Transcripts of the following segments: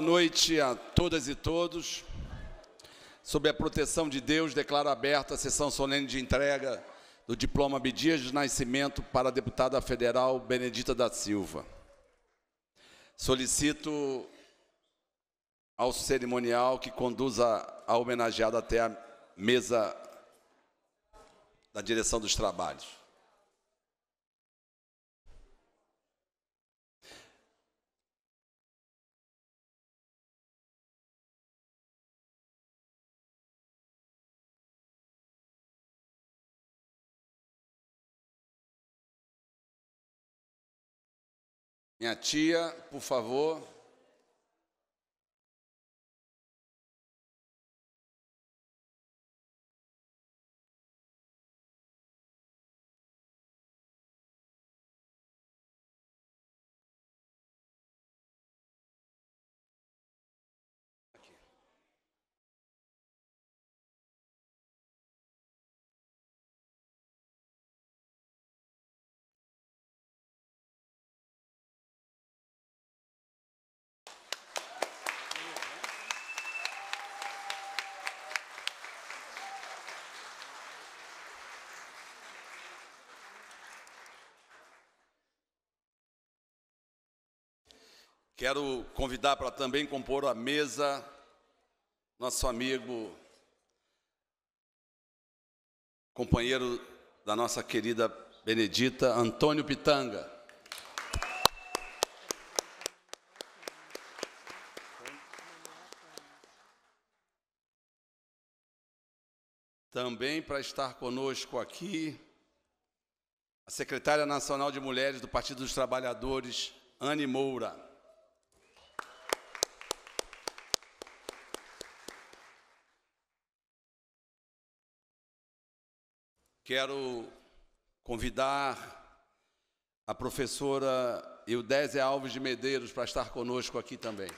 Boa noite a todas e todos. Sob a proteção de Deus, declaro aberta a sessão solene de entrega do diploma Abdias de Nascimento para a deputada federal Benedita da Silva. Solicito ao cerimonial que conduza a homenageada até a mesa da direção dos trabalhos. Minha tia, por favor. Quero convidar para também compor a mesa nosso amigo, companheiro da nossa querida Benedita, Antônio Pitanga. Também para estar conosco aqui, a secretária nacional de Mulheres do Partido dos Trabalhadores, Anne Moura. Quero convidar a professora Eudésia Alves de Medeiros para estar conosco aqui também.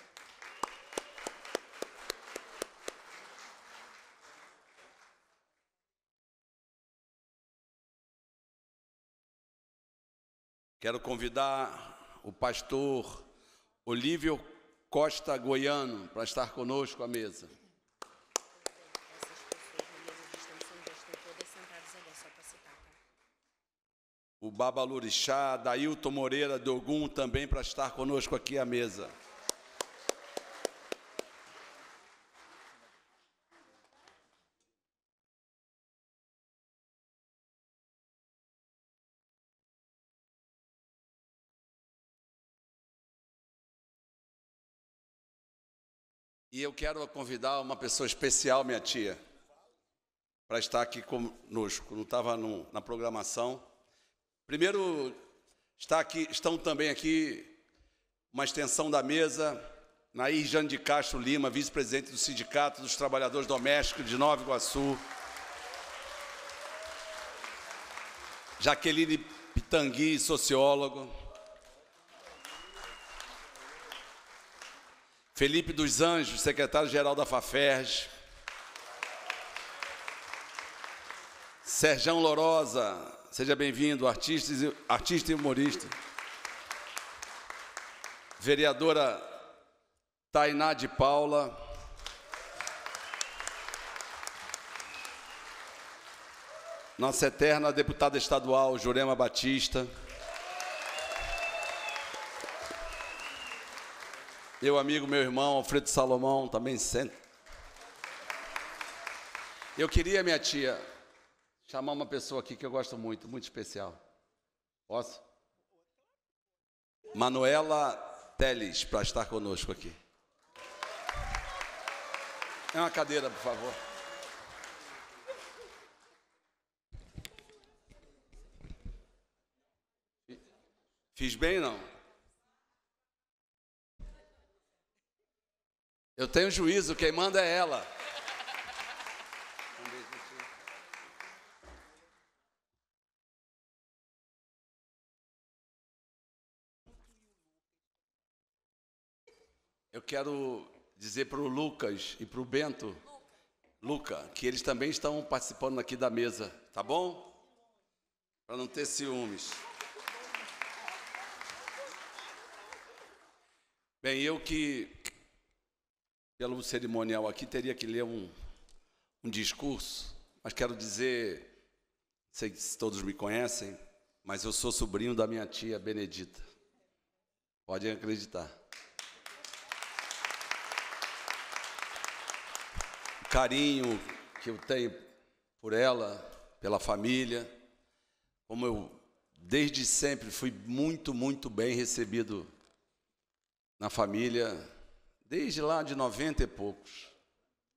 Quero convidar o pastor Olívio Costa Goiano para estar conosco à mesa. O Babalorixá, Dailton Moreira Dogum também para estar conosco aqui à mesa. E eu quero convidar uma pessoa especial, minha tia, para estar aqui conosco. Não estava na programação. Primeiro, está aqui, estão também aqui uma extensão da mesa, Nair Jane de Castro Lima, vice-presidente do Sindicato dos Trabalhadores Domésticos de Nova Iguaçu. Jaqueline Pitangui, sociólogo. Felipe dos Anjos, secretário-geral da FAFERJ. Serjão Lorosa, Seja bem-vindo, artista, artista e humorista. Vereadora Tainá de Paula. Nossa eterna deputada estadual, Jurema Batista. Meu amigo, meu irmão, Alfredo Salomão, também senta. Eu queria, minha tia, chamar uma pessoa aqui que eu gosto muito, muito especial. Posso? Manuela Teles, para estar conosco aqui. É uma cadeira, por favor. Fiz bem não? Eu tenho juízo, quem manda é ela. Quero dizer para o Lucas e para o Bento, Luca, que eles também estão participando aqui da mesa, tá bom? Para não ter ciúmes. Bem, eu que pelo cerimonial aqui, teria que ler um, um discurso, mas quero dizer, sei se todos me conhecem, mas eu sou sobrinho da minha tia Benedita. Podem acreditar. Carinho que eu tenho por ela, pela família, como eu desde sempre fui muito, muito bem recebido na família, desde lá de 90 e poucos.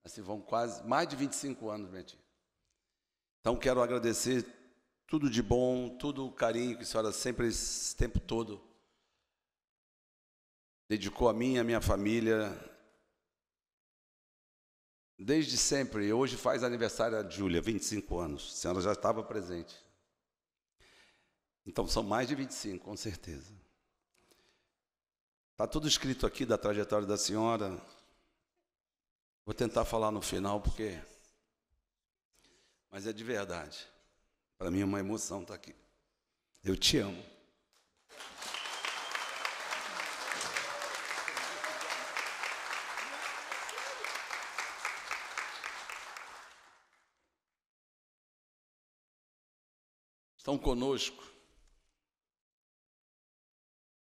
Assim vão quase mais de 25 anos, minha tia. Então quero agradecer tudo de bom, tudo o carinho que a senhora sempre esse tempo todo dedicou a mim a minha família. Desde sempre, hoje faz aniversário a Júlia, 25 anos. A senhora já estava presente. Então são mais de 25, com certeza. Está tudo escrito aqui da trajetória da senhora. Vou tentar falar no final, porque. Mas é de verdade. Para mim é uma emoção estar aqui. Eu te amo. Estão conosco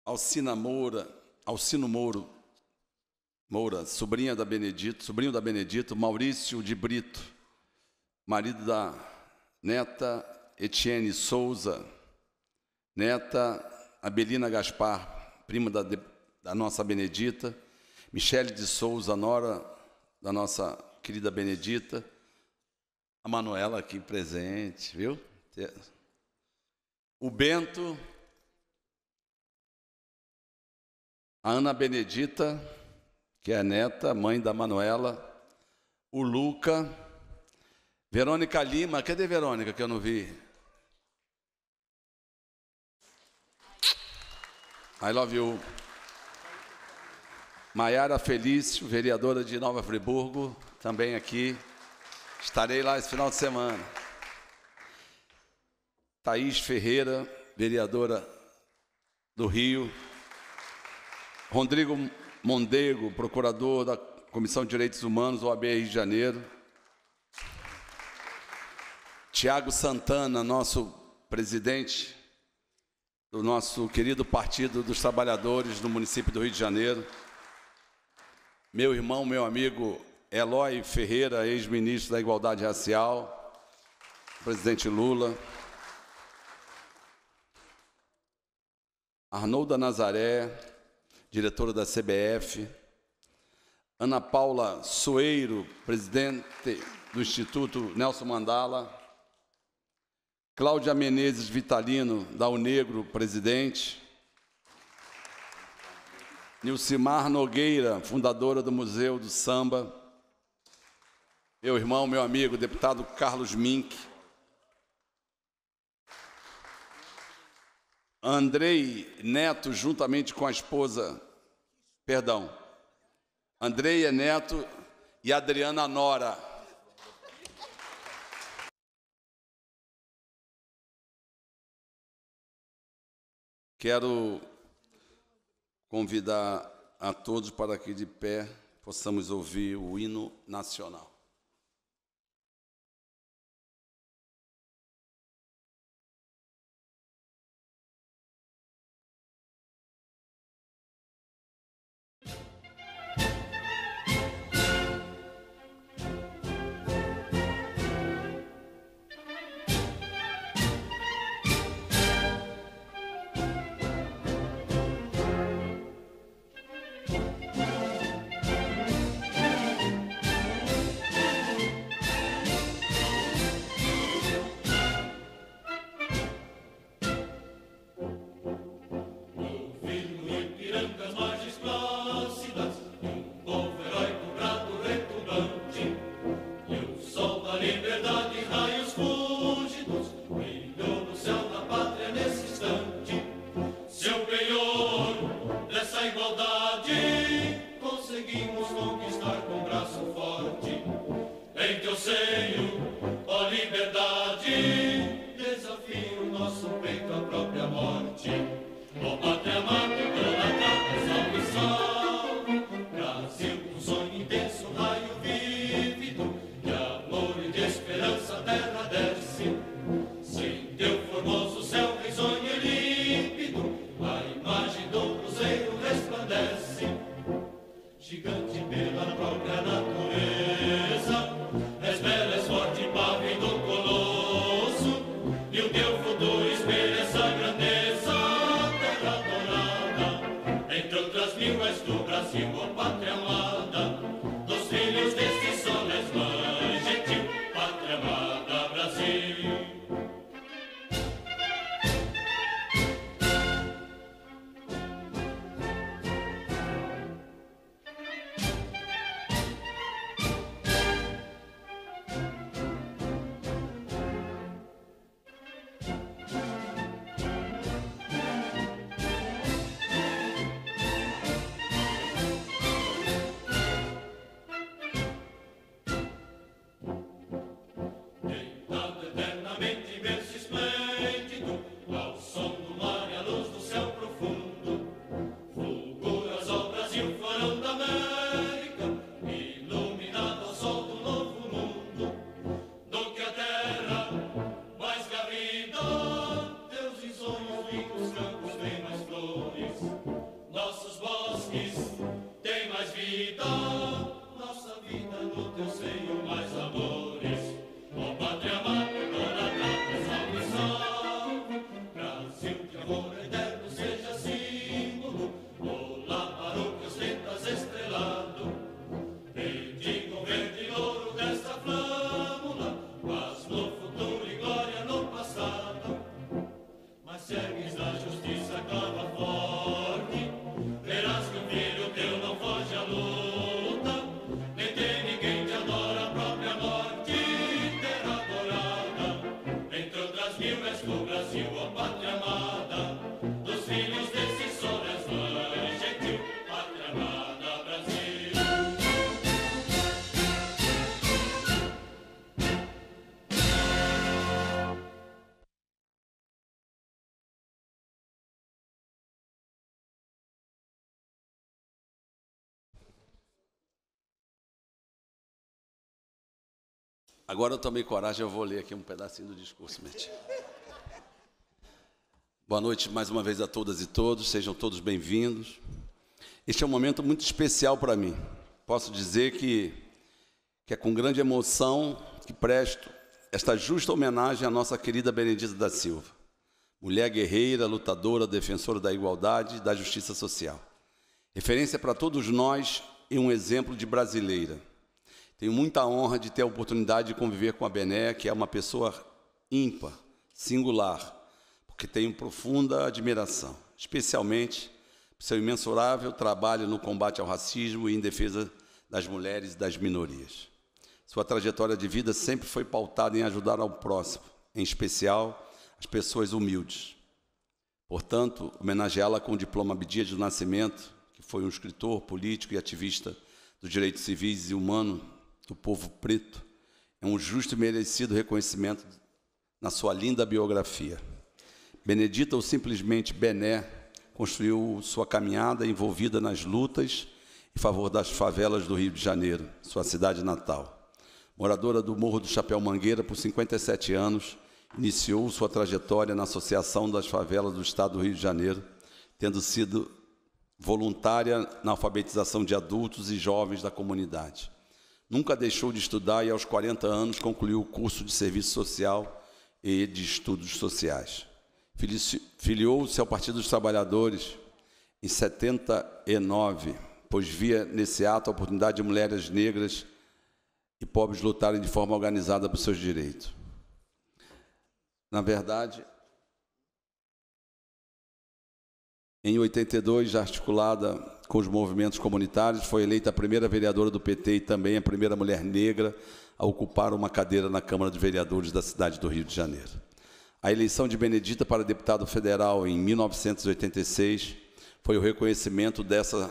Alcina Moura, Alcino Mouro, Moura, sobrinha da Benedito, sobrinho da Benedito, Maurício de Brito, marido da neta Etienne Souza, neta Abelina Gaspar, prima da, da nossa Benedita, Michele de Souza, nora da nossa querida Benedita, a Manuela aqui presente, viu? O Bento, a Ana Benedita, que é a neta, mãe da Manuela, o Luca, Verônica Lima, cadê Verônica que eu não vi? I love you. Maiara Felício, vereadora de Nova Friburgo, também aqui. Estarei lá esse final de semana. Thaís Ferreira, vereadora do Rio. Rodrigo Mondego, procurador da Comissão de Direitos Humanos, OAB Rio de Janeiro. Tiago Santana, nosso presidente do nosso querido Partido dos Trabalhadores do município do Rio de Janeiro. Meu irmão, meu amigo Eloy Ferreira, ex-ministro da Igualdade Racial, presidente Lula. Arnolda Nazaré, diretora da CBF, Ana Paula Soeiro, presidente do Instituto Nelson Mandala, Cláudia Menezes Vitalino, da Unegro, presidente, Nilcimar Nogueira, fundadora do Museu do Samba, meu irmão, meu amigo, deputado Carlos Mink, Andrei Neto, juntamente com a esposa, perdão, Andreia Neto e Adriana Nora. Quero convidar a todos para que de pé possamos ouvir o hino nacional. Agora eu tomei coragem, eu vou ler aqui um pedacinho do discurso, Meti. Boa noite mais uma vez a todas e todos, sejam todos bem-vindos. Este é um momento muito especial para mim. Posso dizer que, que é com grande emoção que presto esta justa homenagem à nossa querida Benedita da Silva, mulher guerreira, lutadora, defensora da igualdade e da justiça social. Referência para todos nós e um exemplo de brasileira tenho muita honra de ter a oportunidade de conviver com a Bené, que é uma pessoa ímpar, singular, porque tenho profunda admiração, especialmente por seu imensurável trabalho no combate ao racismo e em defesa das mulheres e das minorias. Sua trajetória de vida sempre foi pautada em ajudar ao próximo, em especial as pessoas humildes. Portanto, homenageá-la com o diploma Abdias de Nascimento, que foi um escritor, político e ativista dos direitos civis e humanos do povo preto é um justo e merecido reconhecimento na sua linda biografia. Benedita, ou simplesmente Bené, construiu sua caminhada envolvida nas lutas em favor das favelas do Rio de Janeiro, sua cidade natal. Moradora do Morro do Chapéu Mangueira por 57 anos, iniciou sua trajetória na Associação das Favelas do Estado do Rio de Janeiro, tendo sido voluntária na alfabetização de adultos e jovens da comunidade. Nunca deixou de estudar e, aos 40 anos, concluiu o curso de serviço social e de estudos sociais. Filiou-se ao Partido dos Trabalhadores em 79, pois via nesse ato a oportunidade de mulheres negras e pobres lutarem de forma organizada por seus direitos. Na verdade, em 82, já articulada com os movimentos comunitários, foi eleita a primeira vereadora do PT e também a primeira mulher negra a ocupar uma cadeira na Câmara de Vereadores da cidade do Rio de Janeiro. A eleição de Benedita para deputado federal em 1986 foi o reconhecimento dessa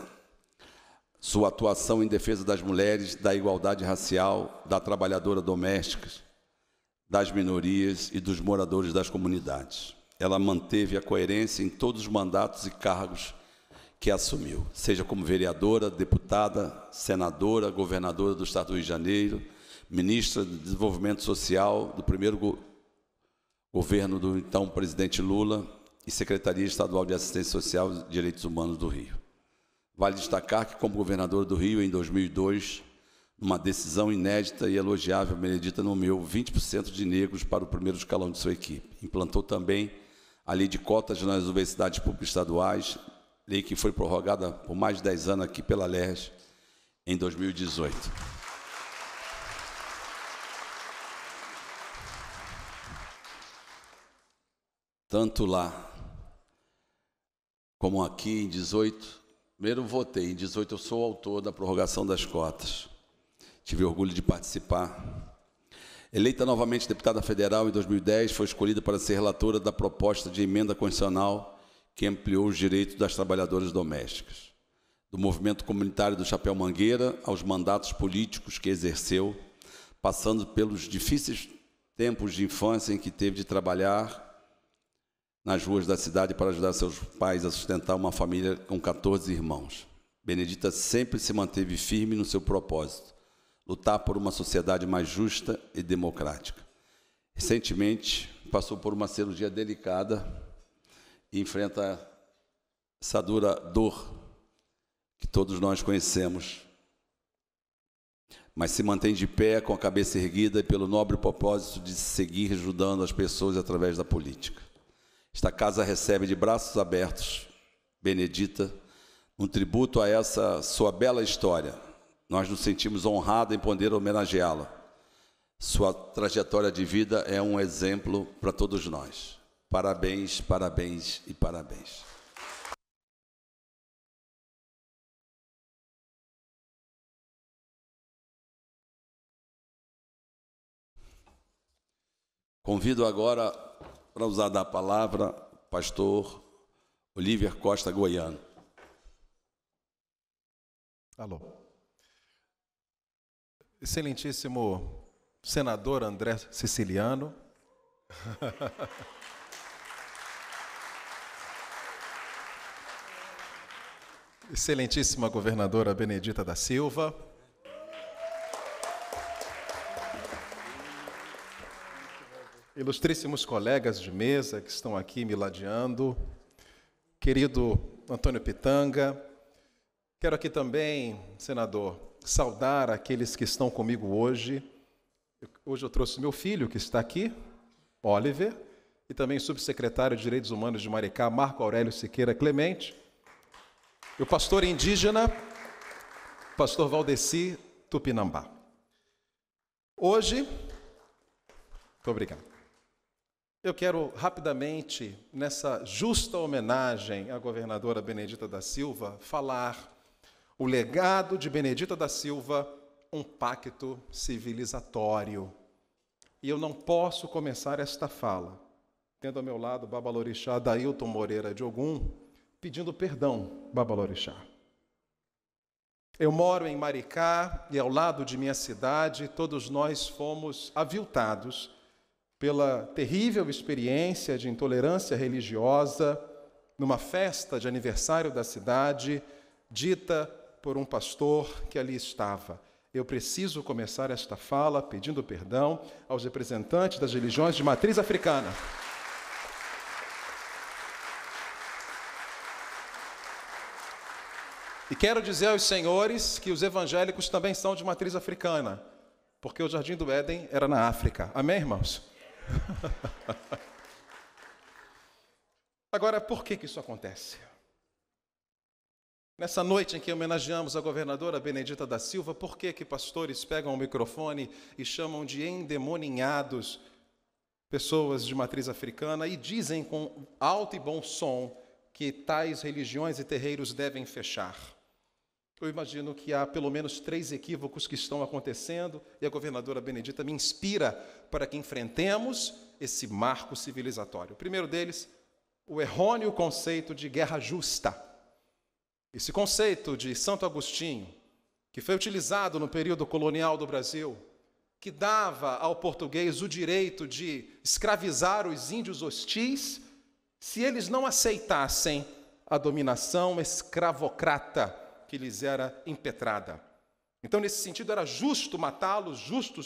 sua atuação em defesa das mulheres, da igualdade racial, da trabalhadora doméstica, das minorias e dos moradores das comunidades. Ela manteve a coerência em todos os mandatos e cargos que assumiu, seja como vereadora, deputada, senadora, governadora do Estado do Rio de Janeiro, ministra de Desenvolvimento Social do primeiro go governo do então presidente Lula e Secretaria Estadual de Assistência Social e Direitos Humanos do Rio. Vale destacar que, como governador do Rio em 2002, numa decisão inédita e elogiável, Benedita nomeou 20% de negros para o primeiro escalão de sua equipe. Implantou também a lei de cotas nas universidades públicas estaduais, lei que foi prorrogada por mais de 10 anos aqui pela LERJ em 2018. Tanto lá como aqui em 18, primeiro votei, em 18 eu sou autor da prorrogação das cotas. Tive orgulho de participar. Eleita novamente deputada federal em 2010, foi escolhida para ser relatora da proposta de emenda constitucional que ampliou os direitos das trabalhadoras domésticas. Do movimento comunitário do Chapéu Mangueira aos mandatos políticos que exerceu, passando pelos difíceis tempos de infância em que teve de trabalhar nas ruas da cidade para ajudar seus pais a sustentar uma família com 14 irmãos. Benedita sempre se manteve firme no seu propósito, lutar por uma sociedade mais justa e democrática. Recentemente, passou por uma cirurgia delicada enfrenta essa dura dor que todos nós conhecemos. mas se mantém de pé com a cabeça erguida e pelo nobre propósito de seguir ajudando as pessoas através da política. Esta casa recebe de braços abertos Benedita um tributo a essa sua bela história. Nós nos sentimos honrados em poder homenageá-la. Sua trajetória de vida é um exemplo para todos nós. Parabéns, parabéns e parabéns. Convido agora para usar da palavra pastor Olíver Costa Goiano. Alô. Excelentíssimo senador André Siciliano. Excelentíssima governadora Benedita da Silva. Ilustríssimos colegas de mesa que estão aqui me ladeando, querido Antônio Pitanga, quero aqui também, senador, saudar aqueles que estão comigo hoje. Hoje eu trouxe meu filho, que está aqui, Oliver, e também o subsecretário de Direitos Humanos de Maricá, Marco Aurélio Siqueira Clemente, e o pastor indígena, pastor Valdeci Tupinambá. Hoje, muito obrigado. Eu quero rapidamente, nessa justa homenagem à governadora Benedita da Silva, falar o legado de Benedita da Silva, um pacto civilizatório. E eu não posso começar esta fala tendo ao meu lado Babalorixá Dailton Moreira de Ogum, pedindo perdão, Babalorixá. Eu moro em Maricá e ao lado de minha cidade, todos nós fomos aviltados pela terrível experiência de intolerância religiosa numa festa de aniversário da cidade, dita por um pastor que ali estava. Eu preciso começar esta fala pedindo perdão aos representantes das religiões de matriz africana. E quero dizer aos senhores que os evangélicos também são de matriz africana, porque o Jardim do Éden era na África. Amém, irmãos? Agora, por que, que isso acontece? Nessa noite em que homenageamos a governadora Benedita da Silva, por que, que pastores pegam o microfone e chamam de endemoninhados pessoas de matriz africana e dizem com alto e bom som que tais religiões e terreiros devem fechar? Eu imagino que há pelo menos três equívocos que estão acontecendo e a governadora Benedita me inspira para que enfrentemos esse marco civilizatório. O primeiro deles, o errôneo conceito de guerra justa. Esse conceito de Santo Agostinho, que foi utilizado no período colonial do Brasil, que dava ao português o direito de escravizar os índios hostis se eles não aceitassem a dominação escravocrata que lhes era impetrada. Então, nesse sentido, era justo matá-los, justo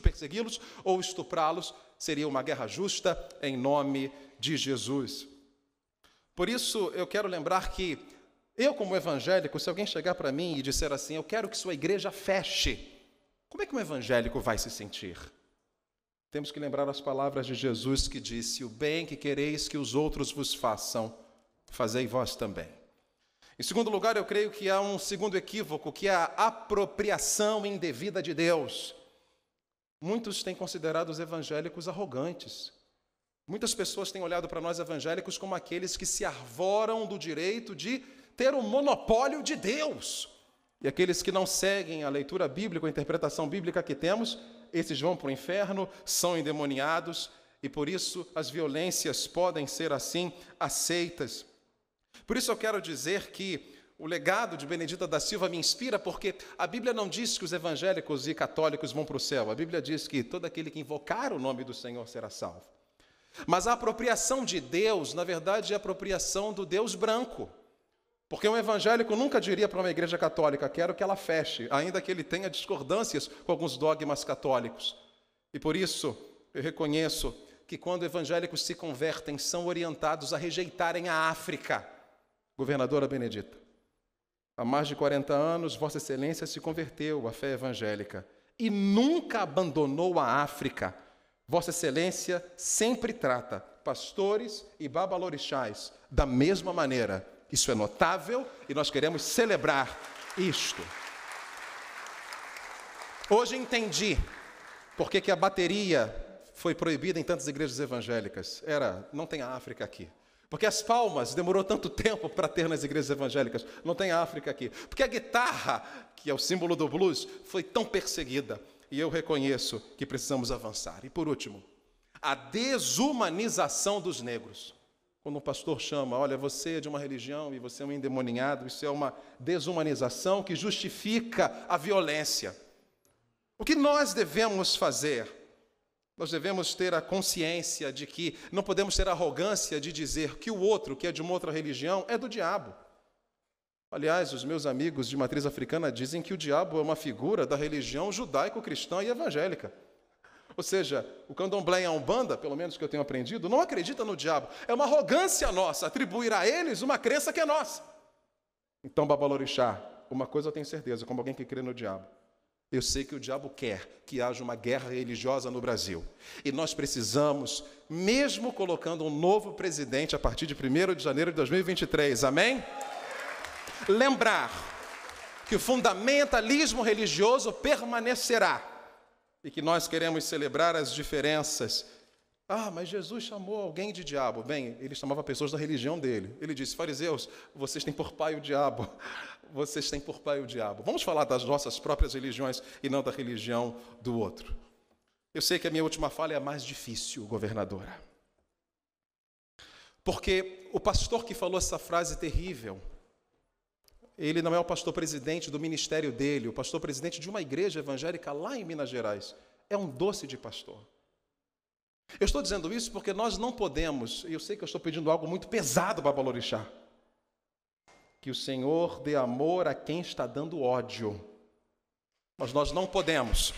persegui-los ou estuprá-los, seria uma guerra justa em nome de Jesus. Por isso, eu quero lembrar que eu, como evangélico, se alguém chegar para mim e disser assim, eu quero que sua igreja feche, como é que um evangélico vai se sentir? Temos que lembrar as palavras de Jesus que disse: O bem que quereis que os outros vos façam, fazei vós também. Em segundo lugar, eu creio que há um segundo equívoco, que é a apropriação indevida de Deus. Muitos têm considerado os evangélicos arrogantes. Muitas pessoas têm olhado para nós evangélicos como aqueles que se arvoram do direito de ter o monopólio de Deus. E aqueles que não seguem a leitura bíblica, a interpretação bíblica que temos, esses vão para o inferno, são endemoniados, e por isso as violências podem ser assim aceitas. Por isso eu quero dizer que o legado de Benedita da Silva me inspira, porque a Bíblia não diz que os evangélicos e católicos vão para o céu, a Bíblia diz que todo aquele que invocar o nome do Senhor será salvo. Mas a apropriação de Deus, na verdade, é a apropriação do Deus branco. Porque um evangélico nunca diria para uma igreja católica: quero que ela feche, ainda que ele tenha discordâncias com alguns dogmas católicos. E por isso, eu reconheço que quando evangélicos se convertem, são orientados a rejeitarem a África governadora Benedita. há mais de 40 anos, Vossa Excelência se converteu à fé evangélica e nunca abandonou a África. Vossa Excelência sempre trata pastores e babalorixás da mesma maneira. Isso é notável e nós queremos celebrar isto. Hoje entendi por que, que a bateria foi proibida em tantas igrejas evangélicas. Era, não tem África aqui. Porque as palmas demorou tanto tempo para ter nas igrejas evangélicas. Não tem África aqui. Porque a guitarra, que é o símbolo do blues, foi tão perseguida. E eu reconheço que precisamos avançar. E por último, a desumanização dos negros. Quando um pastor chama, olha, você é de uma religião e você é um endemoninhado, isso é uma desumanização que justifica a violência. O que nós devemos fazer? Nós devemos ter a consciência de que não podemos ter arrogância de dizer que o outro, que é de uma outra religião, é do diabo. Aliás, os meus amigos de matriz africana dizem que o diabo é uma figura da religião judaico-cristã e evangélica. Ou seja, o candomblé e a umbanda, pelo menos que eu tenho aprendido, não acredita no diabo. É uma arrogância nossa atribuir a eles uma crença que é nossa. Então, Babalorixá, uma coisa eu tenho certeza, como alguém que crê no diabo, eu sei que o diabo quer que haja uma guerra religiosa no Brasil. E nós precisamos, mesmo colocando um novo presidente a partir de 1 de janeiro de 2023, amém? Lembrar que o fundamentalismo religioso permanecerá e que nós queremos celebrar as diferenças. Ah, mas Jesus chamou alguém de diabo. Bem, ele chamava pessoas da religião dele. Ele disse: Fariseus, vocês têm por pai o diabo vocês têm por pai o diabo. Vamos falar das nossas próprias religiões e não da religião do outro. Eu sei que a minha última fala é a mais difícil, governadora. Porque o pastor que falou essa frase terrível, ele não é o pastor presidente do ministério dele, o pastor presidente de uma igreja evangélica lá em Minas Gerais. É um doce de pastor. Eu estou dizendo isso porque nós não podemos, e eu sei que eu estou pedindo algo muito pesado para Balorixá. Que o Senhor dê amor a quem está dando ódio. Mas nós não podemos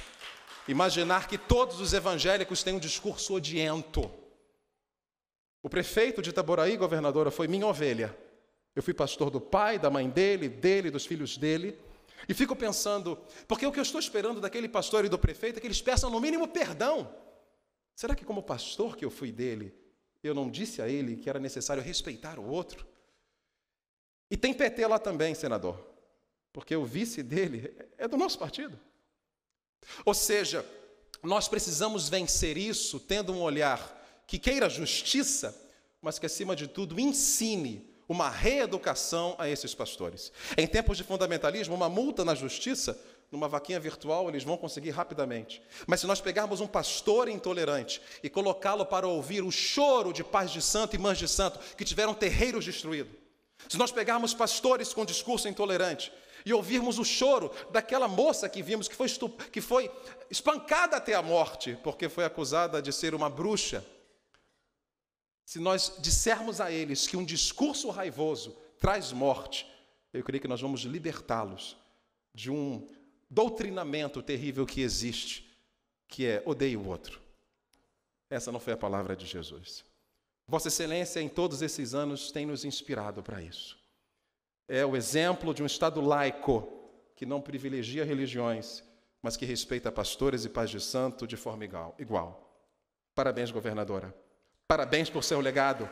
imaginar que todos os evangélicos têm um discurso odiento. O prefeito de Itaboraí, governadora, foi minha ovelha. Eu fui pastor do pai, da mãe dele, dele, dos filhos dele. E fico pensando, porque o que eu estou esperando daquele pastor e do prefeito é que eles peçam no mínimo perdão. Será que, como pastor que eu fui dele, eu não disse a ele que era necessário respeitar o outro? E tem PT lá também, senador, porque o vice dele é do nosso partido. Ou seja, nós precisamos vencer isso tendo um olhar que queira justiça, mas que, acima de tudo, ensine uma reeducação a esses pastores. Em tempos de fundamentalismo, uma multa na justiça, numa vaquinha virtual, eles vão conseguir rapidamente. Mas se nós pegarmos um pastor intolerante e colocá-lo para ouvir o choro de pais de santo e mães de santo que tiveram terreiros destruídos, se nós pegarmos pastores com discurso intolerante e ouvirmos o choro daquela moça que vimos que foi, que foi espancada até a morte porque foi acusada de ser uma bruxa, se nós dissermos a eles que um discurso raivoso traz morte, eu creio que nós vamos libertá-los de um doutrinamento terrível que existe, que é odeie o outro. Essa não foi a palavra de Jesus. Vossa Excelência, em todos esses anos, tem nos inspirado para isso. É o exemplo de um Estado laico que não privilegia religiões, mas que respeita pastores e pais de santo de forma igual. Parabéns, governadora. Parabéns por seu legado.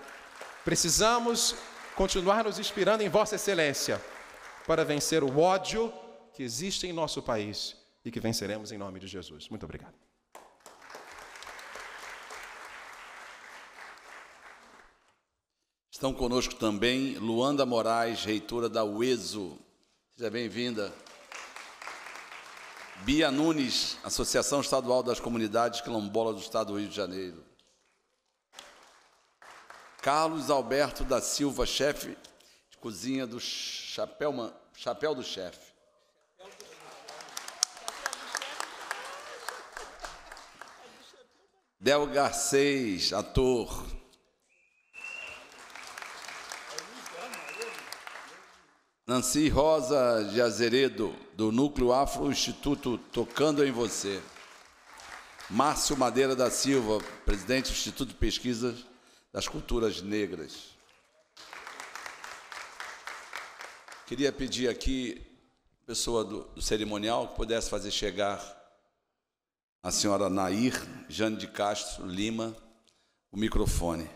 Precisamos continuar nos inspirando em Vossa Excelência para vencer o ódio que existe em nosso país e que venceremos em nome de Jesus. Muito obrigado. Estão conosco também Luanda Moraes, reitora da UESO. Seja bem-vinda. Bia Nunes, Associação Estadual das Comunidades Quilombolas do Estado do Rio de Janeiro. Carlos Alberto da Silva, chefe de cozinha do Chapéu, Chapéu do Chefe. Del Garcês, ator. Nancy Rosa de Azeredo, do Núcleo Afro Instituto Tocando em Você. Márcio Madeira da Silva, presidente do Instituto de Pesquisas das Culturas Negras. Queria pedir aqui, pessoa do, do cerimonial, que pudesse fazer chegar a senhora Nair Jane de Castro Lima o microfone.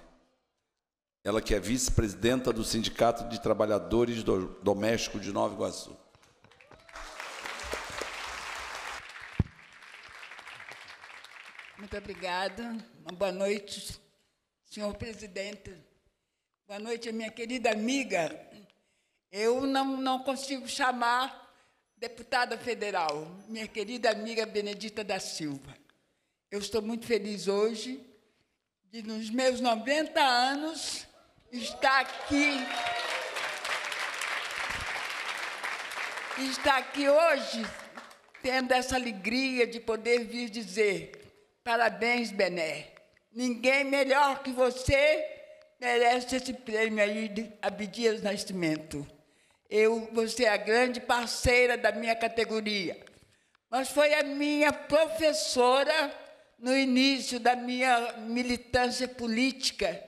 Ela que é vice-presidenta do Sindicato de Trabalhadores do Domésticos de Nova Iguaçu. Muito obrigada. Uma boa noite, senhor presidente. Boa noite, minha querida amiga. Eu não, não consigo chamar deputada federal, minha querida amiga Benedita da Silva. Eu estou muito feliz hoje de, nos meus 90 anos, estar aqui. Estar aqui hoje, tendo essa alegria de poder vir dizer Parabéns, Bené. Ninguém melhor que você merece esse prêmio aí de Abdias Nascimento. Eu, você é a grande parceira da minha categoria. Mas foi a minha professora no início da minha militância política,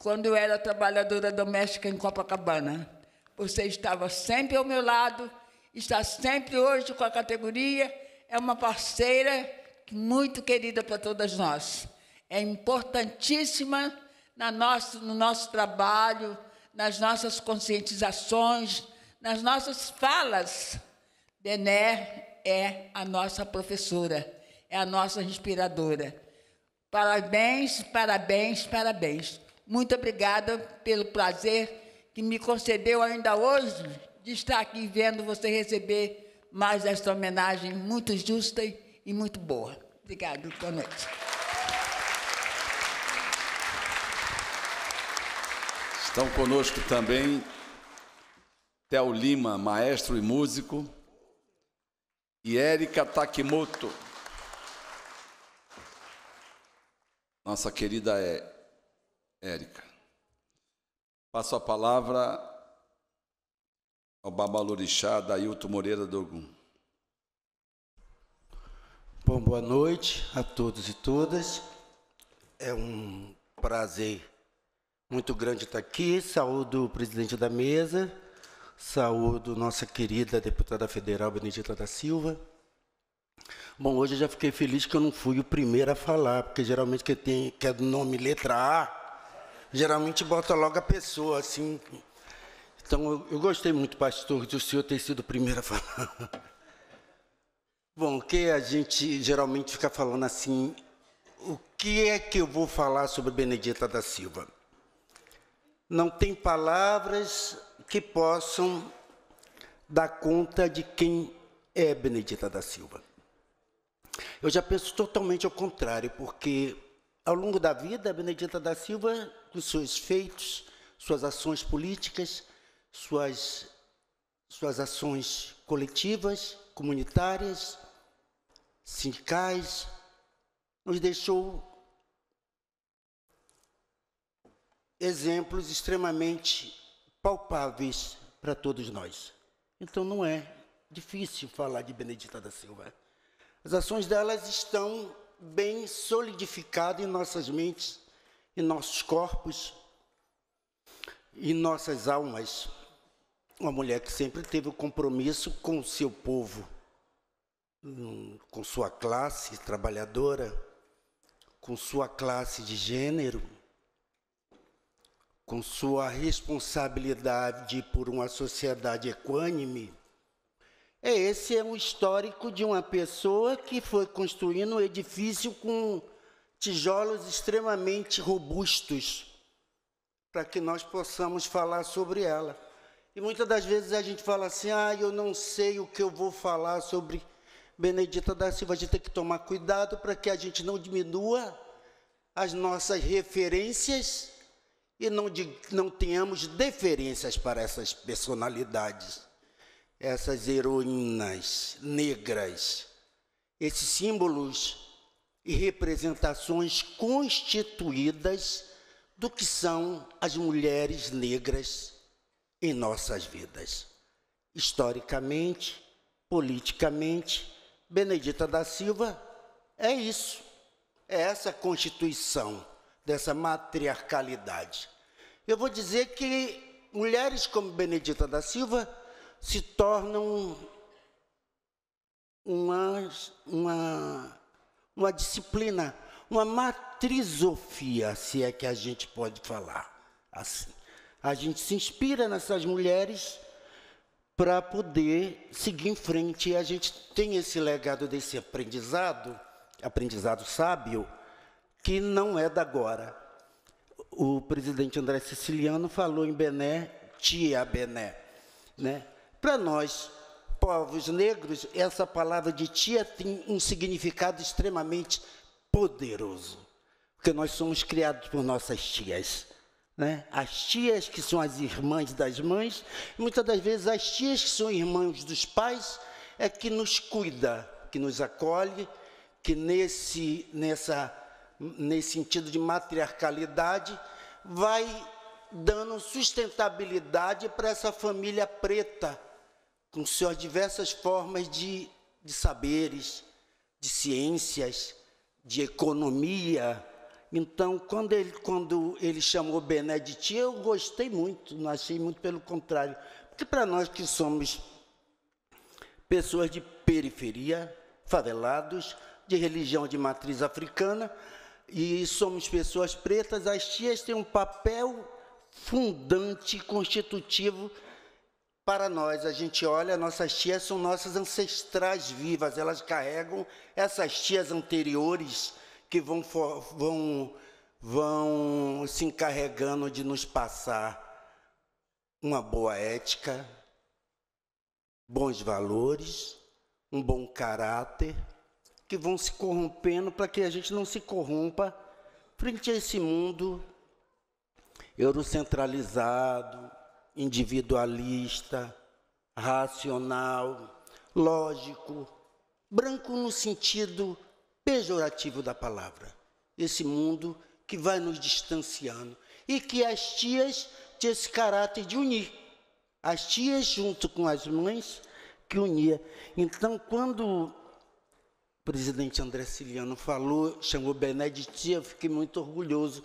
quando eu era trabalhadora doméstica em Copacabana. Você estava sempre ao meu lado, está sempre hoje com a categoria, é uma parceira muito querida para todas nós. É importantíssima na nosso, no nosso trabalho, nas nossas conscientizações, nas nossas falas. Dené é a nossa professora, é a nossa inspiradora. Parabéns, parabéns, parabéns. Muito obrigada pelo prazer que me concedeu ainda hoje de estar aqui vendo você receber mais esta homenagem muito justa e muito boa. Obrigado, boa noite. Estão conosco também Theo Lima, maestro e músico, e Érica Takimoto, nossa querida é Érica. Passo a palavra ao Babalorixá Dailton Moreira Dogum. Bom, boa noite a todos e todas. É um prazer muito grande estar aqui. Saúdo o presidente da mesa, saúdo nossa querida deputada federal Benedita da Silva. Bom, hoje eu já fiquei feliz que eu não fui o primeiro a falar, porque geralmente que tem que é nome letra A, geralmente bota logo a pessoa assim. Então eu, eu gostei muito, pastor, de o senhor ter sido o primeiro a falar. Bom, que a gente geralmente fica falando assim, o que é que eu vou falar sobre Benedita da Silva? Não tem palavras que possam dar conta de quem é Benedita da Silva. Eu já penso totalmente ao contrário, porque ao longo da vida, Benedita da Silva, com seus feitos, suas ações políticas, suas, suas ações coletivas, comunitárias, sindicais, nos deixou exemplos extremamente palpáveis para todos nós. Então não é difícil falar de Benedita da Silva. As ações delas estão bem solidificadas em nossas mentes, em nossos corpos, em nossas almas. Uma mulher que sempre teve o compromisso com o seu povo com sua classe trabalhadora, com sua classe de gênero, com sua responsabilidade por uma sociedade equânime. É esse é um histórico de uma pessoa que foi construindo um edifício com tijolos extremamente robustos para que nós possamos falar sobre ela. E muitas das vezes a gente fala assim: "Ah, eu não sei o que eu vou falar sobre Benedita da Silva, a gente tem que tomar cuidado para que a gente não diminua as nossas referências e não, de, não tenhamos deferências para essas personalidades, essas heroínas negras, esses símbolos e representações constituídas do que são as mulheres negras em nossas vidas, historicamente, politicamente Benedita da Silva é isso. É essa constituição dessa matriarcalidade. Eu vou dizer que mulheres como Benedita da Silva se tornam uma, uma, uma disciplina, uma matrizofia, se é que a gente pode falar assim. A gente se inspira nessas mulheres para poder seguir em frente. E a gente tem esse legado desse aprendizado, aprendizado sábio, que não é da agora. O presidente André Siciliano falou em Bené, tia Bené. Né? Para nós, povos negros, essa palavra de tia tem um significado extremamente poderoso, porque nós somos criados por nossas tias. Né? As tias, que são as irmãs das mães, muitas das vezes as tias, que são irmãs dos pais, é que nos cuida, que nos acolhe, que nesse, nessa, nesse sentido de matriarcalidade vai dando sustentabilidade para essa família preta com suas diversas formas de, de saberes, de ciências, de economia. Então, quando ele, quando ele chamou Bené de tia, eu gostei muito, não achei muito pelo contrário. Porque para nós que somos pessoas de periferia, favelados, de religião de matriz africana, e somos pessoas pretas, as tias têm um papel fundante, constitutivo para nós. A gente olha, nossas tias são nossas ancestrais vivas, elas carregam essas tias anteriores que vão, vão, vão se encarregando de nos passar uma boa ética, bons valores, um bom caráter, que vão se corrompendo para que a gente não se corrompa frente a esse mundo eurocentralizado, individualista, racional, lógico, branco no sentido pejorativo da palavra. Esse mundo que vai nos distanciando e que as tias tinham esse caráter de unir. As tias junto com as mães que unia. Então, quando o presidente André Ciliano falou, chamou Bené de tia, eu fiquei muito orgulhoso,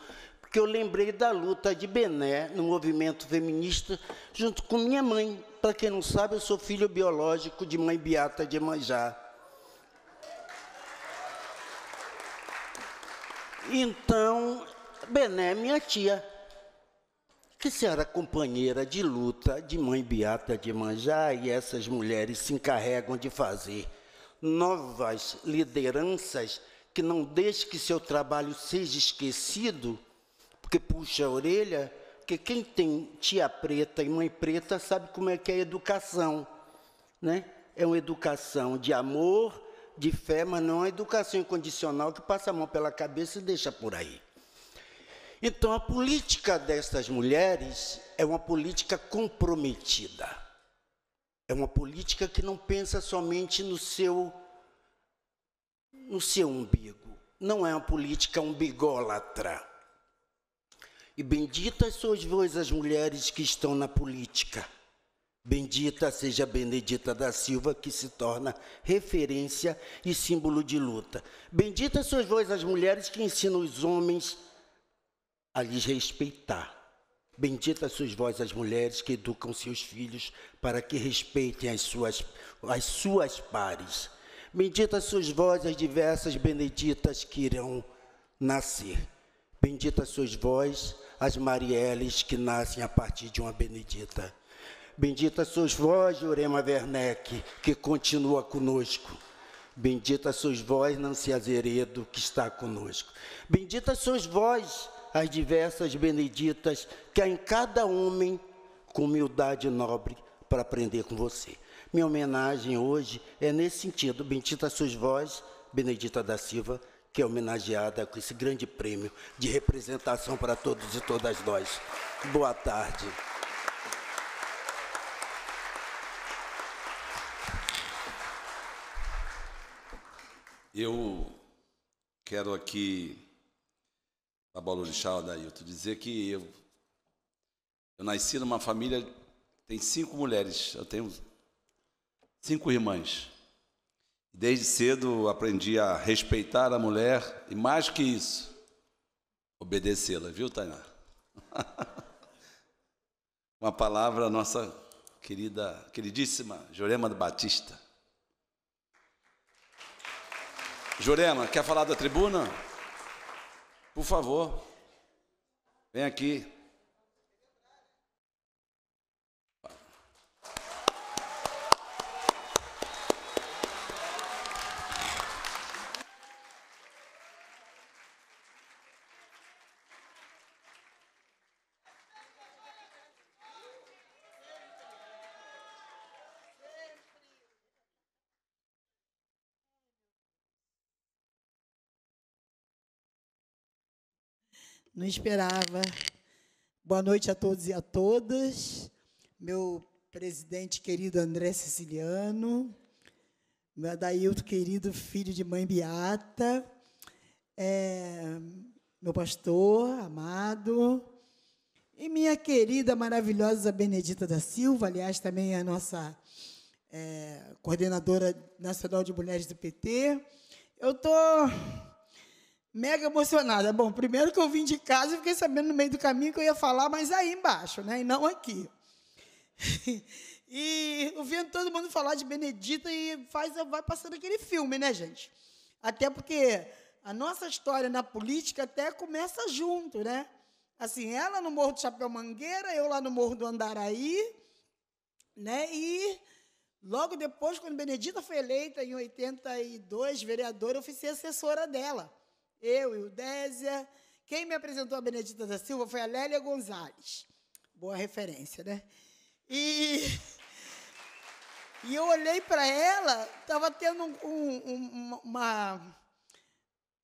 porque eu lembrei da luta de Bené no movimento feminista, junto com minha mãe. Para quem não sabe, eu sou filho biológico de mãe Beata de Manjá. Então, Bené é minha tia, que se era companheira de luta de mãe Beata de Manjá, e essas mulheres se encarregam de fazer novas lideranças que não deixem que seu trabalho seja esquecido porque puxa a orelha, porque quem tem tia preta e mãe preta sabe como é que é a educação, né? É uma educação de amor, de fé, mas não uma educação incondicional que passa a mão pela cabeça e deixa por aí. Então, a política dessas mulheres é uma política comprometida. É uma política que não pensa somente no seu no seu umbigo. Não é uma política umbigólatra. E benditas sois vós as mulheres que estão na política. Bendita seja Benedita da Silva, que se torna referência e símbolo de luta. Bendita sois vós as mulheres que ensinam os homens a lhes respeitar. Bendita sois vós as mulheres que educam seus filhos para que respeitem as suas, as suas pares. Bendita sois vós as diversas beneditas que irão nascer. Bendita sois vós as Marieles que nascem a partir de uma Benedita. Bendita sois vós, Jurema Werneck, que continua conosco. Bendita sois vós, Nancy Azeredo, que está conosco. Bendita sois vós, as diversas beneditas, que há em cada homem com humildade nobre para aprender com você. Minha homenagem hoje é nesse sentido. Bendita sois vós, Benedita da Silva, que é homenageada com esse grande prêmio de representação para todos e todas nós. Boa tarde. Eu quero aqui, Babalorixá, Dailton, dizer que eu, eu nasci numa família, tem cinco mulheres, eu tenho cinco irmãs. Desde cedo aprendi a respeitar a mulher e, mais que isso, obedecê-la, viu, Tainá? Uma palavra nossa querida, queridíssima Jurema Batista. Jurema, quer falar da tribuna? Por favor, vem aqui. Não esperava. Boa noite a todos e a todas. Meu presidente querido André Siciliano, meu Adailto querido filho de mãe Beata, é, meu pastor amado, e minha querida, maravilhosa Benedita da Silva, aliás, também é a nossa é, coordenadora nacional de mulheres do PT. Eu estou mega emocionada. Bom, primeiro que eu vim de casa, e fiquei sabendo no meio do caminho que eu ia falar, mas aí embaixo, né? E não aqui. e eu vendo todo mundo falar de Benedita e faz, vai passando aquele filme, né, gente? Até porque a nossa história na política até começa junto, né? Assim, ela no Morro do Chapéu Mangueira, eu lá no Morro do Andaraí, né? E logo depois, quando Benedita foi eleita em 82, vereadora, eu fui ser assessora dela eu e o Désia. Quem me apresentou a Benedita da Silva foi a Lélia Gonzalez. Boa referência, né? E, e eu olhei para ela, estava tendo um, um, uma,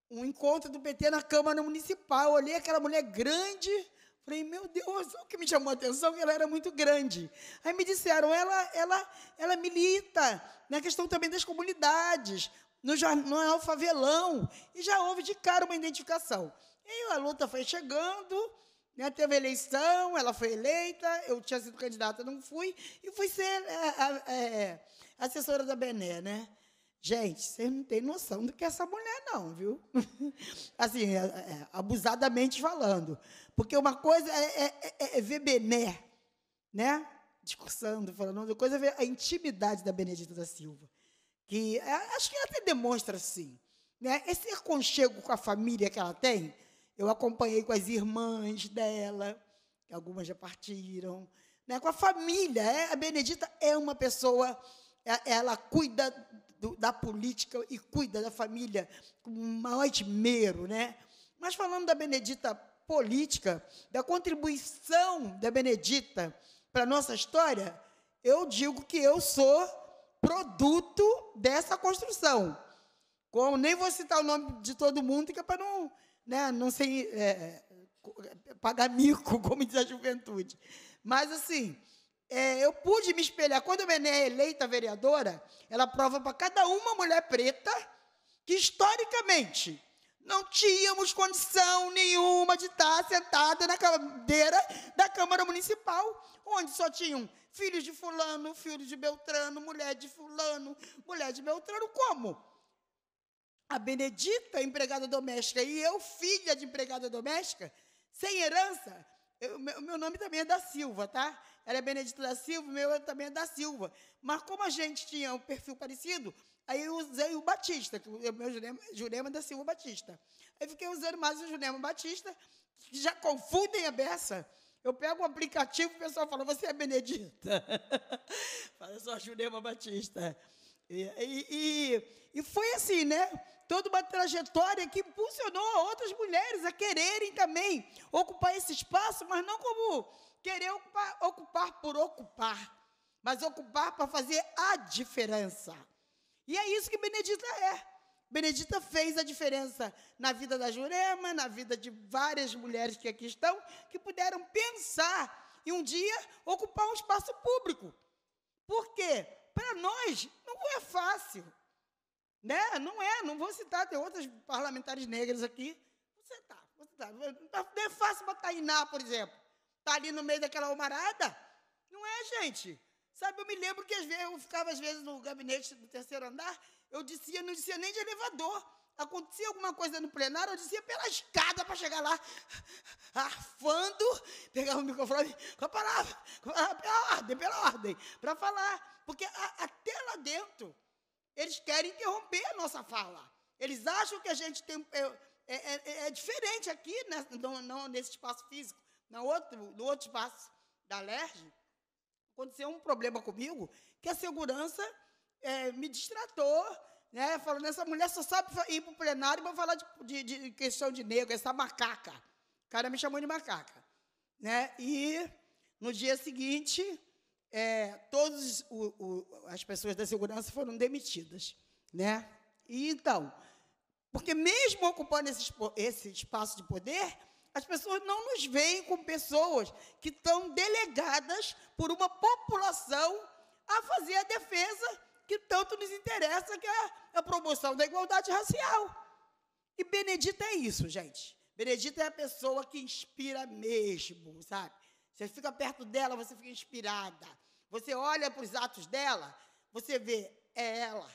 um encontro do PT na Câmara Municipal. Eu olhei aquela mulher grande, falei, meu Deus, o que me chamou a atenção que ela era muito grande. Aí me disseram, ela, ela, ela milita na questão também das comunidades no jornal Favelão, e já houve de cara uma identificação. E a luta foi chegando, né, teve eleição, ela foi eleita, eu tinha sido candidata, não fui, e fui ser é, é, assessora da Bené, né? Gente, vocês não têm noção do que é essa mulher, não, viu? assim, é, é, abusadamente falando. Porque uma coisa é, é, é ver Bené, né? Discursando, falando, outra coisa é ver a intimidade da Benedita da Silva que é, acho que ela até demonstra assim, né? Esse aconchego com a família que ela tem, eu acompanhei com as irmãs dela, que algumas já partiram, né? Com a família, é, a Benedita é uma pessoa, é, ela cuida do, da política e cuida da família com maior esmero, né? Mas falando da Benedita política, da contribuição da Benedita para a nossa história, eu digo que eu sou produto dessa construção. Como nem vou citar o nome de todo mundo, que é para não, né, não ser é, pagar mico, como diz a juventude. Mas assim, é, eu pude me espelhar. Quando a Bené é eleita vereadora, ela prova para cada uma mulher preta que historicamente não tínhamos condição nenhuma de estar sentada na cadeira da Câmara Municipal, onde só tinham filhos de fulano, filho de Beltrano, mulher de fulano, mulher de Beltrano, como? A Benedita, empregada doméstica, e eu, filha de empregada doméstica, sem herança, o meu, nome também é da Silva, tá? Ela é Benedita da Silva, meu também é da Silva. Mas como a gente tinha um perfil parecido, aí eu usei o Batista, que o meu Jurema, Jurema da Silva Batista. Aí fiquei usando mais o Jurema Batista, que já confundem a beça. Eu pego o aplicativo, o pessoal fala, você é Benedita. fala, eu sou a Jurema Batista. E, e, e, foi assim, né? Toda uma trajetória que impulsionou outras mulheres a quererem também ocupar esse espaço, mas não como querer ocupar, ocupar por ocupar, mas ocupar para fazer a diferença. E é isso que Benedita é. Benedita fez a diferença na vida da Jurema, na vida de várias mulheres que aqui estão, que puderam pensar em um dia ocupar um espaço público. Por quê? Para nós não é fácil. Né? Não é, não vou citar, tem outras parlamentares negras aqui. Vou citar, vou citar. Não é fácil para Tainá, por exemplo. Está ali no meio daquela almarada. Não é, gente. Sabe, eu me lembro que às vezes, eu ficava às vezes no gabinete do terceiro andar eu dizia, não dizia nem de elevador. Acontecia alguma coisa no plenário, eu dizia pela escada para chegar lá. arfando, pegava o microfone com a palavra, com a pela ordem, pela ordem, para falar. Porque a, até lá dentro, eles querem interromper a nossa fala. Eles acham que a gente tem. É, é, é, é diferente aqui, né, não, não, nesse espaço físico, no outro, no outro espaço da LERJ. Aconteceu um problema comigo que a segurança é, me distratou, né, falando: essa mulher só sabe ir para o plenário para falar de, de, de, questão de negro, essa macaca. O cara me chamou de macaca. Né, e no dia seguinte, é, todas as pessoas da segurança foram demitidas. Né? E então, porque mesmo ocupando esse, esse espaço de poder, as pessoas não nos veem como pessoas que estão delegadas por uma população a fazer a defesa que tanto nos interessa, que é a promoção da igualdade racial. E Benedita é isso, gente. Benedita é a pessoa que inspira mesmo, sabe? Você fica perto dela, você fica inspirada. Você olha para os atos dela, você vê, é ela.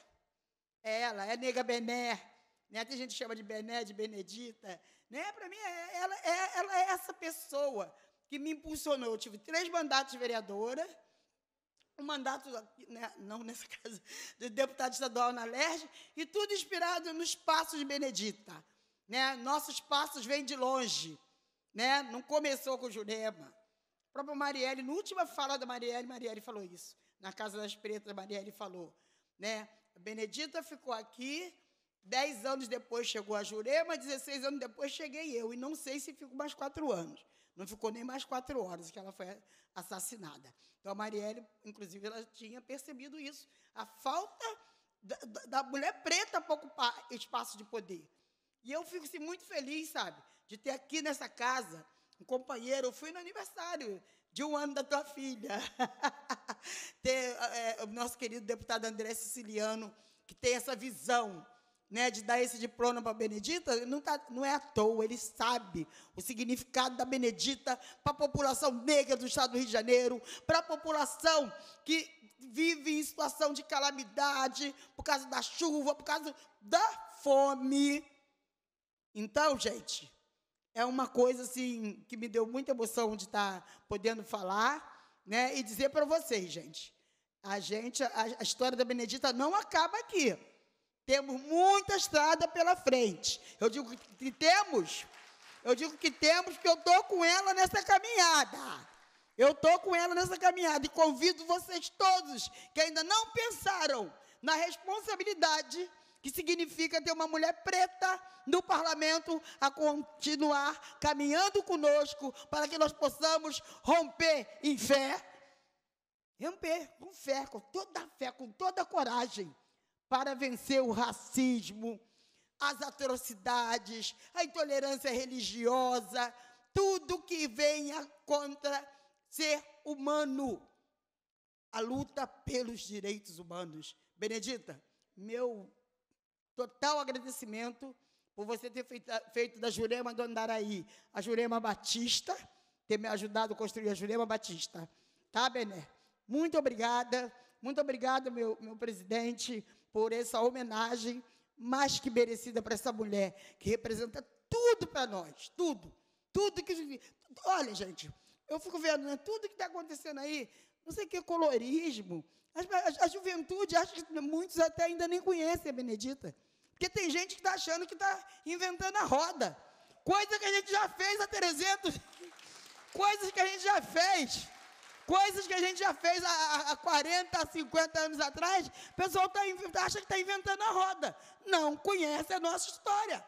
É ela, é nega Bené, né? Tem gente que chama de Bené, de Benedita. Né? Para mim, é, ela, é, ela é essa pessoa que me impulsionou. Eu tive três mandatos de vereadora, um mandato, né, não nessa casa, de deputado estadual na LERJ, e tudo inspirado nos passos de Benedita. Né? Nossos passos vêm de longe. Né? Não começou com Jurema. A própria Marielle, na última fala da Marielle, Marielle falou isso. Na Casa das Pretas, Marielle falou. Né? A Benedita ficou aqui Dez anos depois chegou a Jurema, 16 anos depois cheguei eu. E não sei se fico mais quatro anos. Não ficou nem mais quatro horas que ela foi assassinada. Então, a Marielle, inclusive, ela tinha percebido isso. A falta da, da mulher preta para ocupar espaço de poder. E eu fico assim, muito feliz, sabe, de ter aqui nessa casa um companheiro. Eu fui no aniversário de um ano da tua filha. ter é, o nosso querido deputado André Siciliano, que tem essa visão né, de dar esse diploma para a Benedita, não, tá, não é à toa, ele sabe o significado da Benedita para a população negra do estado do Rio de Janeiro, para a população que vive em situação de calamidade, por causa da chuva, por causa da fome. Então, gente, é uma coisa assim que me deu muita emoção de estar tá podendo falar, né, e dizer para vocês, gente, a gente, a, a história da Benedita não acaba aqui. Temos muita estrada pela frente. Eu digo que temos, eu digo que temos, porque eu estou com ela nessa caminhada. Eu estou com ela nessa caminhada e convido vocês todos que ainda não pensaram na responsabilidade que significa ter uma mulher preta no parlamento a continuar caminhando conosco para que nós possamos romper em fé. Romper com fé, com toda a fé, com toda a coragem para vencer o racismo, as atrocidades, a intolerância religiosa, tudo que venha contra ser humano. A luta pelos direitos humanos. Benedita, meu total agradecimento por você ter feito, feito da Jurema do Andaraí a Jurema Batista, ter me ajudado a construir a Jurema Batista. Tá, Bené? Muito obrigada. Muito obrigada, meu, meu presidente, por essa homenagem mais que merecida para essa mulher, que representa tudo para nós, tudo. Tudo que. Olha, gente, eu fico vendo, né, tudo que está acontecendo aí, não sei o que, colorismo. A, a, a, juventude, acho que muitos até ainda nem conhecem a Benedita. Porque tem gente que está achando que está inventando a roda. Coisa que a gente já fez há 300. Coisas que a gente já fez. Coisas que a gente já fez há, há 40, 50 anos atrás, o pessoal tá, acha que está inventando a roda. Não conhece a nossa história.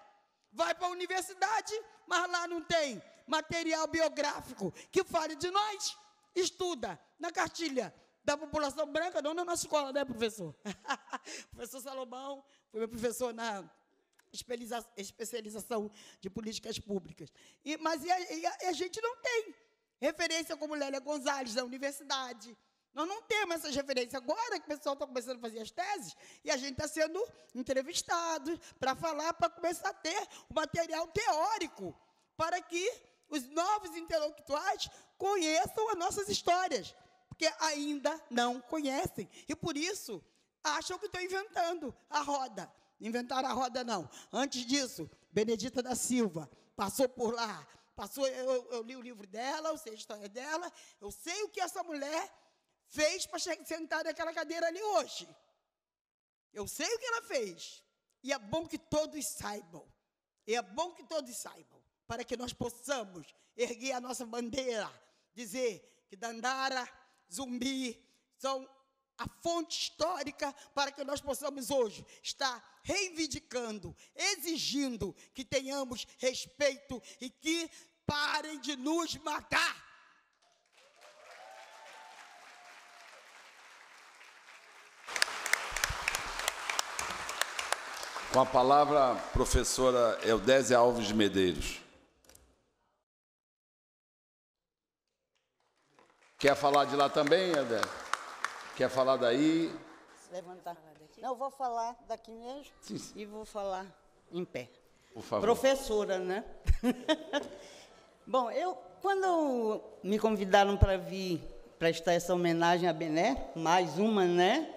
Vai para a universidade, mas lá não tem material biográfico que fale de nós. Estuda na cartilha da população branca, não na nossa escola, né, professor? professor Salomão foi meu professor na especialização de políticas públicas. E, mas e a, e a, a gente não tem referência como Lélia Gonzalez, da universidade. Nós não temos essas referências. Agora que o pessoal está começando a fazer as teses, e a gente está sendo entrevistado para falar, para começar a ter o material teórico, para que os novos intelectuais conheçam as nossas histórias, porque ainda não conhecem. E por isso acham que estou inventando a roda. Inventaram a roda, não. Antes disso, Benedita da Silva passou por lá, passou, eu, eu li o livro dela, eu sei a história dela, eu sei o que essa mulher fez para sentar naquela cadeira ali hoje. Eu sei o que ela fez. E é bom que todos saibam. E é bom que todos saibam, para que nós possamos erguer a nossa bandeira, dizer que Dandara, Zumbi são a fonte histórica para que nós possamos hoje estar reivindicando, exigindo que tenhamos respeito e que parem de nos matar. Com a palavra, professora Eudésia Alves de Medeiros. Quer falar de lá também, Eudésia? Quer falar daí? Levantar. Não, eu vou falar daqui mesmo Sim, sim. e vou falar em pé. Por favor. Professora, né? Bom, eu quando me convidaram para vir prestar essa homenagem a Bené, mais uma, né?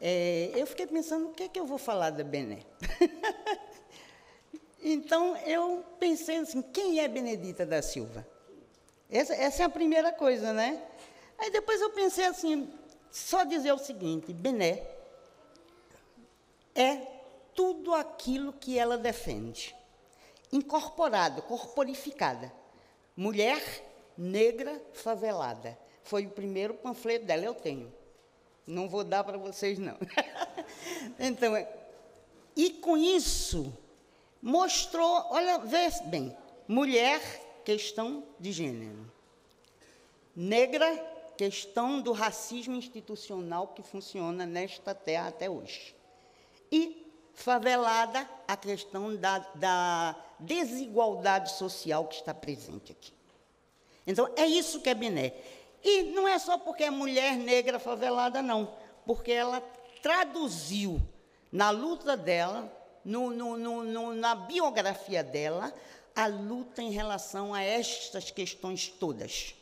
É, eu fiquei pensando, o que é que eu vou falar da Bené? então, eu pensei assim, quem é Benedita da Silva? Essa, essa é a primeira coisa, né? Aí depois eu pensei assim, só dizer o seguinte, Bené é tudo aquilo que ela defende. Incorporado, corporificada. Mulher negra favelada. Foi o primeiro panfleto dela, eu tenho. Não vou dar para vocês, não. então, é, e com isso, mostrou, olha, vê bem, mulher, questão de gênero. Negra, questão do racismo institucional que funciona nesta terra até hoje. E favelada, a questão da, da desigualdade social que está presente aqui. Então, é isso que é Bené. E não é só porque é mulher negra favelada, não. Porque ela traduziu na luta dela, no, no, no, na biografia dela, a luta em relação a estas questões todas.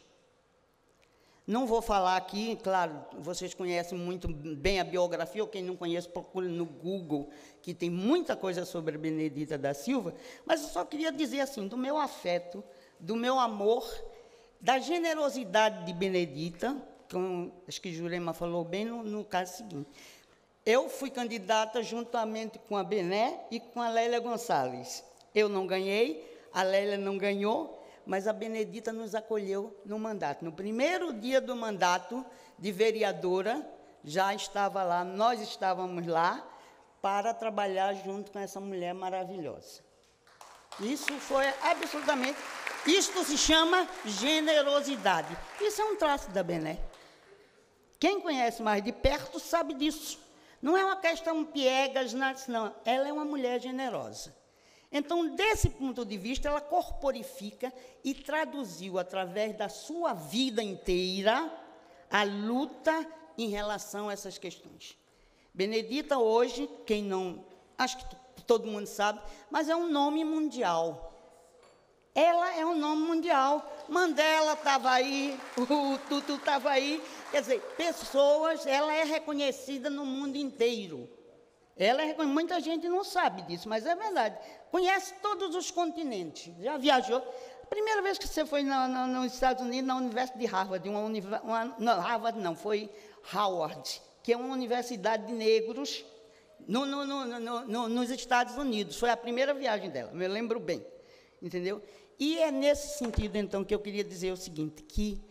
Não vou falar aqui, claro, vocês conhecem muito bem a biografia, ou quem não conhece, procure no Google, que tem muita coisa sobre Benedita da Silva, mas eu só queria dizer assim, do meu afeto, do meu amor, da generosidade de Benedita, acho que Jurema falou bem no, no caso seguinte. Eu fui candidata juntamente com a Bené e com a Lélia Gonçalves. Eu não ganhei, a Lélia não ganhou, mas a Benedita nos acolheu no mandato. No primeiro dia do mandato de vereadora, já estava lá, nós estávamos lá para trabalhar junto com essa mulher maravilhosa. Isso foi absolutamente. Isto se chama generosidade. Isso é um traço da Bené. Quem conhece mais de perto sabe disso. Não é uma questão piegas, não. Ela é uma mulher generosa. Então, desse ponto de vista, ela corporifica e traduziu através da sua vida inteira a luta em relação a essas questões. Benedita hoje, quem não, acho que todo mundo sabe, mas é um nome mundial. Ela é um nome mundial. Mandela estava aí, o Tutu estava aí. Quer dizer, pessoas, ela é reconhecida no mundo inteiro. Ela é, muita gente não sabe disso, mas é verdade. Conhece todos os continentes. Já viajou. A primeira vez que você foi no, no, nos Estados Unidos, na Universidade de Harvard, uma, uma, não, Harvard não, foi Howard, que é uma universidade de negros no, no, nos Estados Unidos. Foi a primeira viagem dela, me lembro bem. Entendeu? E é nesse sentido, então, que eu queria dizer o seguinte, que,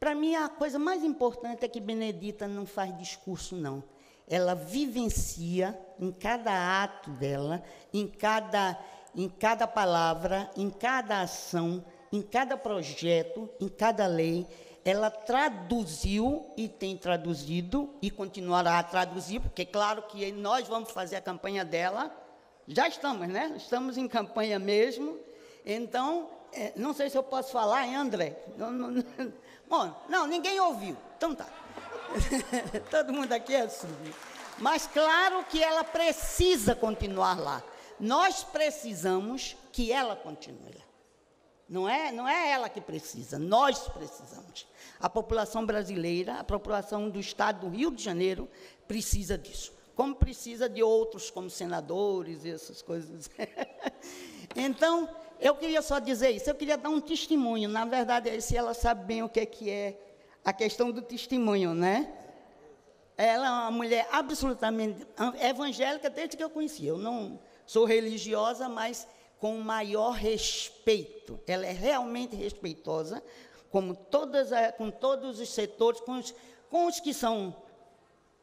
para mim, a coisa mais importante é que Benedita não faz discurso, não ela vivencia em cada ato dela, em cada, em cada palavra, em cada ação, em cada projeto, em cada lei, ela traduziu e tem traduzido e continuará a traduzir, porque claro que nós vamos fazer a campanha dela, já estamos, né? Estamos em campanha mesmo. Então, é, não sei se eu posso falar, hein, André? Não, não, bom, não, ninguém ouviu. Então tá. Todo mundo aqui é surdo. Mas claro que ela precisa continuar lá. Nós precisamos que ela continue lá. Não é, não é ela que precisa, nós precisamos. A população brasileira, a população do estado do Rio de Janeiro precisa disso. Como precisa de outros, como senadores e essas coisas. então, Eu queria só dizer isso, eu queria dar um testemunho. Na verdade, se ela sabe bem o que é, que é a questão do testemunho, né? Ela é uma mulher absolutamente evangélica desde que eu conheci. Eu não sou religiosa, mas com o maior respeito. Ela é realmente respeitosa, como todas, com todos os setores, com os, com os que são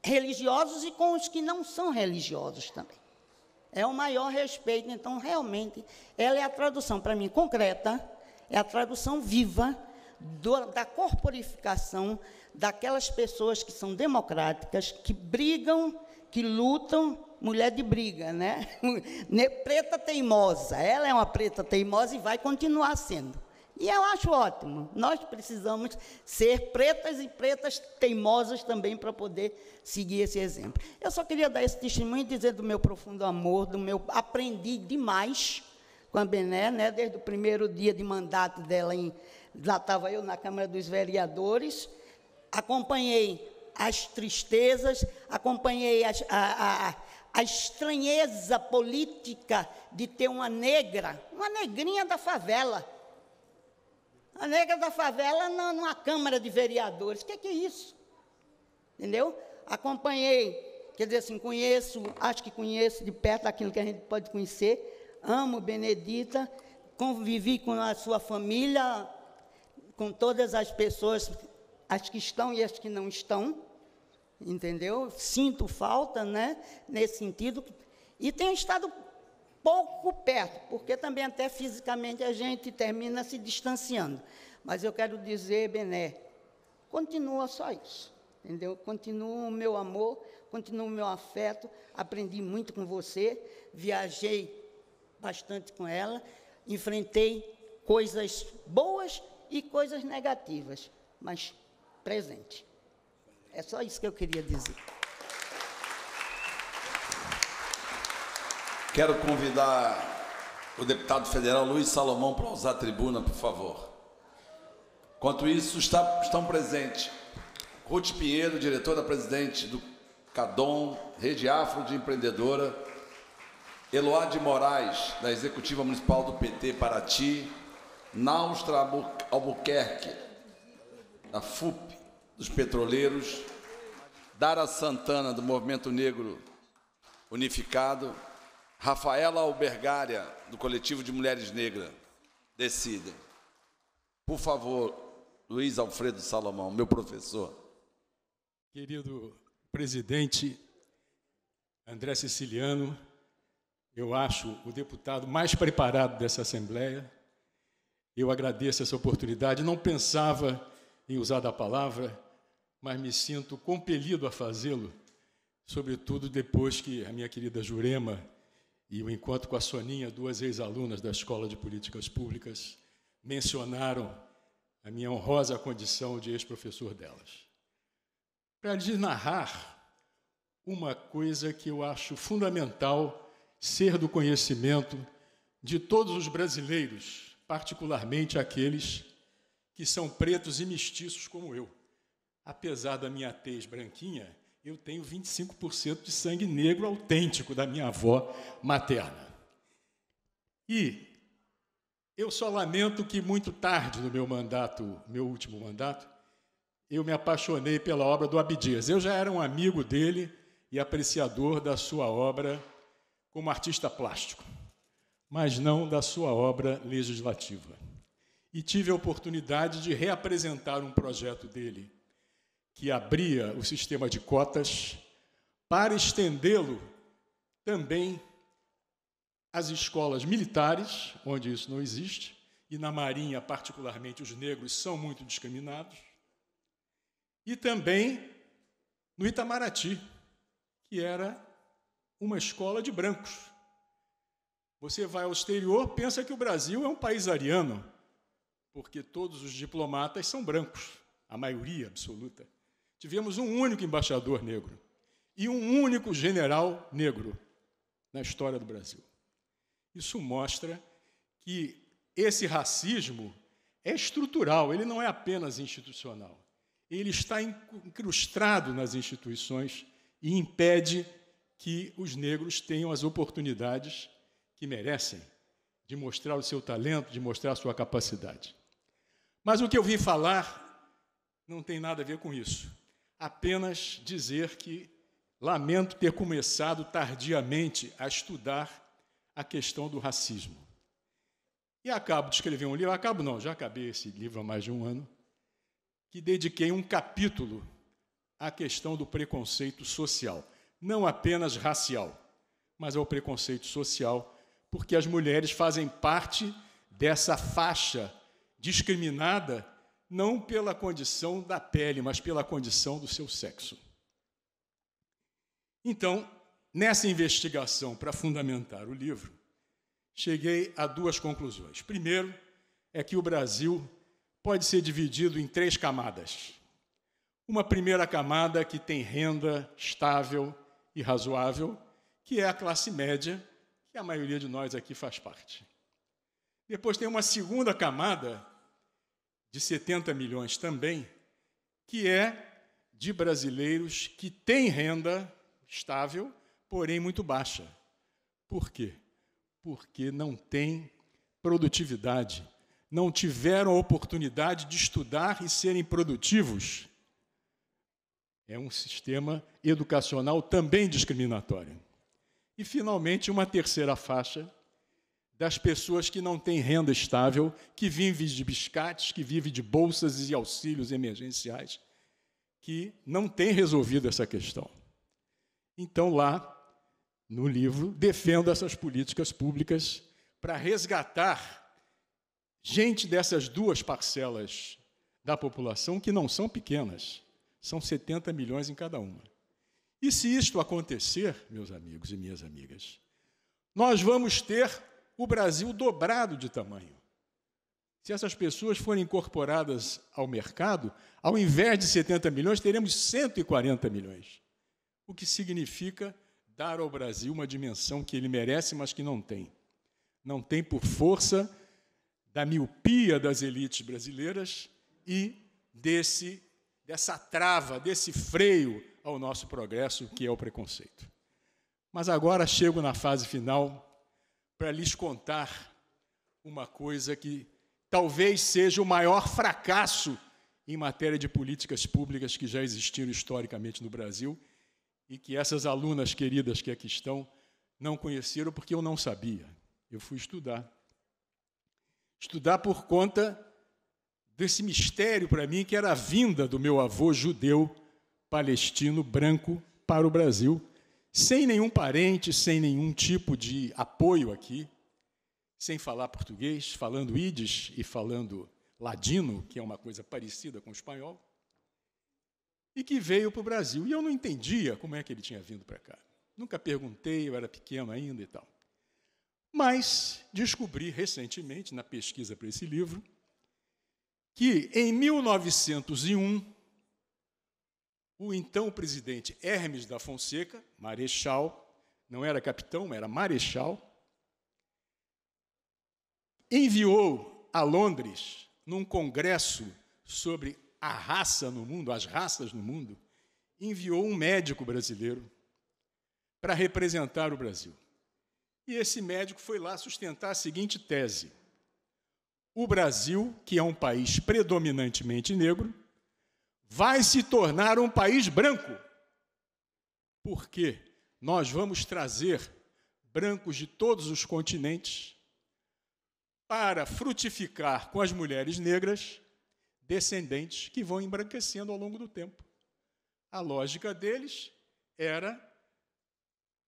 religiosos e com os que não são religiosos também. É o maior respeito. Então, realmente, ela é a tradução, para mim, concreta, é a tradução viva do, da corporificação daquelas pessoas que são democráticas, que brigam, que lutam, mulher de briga, né? preta teimosa. Ela é uma preta teimosa e vai continuar sendo. E eu acho ótimo. Nós precisamos ser pretas e pretas teimosas também para poder seguir esse exemplo. Eu só queria dar esse testemunho e dizer do meu profundo amor, do meu aprendi demais com a Bené, né? Desde o primeiro dia de mandato dela em lá estava eu na Câmara dos Vereadores, acompanhei as tristezas, acompanhei a, a, a estranheza política de ter uma negra, uma negrinha da favela. A negra da favela numa Câmara de Vereadores. O que, que é isso? Entendeu? Acompanhei, quer dizer assim, conheço, acho que conheço de perto aquilo que a gente pode conhecer. Amo Benedita, convivi com a sua família, com todas as pessoas, as que estão e as que não estão, entendeu? Sinto falta, né, nesse sentido, e tenho estado pouco perto, porque também até fisicamente a gente termina se distanciando. Mas eu quero dizer, Bené, continua só isso, entendeu? Continua o meu amor, continua o meu afeto, aprendi muito com você, viajei bastante com ela, enfrentei coisas boas e coisas negativas, mas presente. É só isso que eu queria dizer. Quero convidar o deputado federal Luiz Salomão para usar a tribuna, por favor. Enquanto isso, está, estão presentes Ruth Pinheiro, diretora presidente do CADOM, Rede Afro de Empreendedora, Eloá de Moraes, da Executiva Municipal do PT Paraty, Naustra Albuquerque, da FUP, dos petroleiros, Dara Santana, do Movimento Negro Unificado, Rafaela Albergária, do Coletivo de Mulheres Negras, decidem. Por favor, Luiz Alfredo Salomão, meu professor. Querido presidente André Siciliano, eu acho o deputado mais preparado dessa Assembleia, eu agradeço essa oportunidade. Não pensava em usar da palavra, mas me sinto compelido a fazê-lo, sobretudo depois que a minha querida Jurema e o encontro com a Soninha, duas ex-alunas da Escola de Políticas Públicas, mencionaram a minha honrosa condição de ex-professor delas. Para lhes narrar uma coisa que eu acho fundamental ser do conhecimento de todos os brasileiros particularmente aqueles que são pretos e mestiços como eu. Apesar da minha tez branquinha, eu tenho 25% de sangue negro autêntico da minha avó materna. E eu só lamento que muito tarde no meu mandato, meu último mandato, eu me apaixonei pela obra do Abdias. Eu já era um amigo dele e apreciador da sua obra como artista plástico mas não da sua obra legislativa. E tive a oportunidade de reapresentar um projeto dele, que abria o sistema de cotas para estendê-lo também às escolas militares, onde isso não existe, e na Marinha, particularmente, os negros são muito discriminados, e também no Itamaraty, que era uma escola de brancos. Você vai ao exterior, pensa que o Brasil é um país ariano, porque todos os diplomatas são brancos, a maioria absoluta. Tivemos um único embaixador negro e um único general negro na história do Brasil. Isso mostra que esse racismo é estrutural, ele não é apenas institucional. Ele está incrustado nas instituições e impede que os negros tenham as oportunidades que merecem de mostrar o seu talento, de mostrar a sua capacidade. Mas o que eu vim falar não tem nada a ver com isso. Apenas dizer que lamento ter começado tardiamente a estudar a questão do racismo. E acabo de escrever um livro, acabo não, já acabei esse livro há mais de um ano, que dediquei um capítulo à questão do preconceito social, não apenas racial, mas ao preconceito social, porque as mulheres fazem parte dessa faixa discriminada não pela condição da pele, mas pela condição do seu sexo. Então, nessa investigação para fundamentar o livro, cheguei a duas conclusões. Primeiro, é que o Brasil pode ser dividido em três camadas. Uma primeira camada que tem renda estável e razoável, que é a classe média, que a maioria de nós aqui faz parte. Depois tem uma segunda camada, de 70 milhões também, que é de brasileiros que têm renda estável, porém muito baixa. Por quê? Porque não têm produtividade, não tiveram a oportunidade de estudar e serem produtivos. É um sistema educacional também discriminatório. E, finalmente, uma terceira faixa das pessoas que não têm renda estável, que vivem de biscates, que vivem de bolsas e auxílios emergenciais, que não têm resolvido essa questão. Então, lá no livro, defendo essas políticas públicas para resgatar gente dessas duas parcelas da população que não são pequenas, são 70 milhões em cada uma. E se isto acontecer, meus amigos e minhas amigas, nós vamos ter o Brasil dobrado de tamanho. Se essas pessoas forem incorporadas ao mercado, ao invés de 70 milhões, teremos 140 milhões. O que significa dar ao Brasil uma dimensão que ele merece, mas que não tem. Não tem por força da miopia das elites brasileiras e desse dessa trava, desse freio ao nosso progresso, que é o preconceito. Mas agora chego na fase final para lhes contar uma coisa que talvez seja o maior fracasso em matéria de políticas públicas que já existiram historicamente no Brasil e que essas alunas queridas que aqui estão não conheceram porque eu não sabia. Eu fui estudar. Estudar por conta desse mistério para mim que era a vinda do meu avô judeu palestino branco para o Brasil sem nenhum parente, sem nenhum tipo de apoio aqui, sem falar português, falando ídis e falando ladino, que é uma coisa parecida com o espanhol, e que veio para o Brasil. E eu não entendia como é que ele tinha vindo para cá. Nunca perguntei, eu era pequeno ainda e tal. Mas descobri recentemente, na pesquisa para esse livro, que em 1901 o então presidente Hermes da Fonseca, marechal, não era capitão, era marechal, enviou a Londres, num congresso sobre a raça no mundo, as raças no mundo, enviou um médico brasileiro para representar o Brasil. E esse médico foi lá sustentar a seguinte tese: o Brasil, que é um país predominantemente negro, vai se tornar um país branco. Porque nós vamos trazer brancos de todos os continentes para frutificar com as mulheres negras descendentes que vão embranquecendo ao longo do tempo. A lógica deles era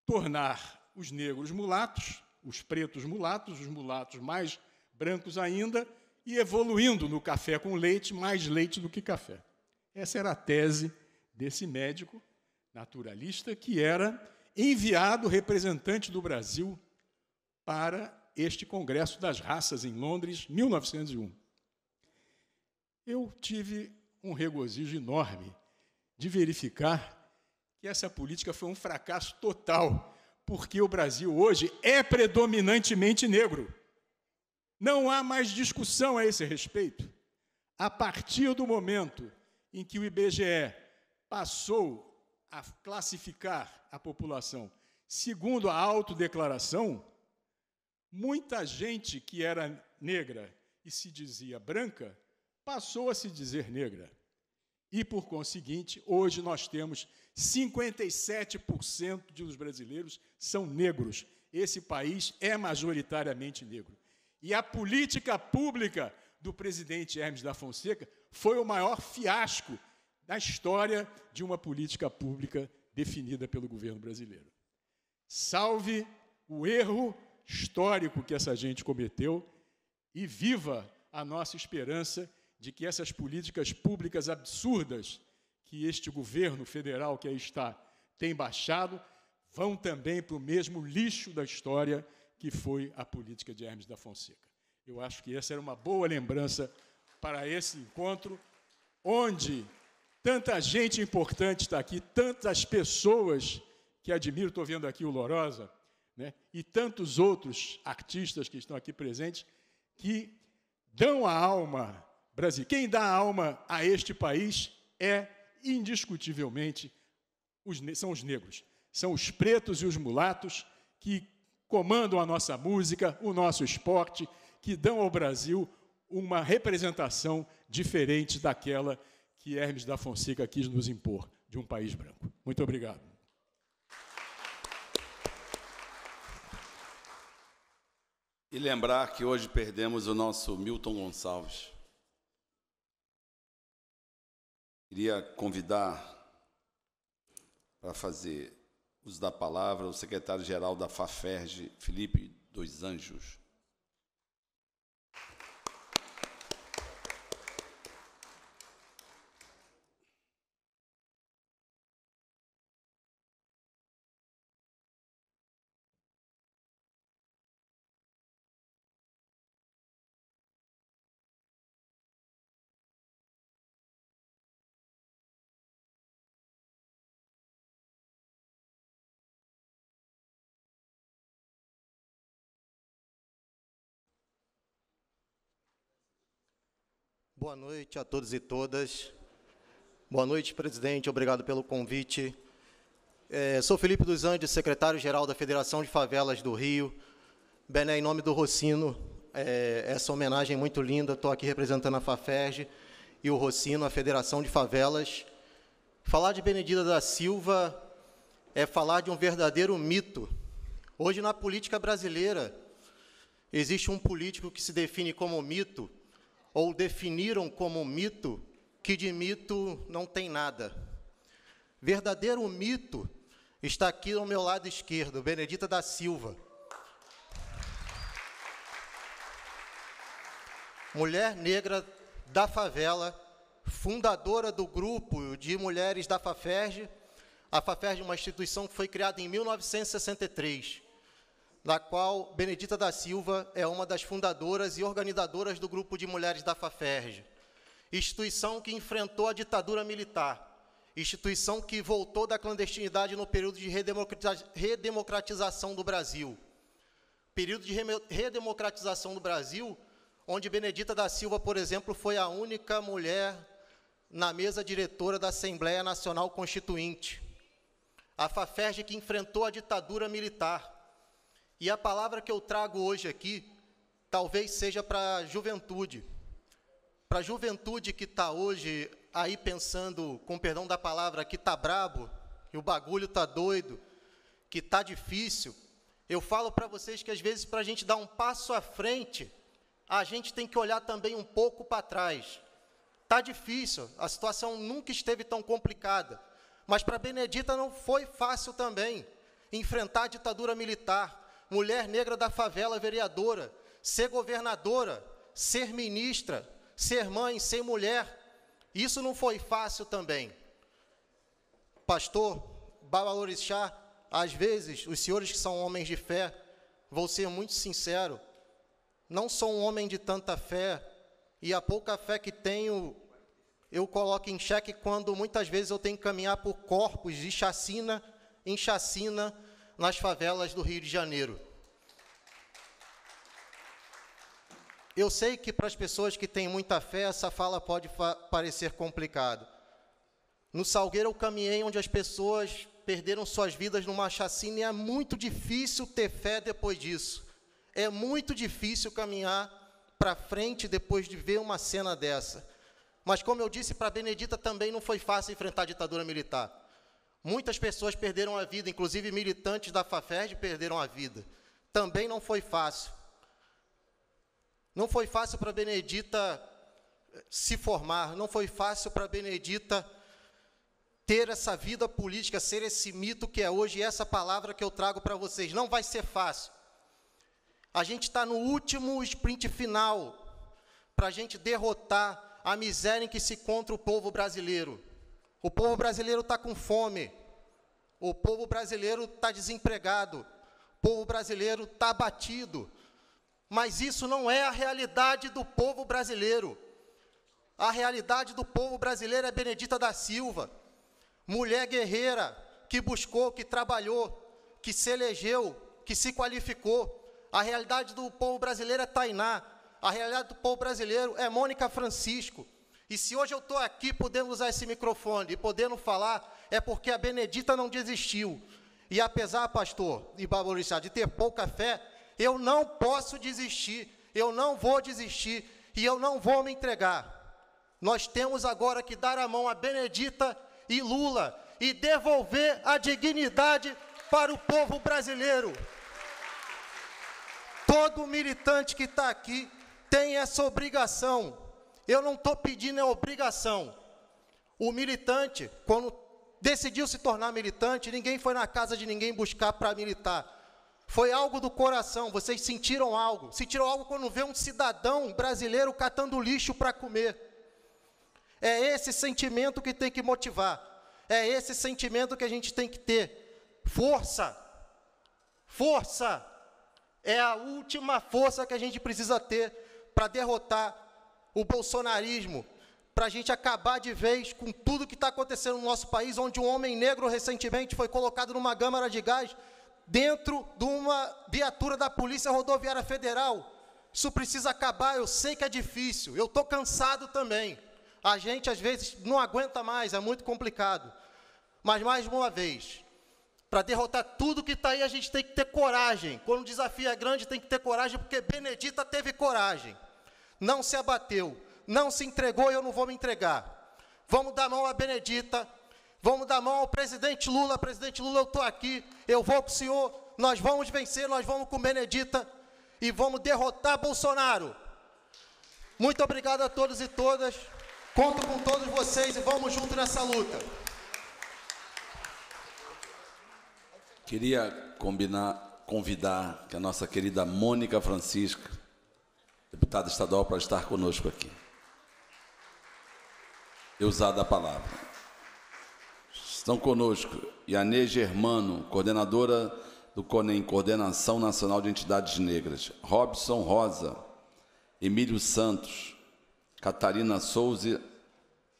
tornar os negros mulatos, os pretos mulatos, os mulatos mais brancos ainda, e evoluindo no café com leite, mais leite do que café. Essa era a tese desse médico naturalista que era enviado representante do Brasil para este Congresso das Raças em Londres, 1901. Eu tive um regozijo enorme de verificar que essa política foi um fracasso total, porque o Brasil hoje é predominantemente negro. Não há mais discussão a esse respeito. A partir do momento em que o IBGE passou a classificar a população segundo a autodeclaração, muita gente que era negra e se dizia branca passou a se dizer negra. E, por conseguinte, hoje nós temos 57% dos brasileiros são negros. Esse país é majoritariamente negro. E a política pública do presidente Hermes da Fonseca foi o maior fiasco da história de uma política pública definida pelo governo brasileiro. Salve o erro histórico que essa gente cometeu e viva a nossa esperança de que essas políticas públicas absurdas que este governo federal que aí está tem baixado vão também para o mesmo lixo da história que foi a política de Hermes da Fonseca. Eu acho que essa era uma boa lembrança para esse encontro, onde tanta gente importante está aqui, tantas pessoas que admiro, estou vendo aqui o Lorosa, né, e tantos outros artistas que estão aqui presentes, que dão a alma brasileira. Quem dá a alma a este país é, indiscutivelmente, os, são os negros. São os pretos e os mulatos que comandam a nossa música, o nosso esporte, que dão ao Brasil uma representação diferente daquela que Hermes da Fonseca quis nos impor de um país branco. Muito obrigado. E lembrar que hoje perdemos o nosso Milton Gonçalves. Queria convidar para fazer uso da palavra o secretário-geral da FAFERJ, Felipe dos Anjos. Boa noite a todos e todas. Boa noite, presidente. Obrigado pelo convite. É, sou Felipe dos Andes, secretário-geral da Federação de Favelas do Rio. Bené, em nome do Rocino, é, essa homenagem muito linda. Estou aqui representando a FAFERJ e o Rocino, a Federação de Favelas. Falar de Benedita da Silva é falar de um verdadeiro mito. Hoje, na política brasileira, existe um político que se define como mito ou definiram como mito que de mito não tem nada. Verdadeiro mito está aqui ao meu lado esquerdo, Benedita da Silva. Mulher negra da favela, fundadora do grupo de mulheres da FAFERJ. A FAFERJ é uma instituição que foi criada em 1963 da qual Benedita da Silva é uma das fundadoras e organizadoras do grupo de mulheres da FAFERJ. Instituição que enfrentou a ditadura militar, instituição que voltou da clandestinidade no período de redemocratização do Brasil. Período de redemocratização do Brasil, onde Benedita da Silva, por exemplo, foi a única mulher na mesa diretora da Assembleia Nacional Constituinte. A FAFERJ que enfrentou a ditadura militar, e a palavra que eu trago hoje aqui, talvez seja para a juventude. Para a juventude que está hoje aí pensando, com perdão da palavra, que está brabo, que o bagulho está doido, que está difícil. Eu falo para vocês que às vezes para a gente dar um passo à frente, a gente tem que olhar também um pouco para trás. Está difícil, a situação nunca esteve tão complicada. Mas para Benedita não foi fácil também enfrentar a ditadura militar, mulher negra da favela vereadora, ser governadora, ser ministra, ser mãe, ser mulher. Isso não foi fácil também. Pastor Babalorixá, às vezes, os senhores que são homens de fé, vou ser muito sincero, não sou um homem de tanta fé, e a pouca fé que tenho, eu coloco em xeque quando muitas vezes eu tenho que caminhar por corpos de chacina em chacina, nas favelas do Rio de Janeiro. Eu sei que para as pessoas que têm muita fé, essa fala pode parecer complicada. No Salgueiro eu caminhei onde as pessoas perderam suas vidas numa chacina e é muito difícil ter fé depois disso. É muito difícil caminhar para frente depois de ver uma cena dessa. Mas, como eu disse, para Benedita também não foi fácil enfrentar a ditadura militar. Muitas pessoas perderam a vida, inclusive militantes da FAFERJ perderam a vida. Também não foi fácil. Não foi fácil para Benedita eh, se formar, não foi fácil para Benedita ter essa vida política, ser esse mito que é hoje, essa palavra que eu trago para vocês. Não vai ser fácil. A gente está no último sprint final para a gente derrotar a miséria em que se encontra o povo brasileiro. O povo brasileiro está com fome. O povo brasileiro está desempregado. O povo brasileiro está abatido. Mas isso não é a realidade do povo brasileiro. A realidade do povo brasileiro é Benedita da Silva, mulher guerreira que buscou, que trabalhou, que se elegeu, que se qualificou. A realidade do povo brasileiro é Tainá. A realidade do povo brasileiro é Mônica Francisco. E se hoje eu estou aqui podendo usar esse microfone e podendo falar, é porque a Benedita não desistiu. E apesar, pastor e Baborixá, de ter pouca fé, eu não posso desistir, eu não vou desistir e eu não vou me entregar. Nós temos agora que dar a mão a Benedita e Lula e devolver a dignidade para o povo brasileiro. Todo militante que está aqui tem essa obrigação eu não estou pedindo é obrigação. O militante, quando decidiu se tornar militante, ninguém foi na casa de ninguém buscar para militar. Foi algo do coração, vocês sentiram algo. Sentiram algo quando vê um cidadão brasileiro catando lixo para comer. É esse sentimento que tem que motivar. É esse sentimento que a gente tem que ter. Força. Força. É a última força que a gente precisa ter para derrotar o bolsonarismo, para a gente acabar de vez com tudo que está acontecendo no nosso país, onde um homem negro recentemente foi colocado numa câmara de gás dentro de uma viatura da Polícia Rodoviária Federal. Isso precisa acabar, eu sei que é difícil, eu estou cansado também. A gente, às vezes, não aguenta mais, é muito complicado. Mas, mais uma vez, para derrotar tudo que está aí, a gente tem que ter coragem. Quando o desafio é grande, tem que ter coragem, porque Benedita teve coragem não se abateu, não se entregou e eu não vou me entregar. Vamos dar mão à Benedita, vamos dar mão ao presidente Lula. Presidente Lula, eu estou aqui, eu vou com o senhor, nós vamos vencer, nós vamos com Benedita e vamos derrotar Bolsonaro. Muito obrigado a todos e todas. Conto com todos vocês e vamos juntos nessa luta. Queria combinar, convidar que a nossa querida Mônica Francisca deputada estadual, para estar conosco aqui. E usar a palavra. Estão conosco Yanê Germano, coordenadora do CONEM, Coordenação Nacional de Entidades Negras, Robson Rosa, Emílio Santos, Catarina Souza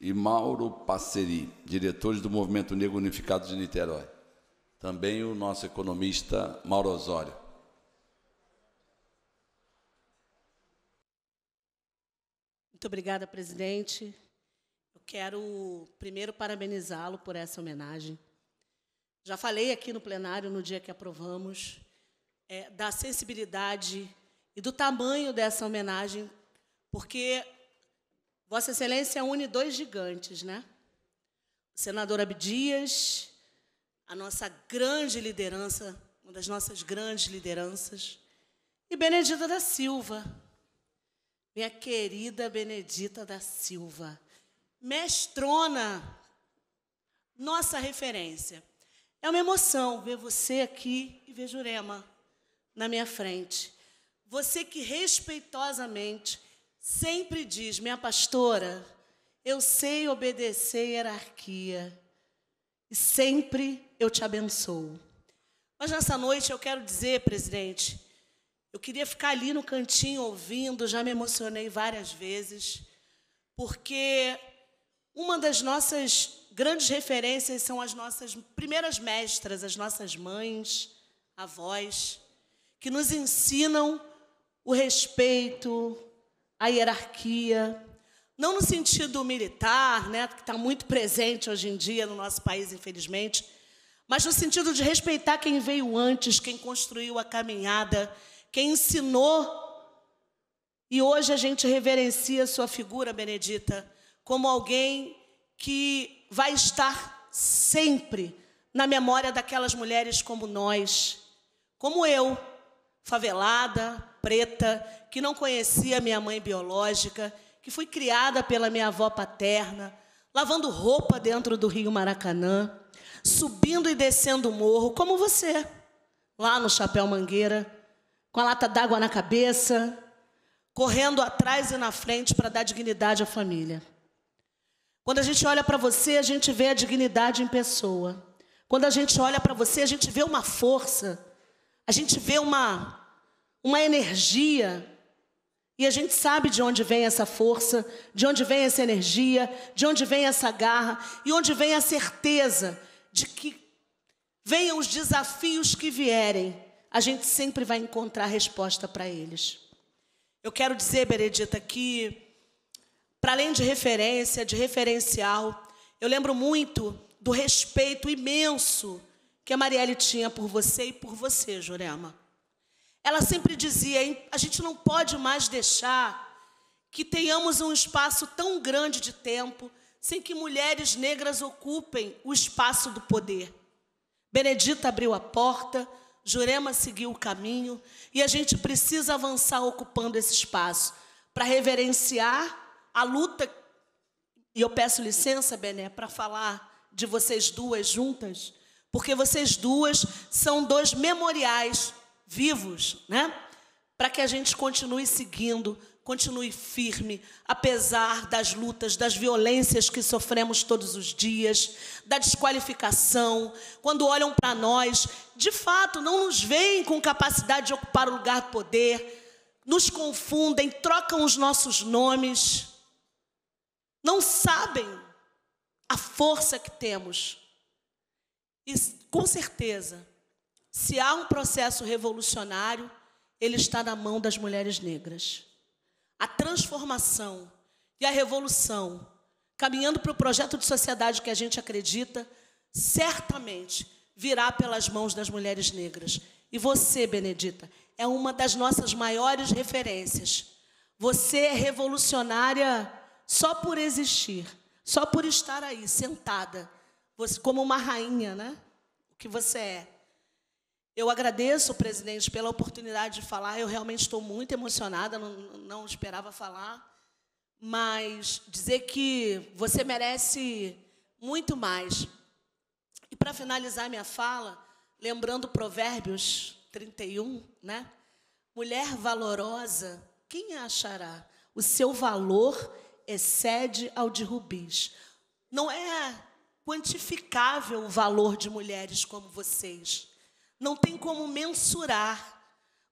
e Mauro Passeri, diretores do Movimento Negro Unificado de Niterói. Também o nosso economista Mauro Osório. Muito obrigada, presidente. Eu quero primeiro parabenizá-lo por essa homenagem. Já falei aqui no plenário, no dia que aprovamos, é, da sensibilidade e do tamanho dessa homenagem, porque Vossa Excelência une dois gigantes, né? O senador Abdias, a nossa grande liderança, uma das nossas grandes lideranças, e Benedita da Silva, minha querida Benedita da Silva, mestrona, nossa referência. É uma emoção ver você aqui e ver Jurema na minha frente. Você que respeitosamente sempre diz, minha pastora, eu sei obedecer hierarquia e sempre eu te abençoo. Mas nessa noite eu quero dizer, presidente, eu queria ficar ali no cantinho ouvindo, já me emocionei várias vezes, porque uma das nossas grandes referências são as nossas primeiras mestras, as nossas mães, avós, que nos ensinam o respeito, a hierarquia, não no sentido militar, né, que está muito presente hoje em dia no nosso país, infelizmente, mas no sentido de respeitar quem veio antes, quem construiu a caminhada quem ensinou. E hoje a gente reverencia sua figura, Benedita, como alguém que vai estar sempre na memória daquelas mulheres como nós, como eu, favelada, preta, que não conhecia minha mãe biológica, que fui criada pela minha avó paterna, lavando roupa dentro do Rio Maracanã, subindo e descendo o morro, como você, lá no Chapéu Mangueira, com a lata d'água na cabeça, correndo atrás e na frente para dar dignidade à família. Quando a gente olha para você, a gente vê a dignidade em pessoa. Quando a gente olha para você, a gente vê uma força, a gente vê uma, uma energia. E a gente sabe de onde vem essa força, de onde vem essa energia, de onde vem essa garra e onde vem a certeza de que venham os desafios que vierem, a gente sempre vai encontrar resposta para eles. Eu quero dizer, Benedita, que para além de referência, de referencial, eu lembro muito do respeito imenso que a Marielle tinha por você e por você, Jurema. Ela sempre dizia: a gente não pode mais deixar que tenhamos um espaço tão grande de tempo sem que mulheres negras ocupem o espaço do poder. Benedita abriu a porta, Jurema seguiu o caminho e a gente precisa avançar ocupando esse espaço para reverenciar a luta, e eu peço licença, Bené, para falar de vocês duas juntas, porque vocês duas são dois memoriais vivos, né? Para que a gente continue seguindo, continue firme, apesar das lutas, das violências que sofremos todos os dias, da desqualificação. Quando olham para nós, de fato, não nos veem com capacidade de ocupar o lugar do poder, nos confundem, trocam os nossos nomes não sabem a força que temos. E com certeza, se há um processo revolucionário, ele está na mão das mulheres negras. A transformação e a revolução, caminhando para o projeto de sociedade que a gente acredita, certamente virá pelas mãos das mulheres negras. E você, Benedita, é uma das nossas maiores referências. Você é revolucionária só por existir, só por estar aí, sentada, você, como uma rainha, né? O que você é. Eu agradeço, presidente, pela oportunidade de falar. Eu realmente estou muito emocionada, não, não esperava falar. Mas dizer que você merece muito mais. E para finalizar minha fala, lembrando Provérbios 31, né? Mulher valorosa, quem achará? O seu valor excede ao de rubis. Não é quantificável o valor de mulheres como vocês. Não tem como mensurar.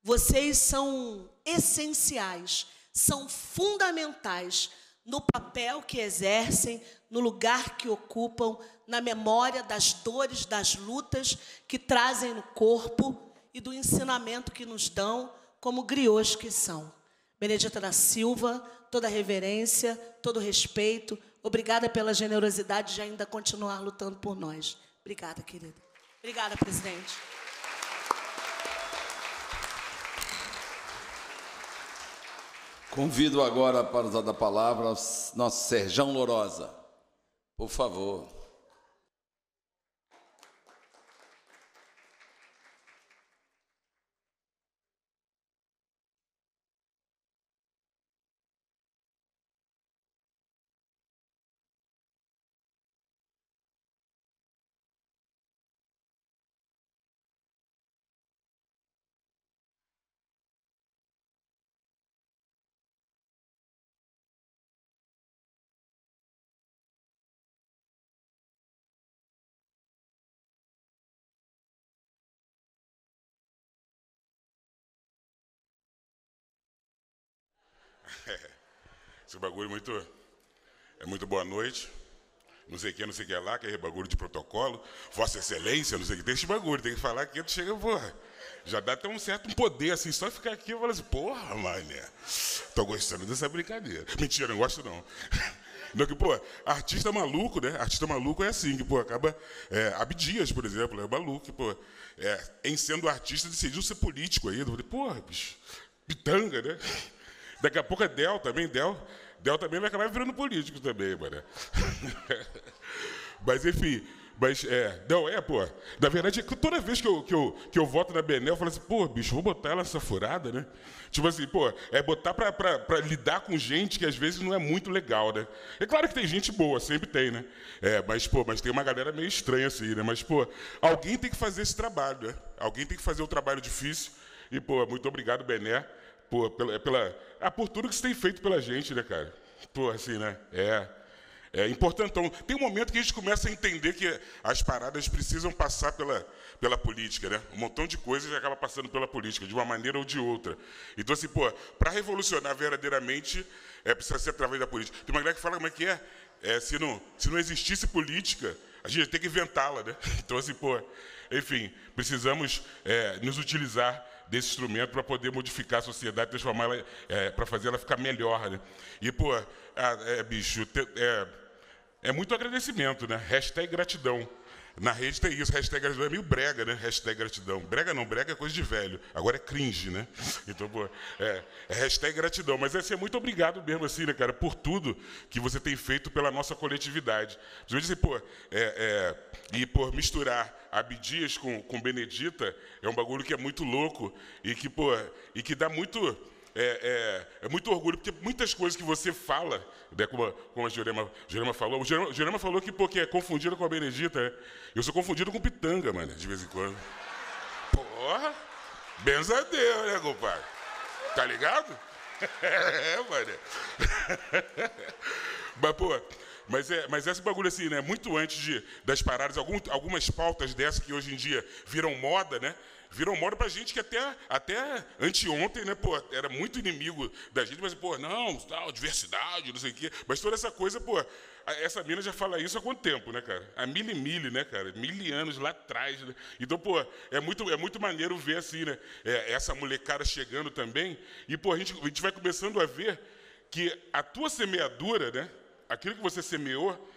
Vocês são essenciais, são fundamentais no papel que exercem, no lugar que ocupam, na memória das dores, das lutas que trazem no corpo e do ensinamento que nos dão como griots que são. Benedita da Silva, toda reverência, todo o respeito. Obrigada pela generosidade de ainda continuar lutando por nós. Obrigada, querida. Obrigada, presidente. Convido agora para usar da palavra nosso Serjão Lorosa. Por favor. Esse bagulho é muito, é muito boa noite. Não sei o que, não sei o que lá, que é bagulho de protocolo. Vossa Excelência, não sei o que. Tem esse bagulho, tem que falar aqui, tu chega, porra. Já dá até um certo poder, assim, só ficar aqui e falar assim, porra, mané. Tô gostando dessa brincadeira. Mentira, não gosto não. Não, que, pô, artista maluco, né? Artista maluco é assim, que, pô, acaba. É, Abdias, por exemplo, é maluco, pô. É, em sendo artista, decidiu ser político aí. Eu falei, porra, bicho, pitanga, né? Daqui a pouco é Del também, Del. Del também vai acabar virando político também, mano. Mas, enfim, mas, é, não, é, pô. Na verdade, toda vez que eu, que eu, que eu voto na Benel, eu falo assim, pô, bicho, vou botar ela nessa furada, né? Tipo assim, pô, é botar pra, pra, pra, lidar com gente que às vezes não é muito legal, né? É claro que tem gente boa, sempre tem, né? É, mas, pô, mas tem uma galera meio estranha assim, né? Mas, pô, alguém tem que fazer esse trabalho, né? Alguém tem que fazer o trabalho difícil. E, pô, muito obrigado, Bené, pô, pela, pela, ah, por tudo que você tem feito pela gente, né, cara? Pô, assim, né? É. É importantão. Tem um momento que a gente começa a entender que as paradas precisam passar pela, pela política, né? Um montão de coisas acaba passando pela política, de uma maneira ou de outra. Então, assim, pô, para revolucionar verdadeiramente, é, precisa ser através da política. Tem uma galera que fala como é que é, é se, não, se não existisse política, a gente tem que inventá-la, né? Então, assim, pô, enfim, precisamos é, nos utilizar desse instrumento para poder modificar a sociedade, transformá-la, é, para fazer ela ficar melhor, né? E, pô, ah, é, bicho, te, é, é muito agradecimento, né? Hashtag gratidão. Na rede tem isso, hashtag gratidão é meio brega, né? Hashtag gratidão. Brega não, brega é coisa de velho. Agora é cringe, né? Então, pô, é, é hashtag gratidão. Mas é assim, é muito obrigado mesmo, assim, né, cara, por tudo que você tem feito pela nossa coletividade. Principalmente assim, pô, é, é, e por misturar Abdias com, com Benedita é um bagulho que é muito louco e que, pô, e que dá muito é, é, é, muito orgulho, porque muitas coisas que você fala, né, como, a, como a Jurema, Jurema falou, o Jurema, Jurema falou que, pô, que é confundido com a Benedita, né? eu sou confundido com pitanga, mano, de vez em quando. Porra, benza a Deus, né, compadre? Tá ligado? É, mano. Mas, pô, mas, é, mas esse bagulho assim, né? Muito antes de, das paradas, algum, algumas pautas dessas que hoje em dia viram moda, né? Virou moda pra gente que até, até anteontem, né, pô, era muito inimigo da gente, mas, pô, não, tal, diversidade, não sei o quê. Mas toda essa coisa, pô, essa mina já fala isso há quanto tempo, né, cara? Há mil e mil, né, cara? Mil anos lá atrás. Né? Então, pô, é muito, é muito maneiro ver assim, né? É, essa molecada chegando também. E, pô, a gente, a gente vai começando a ver que a tua semeadura, né? Aquilo que você semeou,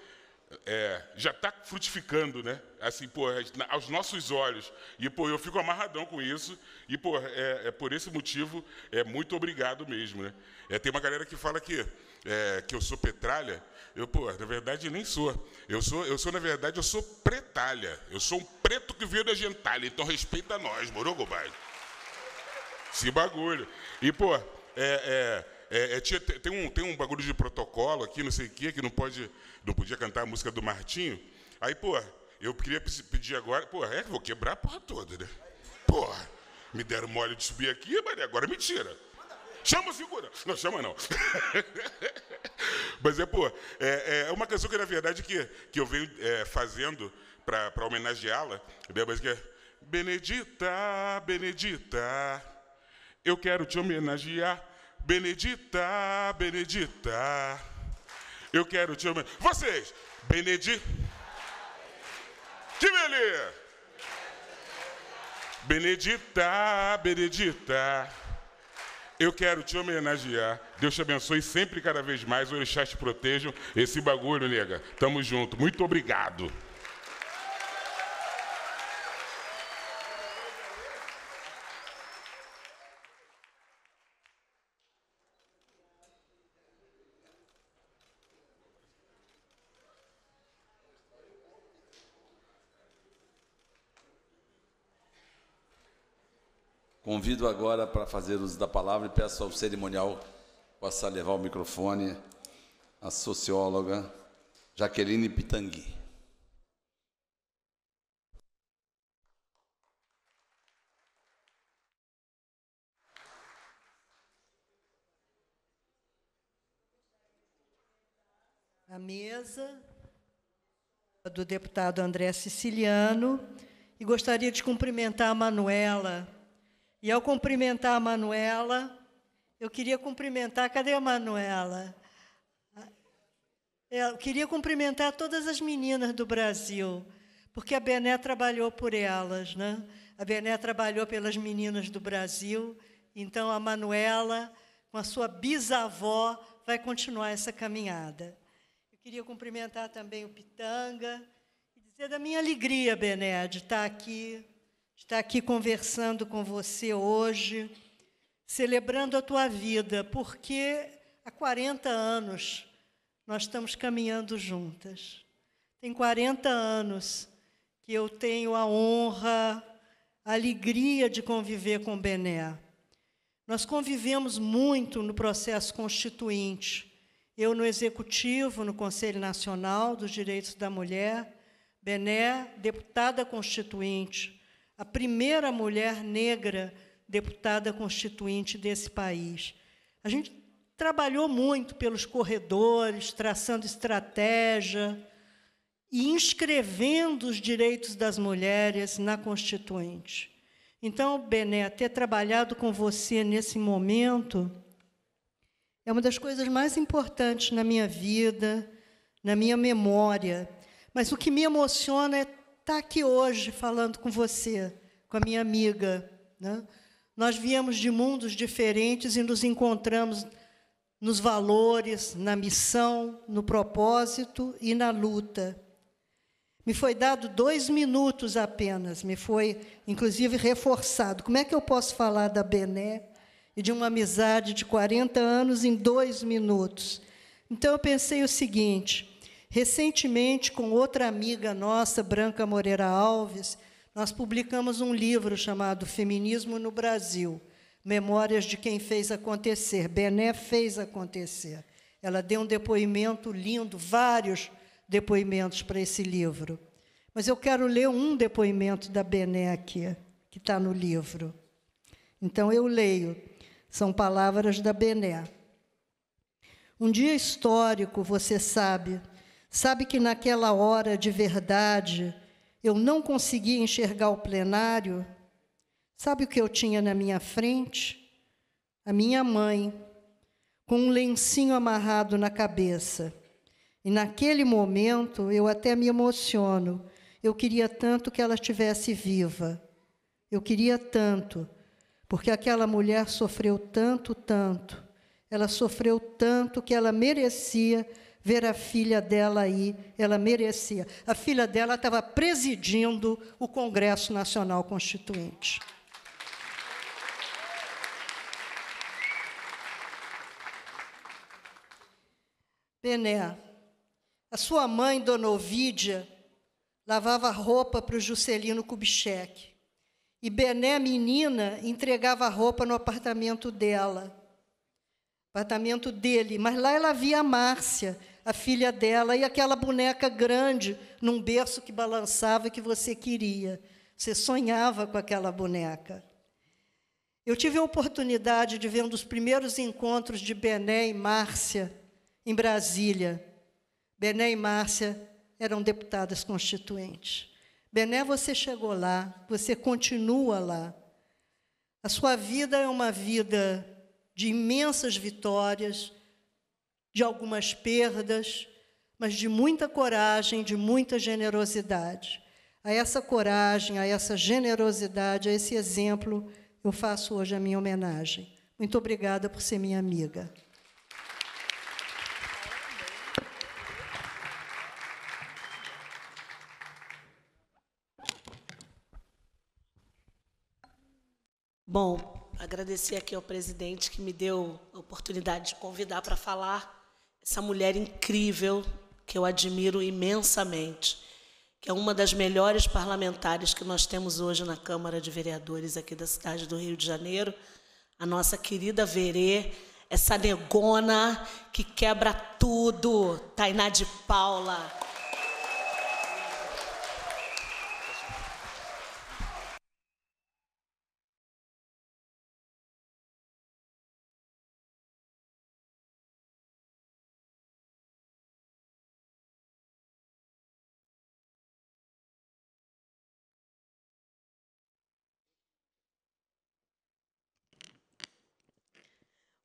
é, já está frutificando, né? Assim, pô, aos nossos olhos. E, pô, eu fico amarradão com isso. E, pô, é, é por esse motivo, é muito obrigado mesmo, né? É, tem uma galera que fala que, é, que eu sou petralha. Eu, pô, na verdade, nem sou. Eu sou, eu sou, na verdade, eu sou pretalha. Eu sou um preto que veio da gentalha. Então, respeita nós, moro, Gobai? Esse bagulho. E, pô, é, é, é, é tem, um, tem um bagulho de protocolo aqui, não sei o quê, que não pode não podia cantar a música do Martinho. Aí, pô, eu queria pedir agora, pô, é que vou quebrar a porra toda, né? Porra, me deram mole de subir aqui, mas agora me tira. Chama segura. Não, chama não. mas é, pô, é, é, uma canção que, na verdade, que, que eu venho é, fazendo para homenageá-la. Né? Mas que é Benedita, Benedita, eu quero te homenagear. Benedita, Benedita. Eu quero te amar. Vocês, Benedito. Que beleza! Benedita, Benedita. Eu quero te homenagear. Deus te abençoe sempre cada vez mais. O orixás te protejam. Esse bagulho, nega. Tamo junto. Muito obrigado. Convido agora para fazer uso da palavra e peço ao cerimonial possa levar o microfone a socióloga Jaqueline Pitangui. A mesa do deputado André Siciliano e gostaria de cumprimentar a Manuela e ao cumprimentar a Manuela, eu queria cumprimentar, cadê a Manuela? Eu queria cumprimentar todas as meninas do Brasil, porque a Bené trabalhou por elas, né? A Bené trabalhou pelas meninas do Brasil, então a Manuela, com a sua bisavó, vai continuar essa caminhada. Queria cumprimentar também o Pitanga e dizer da minha alegria, Bené, de estar aqui, estar aqui conversando com você hoje, celebrando a tua vida, porque há 40 anos nós estamos caminhando juntas. Tem 40 anos que eu tenho a honra, a alegria de conviver com Bené. Nós convivemos muito no processo constituinte. Eu no Executivo, no Conselho Nacional dos Direitos da Mulher, Bené, deputada constituinte, a primeira mulher negra deputada constituinte desse país. A gente trabalhou muito pelos corredores, traçando estratégia e inscrevendo os direitos das mulheres na Constituinte. Então, Bené, ter trabalhado com você nesse momento é uma das coisas mais importantes na minha vida, na minha memória. Mas o que me emociona é estar aqui hoje falando com você, com a minha amiga. Né? Nós viemos de mundos diferentes e nos encontramos nos valores, na missão, no propósito e na luta. Me foi dado dois minutos apenas, me foi, inclusive, reforçado. Como é que eu posso falar da Bené e de uma amizade de 40 anos em dois minutos? Então, eu pensei o seguinte: recentemente, com outra amiga nossa, Branca Moreira Alves, nós publicamos um livro chamado Feminismo no Brasil Memórias de Quem Fez Acontecer. Bené fez acontecer. Ela deu um depoimento lindo, vários depoimentos para esse livro. Mas eu quero ler um depoimento da Bené aqui, que está no livro. Então eu leio. São palavras da Bené. Um dia histórico, você sabe, sabe que naquela hora de verdade eu não conseguia enxergar o plenário. Sabe o que eu tinha na minha frente? A minha mãe, com um lencinho amarrado na cabeça e naquele momento eu até me emociono. Eu queria tanto que ela estivesse viva. Eu queria tanto, porque aquela mulher sofreu tanto, tanto. Ela sofreu tanto que ela merecia ver a filha dela aí, ela merecia. A filha dela estava presidindo o Congresso Nacional Constituinte. Bené, a sua mãe, Dona Ovídia, lavava roupa para o Juscelino Kubitschek. E Bené, menina, entregava roupa no apartamento dela, apartamento dele. Mas lá ela via a Márcia, a filha dela, e aquela boneca grande num berço que balançava que você queria. Você sonhava com aquela boneca. Eu tive a oportunidade de ver um dos primeiros encontros de Bené e Márcia em Brasília. Bené e Márcia eram deputadas constituintes. Bené, você chegou lá, você continua lá. A sua vida é uma vida de imensas vitórias, de algumas perdas, mas de muita coragem, de muita generosidade. A essa coragem, a essa generosidade, a esse exemplo, eu faço hoje a minha homenagem. Muito obrigada por ser minha amiga. Bom, agradecer aqui ao presidente que me deu a oportunidade de convidar para falar essa mulher incrível que eu admiro imensamente, que é uma das melhores parlamentares que nós temos hoje na Câmara de Vereadores aqui da cidade do Rio de Janeiro, a nossa querida Verê, essa negona que quebra tudo, Tainá de Paula.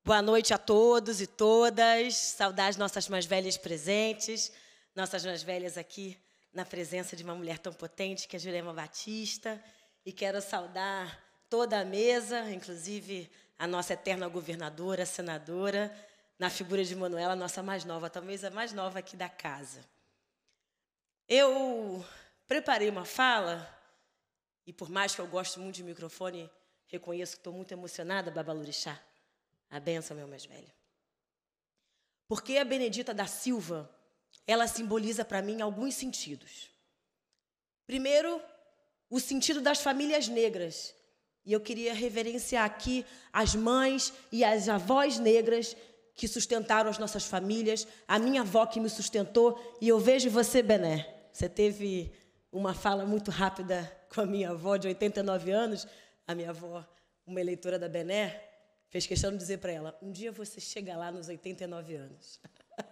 Boa noite a todos e todas. Saudades nossas mais velhas presentes, nossas mais velhas aqui na presença de uma mulher tão potente que é Jurema Batista. E quero saudar toda a mesa, inclusive a nossa eterna governadora, senadora, na figura de Manuela, nossa mais nova, talvez a mais nova aqui da casa. Eu preparei uma fala, e por mais que eu goste muito de microfone, reconheço que estou muito emocionada, Babalorixá. A benção, meu mais velho. Porque a Benedita da Silva, ela simboliza para mim alguns sentidos. Primeiro, o sentido das famílias negras. E eu queria reverenciar aqui as mães e as avós negras que sustentaram as nossas famílias, a minha avó que me sustentou, e eu vejo você, Bené. Você teve uma fala muito rápida com a minha avó de 89 anos, a minha avó, uma eleitora da Bené, fez questão de dizer para ela: um dia você chega lá nos 89 anos.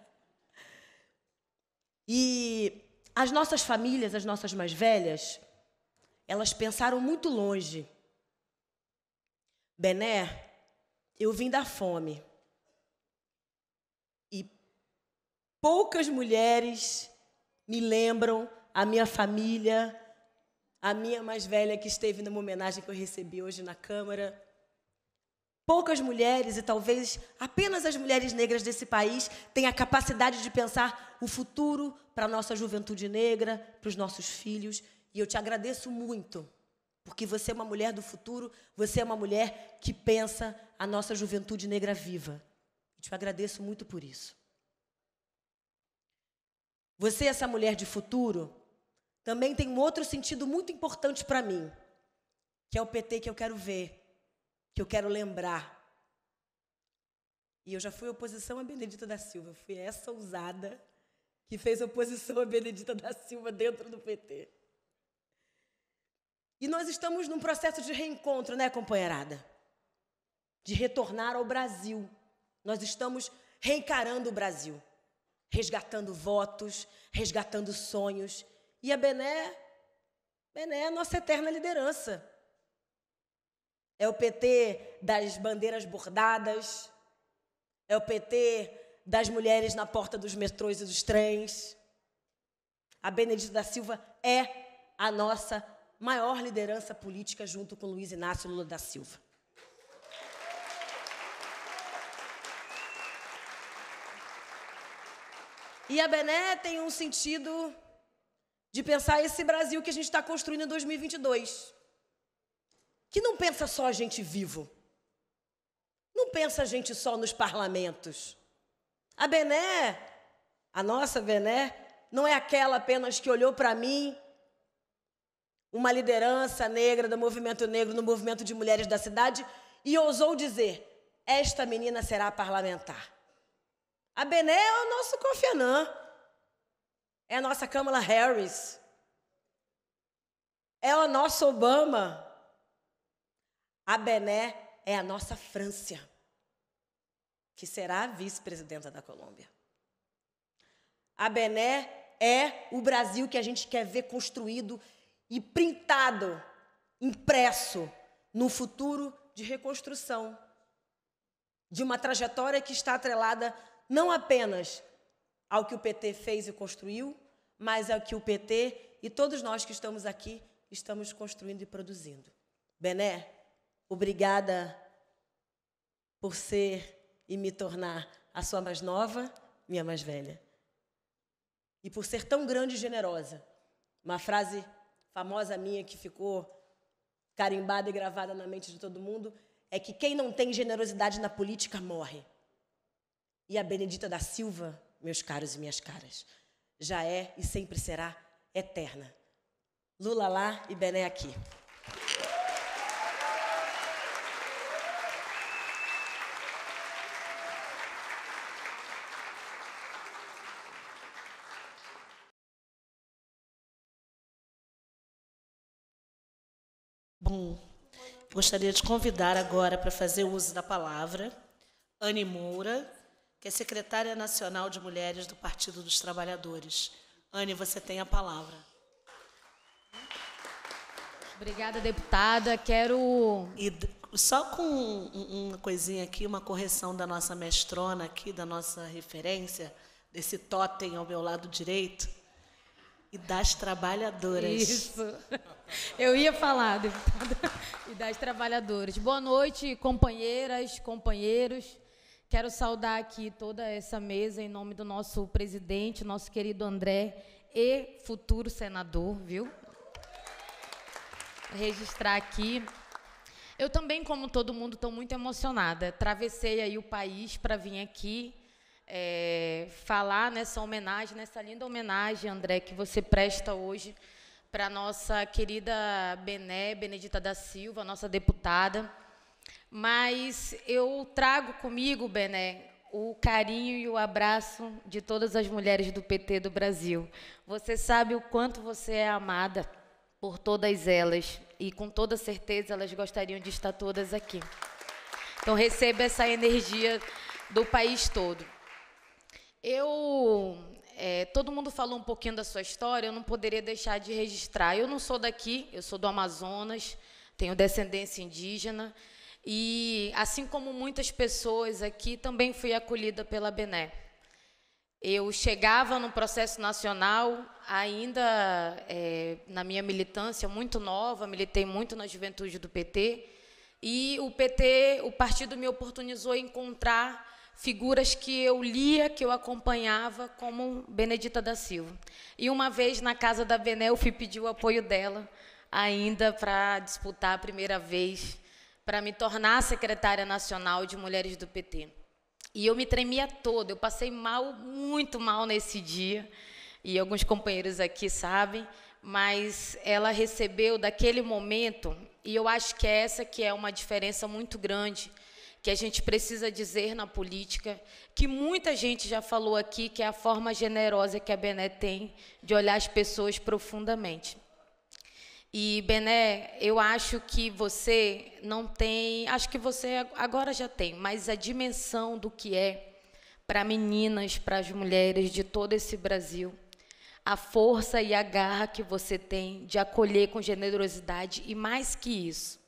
e as nossas famílias, as nossas mais velhas, elas pensaram muito longe. Bené, eu vim da fome. E poucas mulheres me lembram a minha família, a minha mais velha que esteve numa homenagem que eu recebi hoje na Câmara. Poucas mulheres, e talvez apenas as mulheres negras desse país, têm a capacidade de pensar o futuro para a nossa juventude negra, para os nossos filhos. E eu te agradeço muito, porque você é uma mulher do futuro, você é uma mulher que pensa a nossa juventude negra viva. Eu te agradeço muito por isso. Você, essa mulher de futuro, também tem um outro sentido muito importante para mim, que é o PT que eu quero ver, que eu quero lembrar. E eu já fui oposição a Benedita da Silva, fui essa ousada que fez oposição a Benedita da Silva dentro do PT. E nós estamos num processo de reencontro, né, companheirada? De retornar ao Brasil. Nós estamos reencarando o Brasil resgatando votos, resgatando sonhos. E a Bené, Bené é a nossa eterna liderança. É o PT das bandeiras bordadas, é o PT das mulheres na porta dos metrôs e dos trens. A Benedita da Silva é a nossa maior liderança política junto com Luiz Inácio Lula da Silva. E a Bené tem um sentido de pensar esse Brasil que a gente está construindo em 2022. Que não pensa só a gente vivo. Não pensa a gente só nos parlamentos. A Bené, a nossa Bené, não é aquela apenas que olhou para mim, uma liderança negra do movimento negro no movimento de mulheres da cidade, e ousou dizer: esta menina será parlamentar. A Bené é o nosso Annan. É a nossa Kamala Harris. É o nosso Obama. A Bené é a nossa França, que será a vice-presidenta da Colômbia. A Bené é o Brasil que a gente quer ver construído e printado, impresso no futuro de reconstrução, de uma trajetória que está atrelada não apenas ao que o PT fez e construiu, mas ao que o PT e todos nós que estamos aqui estamos construindo e produzindo. Bené, obrigada por ser e me tornar a sua mais nova, minha mais velha. E por ser tão grande e generosa. Uma frase famosa minha que ficou carimbada e gravada na mente de todo mundo é que quem não tem generosidade na política morre. E a Benedita da Silva, meus caros e minhas caras, já é e sempre será eterna. Lula lá e Bené aqui. Bom, gostaria de convidar agora para fazer uso da palavra Anne Moura, que é secretária nacional de mulheres do Partido dos Trabalhadores. Anne, você tem a palavra. Obrigada, deputada. Quero. E só com uma coisinha aqui, uma correção da nossa mestrona aqui, da nossa referência, desse totem ao meu lado direito, e das trabalhadoras. Isso. Eu ia falar, deputada. E das trabalhadoras. Boa noite, companheiras, companheiros. Quero saudar aqui toda essa mesa em nome do nosso presidente, nosso querido André, e futuro senador, viu? Registrar aqui. Eu também, como todo mundo, estou muito emocionada. Travessei aí o país para vir aqui é, falar nessa homenagem, nessa linda homenagem, André, que você presta hoje para nossa querida Bené Benedita da Silva, nossa deputada. Mas eu trago comigo, Bené, o carinho e o abraço de todas as mulheres do PT do Brasil. Você sabe o quanto você é amada por todas elas e com toda certeza elas gostariam de estar todas aqui. Então receba essa energia do país todo. Eu, é, todo mundo falou um pouquinho da sua história, eu não poderia deixar de registrar. Eu não sou daqui, eu sou do Amazonas, tenho descendência indígena e, assim como muitas pessoas aqui, também fui acolhida pela Bené. Eu chegava no processo nacional, ainda é, na minha militância, muito nova, militei muito na juventude do PT, e o PT, o partido me oportunizou encontrar figuras que eu lia, que eu acompanhava, como Benedita da Silva. E uma vez na casa da Bené, eu fui pedir o apoio dela, ainda para disputar a primeira vez, para me tornar secretária nacional de mulheres do PT. E eu me tremia toda, eu passei mal, muito mal nesse dia, e alguns companheiros aqui sabem, mas ela recebeu daquele momento, e eu acho que é essa que é uma diferença muito grande, que a gente precisa dizer na política, que muita gente já falou aqui, que é a forma generosa que a Bené tem de olhar as pessoas profundamente. E, Bené, eu acho que você não tem, acho que você agora já tem, mas a dimensão do que é para meninas, para as mulheres de todo esse Brasil, a força e a garra que você tem de acolher com generosidade e mais que isso,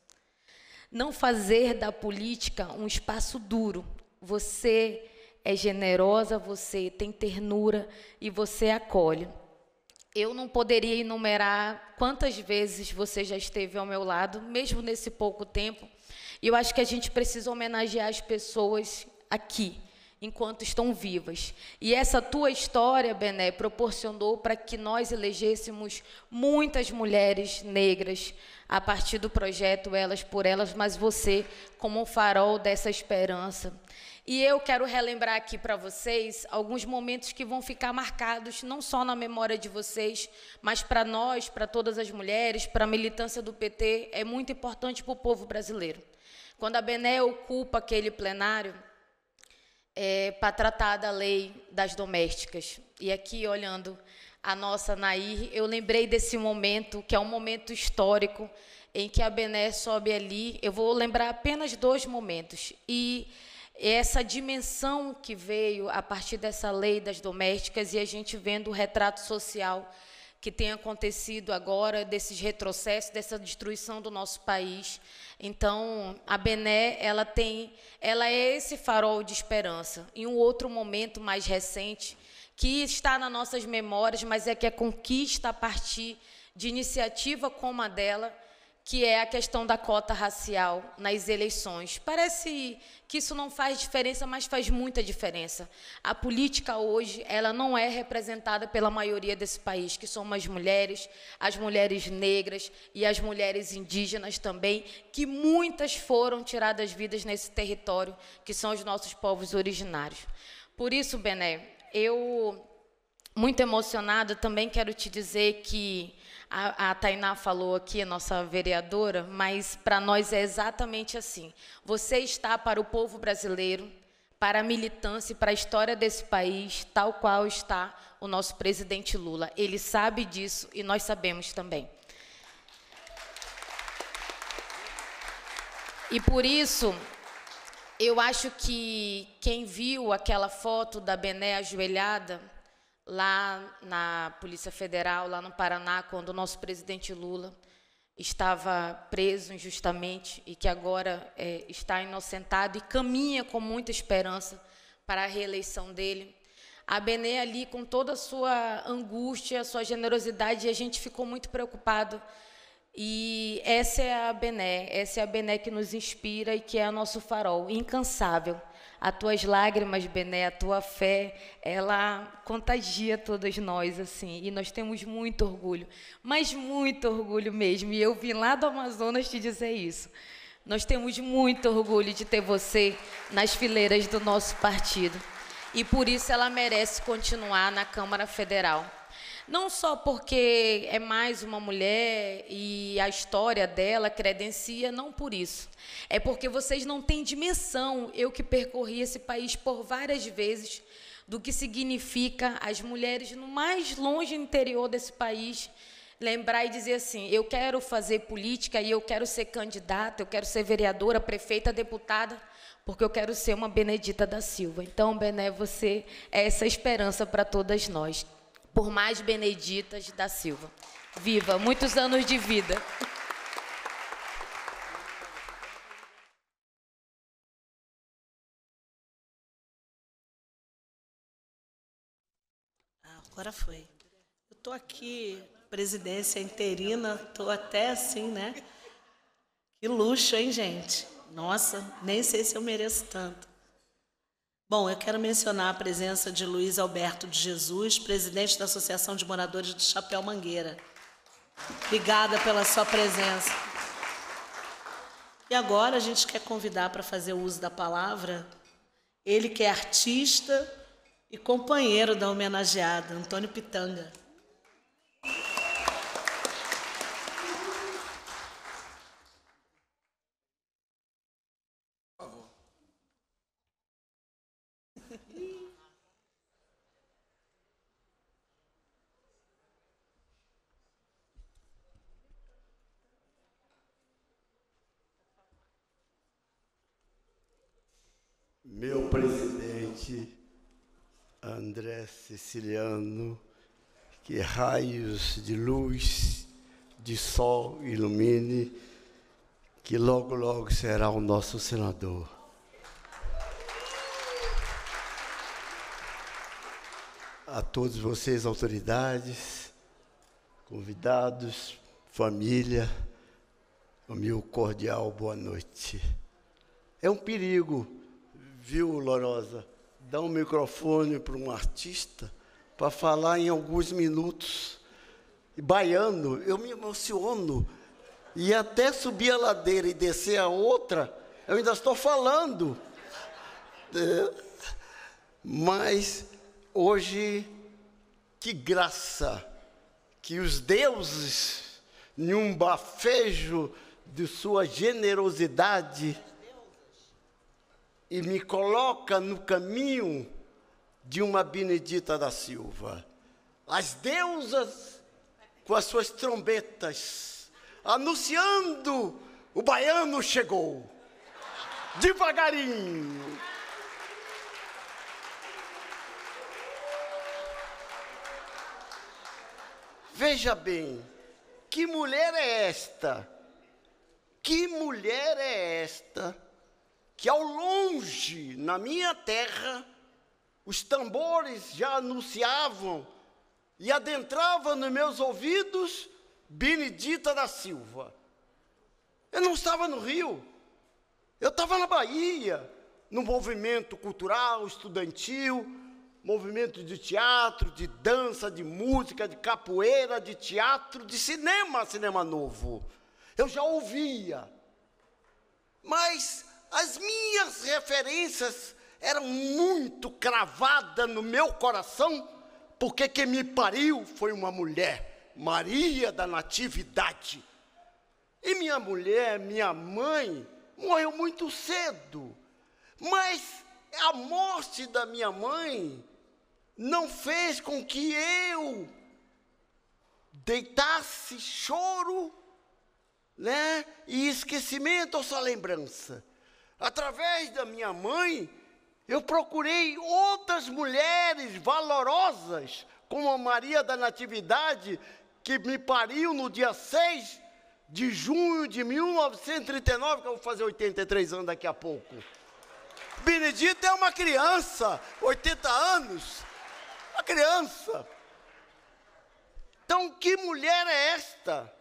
não fazer da política um espaço duro. Você é generosa, você tem ternura e você acolhe. Eu não poderia enumerar quantas vezes você já esteve ao meu lado, mesmo nesse pouco tempo. E eu acho que a gente precisa homenagear as pessoas aqui, enquanto estão vivas. E essa tua história, Bené, proporcionou para que nós elegêssemos muitas mulheres negras a partir do projeto Elas por Elas, mas você como um farol dessa esperança. E eu quero relembrar aqui para vocês alguns momentos que vão ficar marcados não só na memória de vocês, mas para nós, para todas as mulheres, para a militância do PT, é muito importante para o povo brasileiro. Quando a Bené ocupa aquele plenário é, para tratar da lei das domésticas, e aqui olhando a nossa Nair, eu lembrei desse momento, que é um momento histórico, em que a Bené sobe ali. Eu vou lembrar apenas dois momentos. E essa dimensão que veio a partir dessa lei das domésticas e a gente vendo o retrato social que tem acontecido agora, desses retrocessos, dessa destruição do nosso país. Então, a Bené, ela tem, ela é esse farol de esperança. Em um outro momento mais recente, que está nas nossas memórias, mas é que é conquista a partir de iniciativa como a dela, que é a questão da cota racial nas eleições. Parece que isso não faz diferença, mas faz muita diferença. A política hoje, ela não é representada pela maioria desse país, que são as mulheres, as mulheres negras e as mulheres indígenas também, que muitas foram tiradas vidas nesse território, que são os nossos povos originários. Por isso, Bené, eu muito emocionada também quero te dizer que a, a Tainá falou aqui, a nossa vereadora, mas para nós é exatamente assim. Você está para o povo brasileiro, para a militância e para a história desse país, tal qual está o nosso presidente Lula. Ele sabe disso e nós sabemos também. E por isso, eu acho que quem viu aquela foto da Bené ajoelhada, lá na Polícia Federal, lá no Paraná, quando o nosso presidente Lula estava preso injustamente e que agora é, está inocentado e caminha com muita esperança para a reeleição dele. A Benê ali, com toda a sua angústia, a sua generosidade, e a gente ficou muito preocupado. E essa é a Bené, essa é a Bené que nos inspira e que é nosso farol, incansável. As tuas lágrimas, Bené, a tua fé, ela contagia todos nós, assim. E nós temos muito orgulho, mas muito orgulho mesmo. E eu vim lá do Amazonas te dizer isso. Nós temos muito orgulho de ter você nas fileiras do nosso partido. E por isso ela merece continuar na Câmara Federal. Não só porque é mais uma mulher e a história dela credencia, não por isso. É porque vocês não têm dimensão, eu que percorri esse país por várias vezes, do que significa as mulheres no mais longe interior desse país lembrar e dizer assim: eu quero fazer política e eu quero ser candidata, eu quero ser vereadora, prefeita, deputada, porque eu quero ser uma Benedita da Silva. Então, Bené, você é essa esperança para todas nós por mais Beneditas da Silva. Viva, muitos anos de vida. Ah, agora foi. Eu estou aqui, presidência interina, estou até assim, né? Que luxo, hein, gente? Nossa, nem sei se eu mereço tanto. Bom, eu quero mencionar a presença de Luiz Alberto de Jesus, presidente da Associação de Moradores de Chapéu Mangueira. Obrigada pela sua presença. E agora a gente quer convidar para fazer o uso da palavra ele que é artista e companheiro da homenageada, Antônio Pitanga. Meu presidente André Siciliano, que raios de luz, de sol ilumine, que logo, logo será o nosso senador. A todos vocês, autoridades, convidados, família, o meu cordial boa noite. É um perigo viu, Lorosa, dar um microfone para um artista para falar em alguns minutos. Baiano, eu me emociono. E até subir a ladeira e descer a outra, eu ainda estou falando. É, mas hoje, que graça que os deuses, em um bafejo de sua generosidade, e me coloca no caminho de uma Benedita da Silva. As deusas com as suas trombetas, anunciando o baiano chegou. Devagarinho. Veja bem, que mulher é esta? Que mulher é esta? Que ao longe, na minha terra, os tambores já anunciavam e adentrava nos meus ouvidos Benedita da Silva. Eu não estava no Rio, eu estava na Bahia, no movimento cultural, estudantil, movimento de teatro, de dança, de música, de capoeira, de teatro, de cinema, cinema novo. Eu já ouvia. Mas as minhas referências eram muito cravadas no meu coração, porque quem me pariu foi uma mulher, Maria da Natividade. E minha mulher, minha mãe, morreu muito cedo. Mas a morte da minha mãe não fez com que eu deitasse choro, né, e esquecimento ou só lembrança. Através da minha mãe, eu procurei outras mulheres valorosas, como a Maria da Natividade, que me pariu no dia 6 de junho de 1939, que eu vou fazer 83 anos daqui a pouco. Benedita é uma criança, 80 anos, uma criança. Então, que mulher é esta?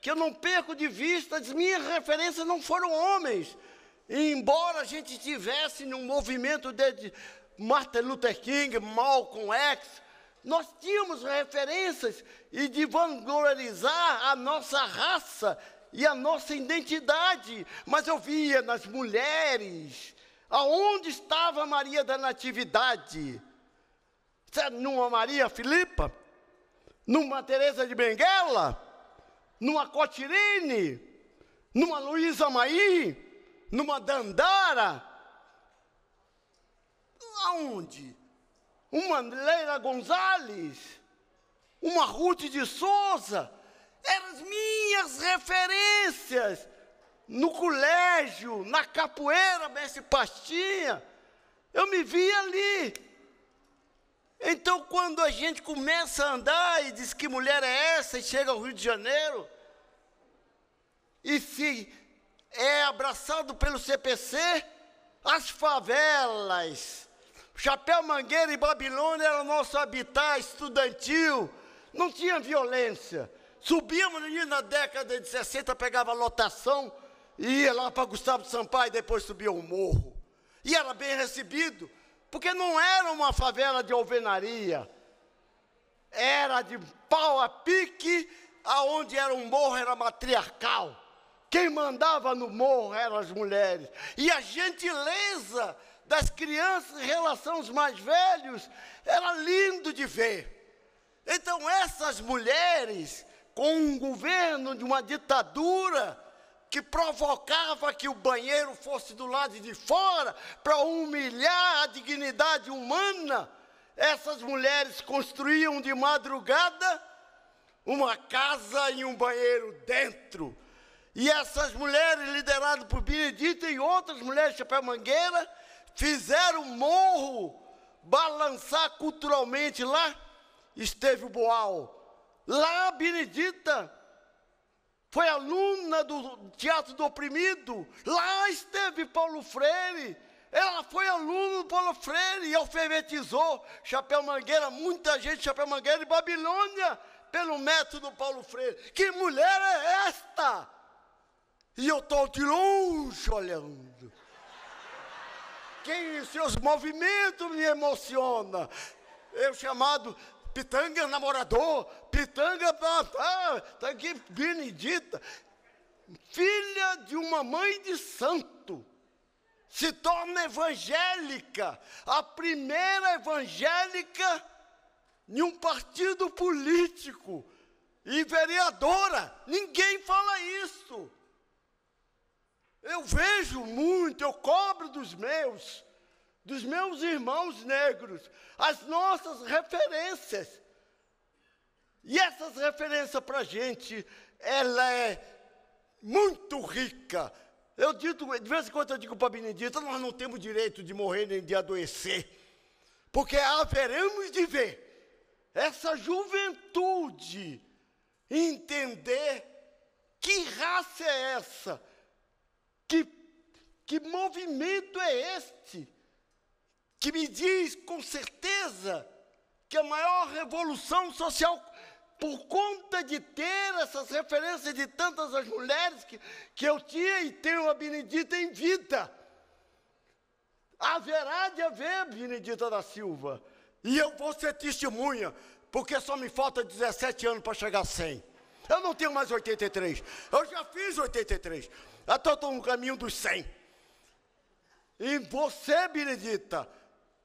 Que eu não perco de vista, as minhas referências não foram homens, Embora a gente estivesse num movimento de Martin Luther King, Malcolm X, nós tínhamos referências e de vanglorizar a nossa raça e a nossa identidade. Mas eu via nas mulheres, aonde estava Maria da Natividade? Numa Maria Filipa? Numa Teresa de Benguela? Numa Cotirine? Numa Luísa Maí? Numa Dandara? Aonde? Uma Leila Gonzalez? Uma Ruth de Souza? Eram as minhas referências no colégio, na capoeira, mestre Pastinha. Eu me vi ali. Então, quando a gente começa a andar e diz que mulher é essa e chega ao Rio de Janeiro, e se é abraçado pelo CPC, as favelas, Chapéu Mangueira e Babilônia era nosso habitat estudantil, não tinha violência. Subíamos ali na década de 60, pegava lotação, ia lá para Gustavo Sampaio e depois subia o morro. E era bem recebido, porque não era uma favela de alvenaria, era de pau a pique, aonde era um morro era matriarcal. Quem mandava no morro eram as mulheres. E a gentileza das crianças em relação aos mais velhos era lindo de ver. Então, essas mulheres, com um governo de uma ditadura, que provocava que o banheiro fosse do lado de fora para humilhar a dignidade humana, essas mulheres construíam de madrugada uma casa e um banheiro dentro. E essas mulheres, lideradas por Benedita e outras mulheres chapéu mangueira, fizeram o morro balançar culturalmente. Lá esteve o Boal. Lá, Benedita foi aluna do Teatro do Oprimido. Lá esteve Paulo Freire. Ela foi aluna do Paulo Freire e alfabetizou Chapéu Mangueira, muita gente Chapéu Mangueira e Babilônia, pelo método Paulo Freire. Que mulher é esta? E eu estou de longe olhando. Quem seus movimentos me emociona. Eu chamado Pitanga namorador, Pitanga tá, tá aqui Benedita, filha de uma mãe de santo, se torna evangélica, a primeira evangélica em um partido político e vereadora. Ninguém fala isso. Eu vejo muito, eu cobro dos meus dos meus irmãos negros, as nossas referências. E essas referências para a gente, ela é muito rica. Eu digo, de vez em quando eu digo para a Benedita, nós não temos direito de morrer nem de adoecer, porque haveremos de ver essa juventude entender que raça é essa, que, que movimento é este, que me diz com certeza que a maior revolução social, por conta de ter essas referências de tantas as mulheres que, que eu tinha e tenho a Benedita em vida, haverá de haver Benedita da Silva. E eu vou ser testemunha, porque só me falta 17 anos para chegar a 100. Eu não tenho mais 83. Eu já fiz 83. Eu estou no caminho dos 100. E você, Benedita,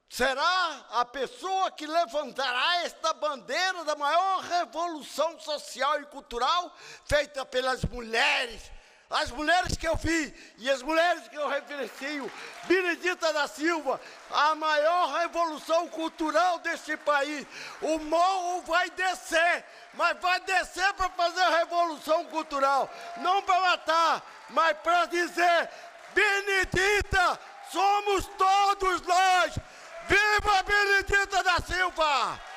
será a pessoa que levantará esta bandeira da maior revolução social e cultural feita pelas mulheres. As mulheres que eu vi e as mulheres que eu referencio, Benedita da Silva, a maior revolução cultural deste país. O morro vai descer, mas vai descer para fazer a revolução cultural, não para matar, mas para dizer: Benedita, somos todos nós. Viva Benedita da Silva!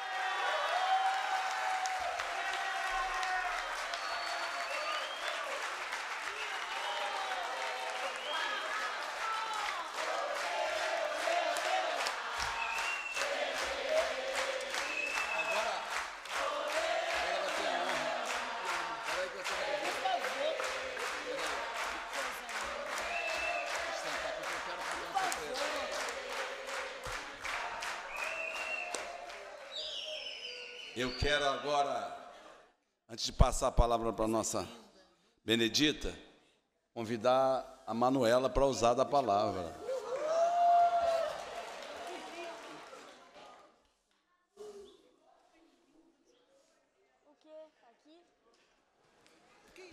Eu quero agora, antes de passar a palavra para a nossa Benedita, convidar a Manuela para usar da palavra.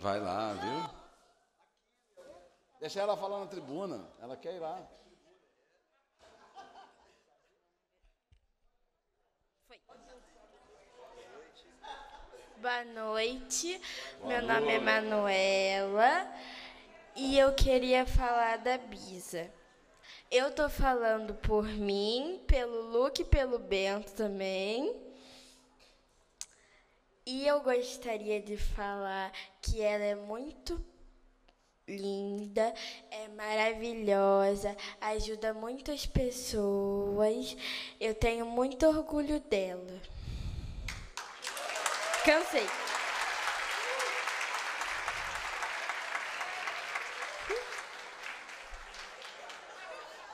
Vai lá, viu? Deixa ela falar na tribuna, ela quer ir lá. Boa noite, Boa meu nome é. Manuela e eu queria falar da Bisa. Eu tô falando por mim, pelo Luke e pelo Bento também. E eu gostaria de falar que ela é muito linda, é maravilhosa, ajuda muitas pessoas. Eu tenho muito orgulho dela. Cansei.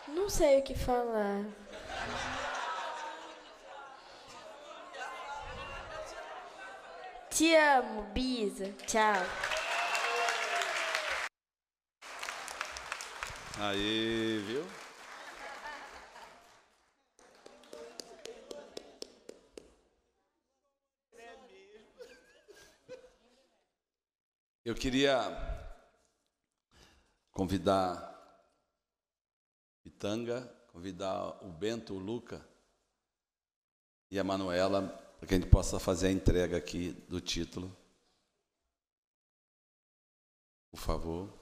Não sei o que falar. Te amo, Bisa. Tchau. Aí, viu? Eu queria convidar Pitanga, convidar o Bento, o Luca e a Manuela para que a gente possa fazer a entrega aqui do título. Por favor.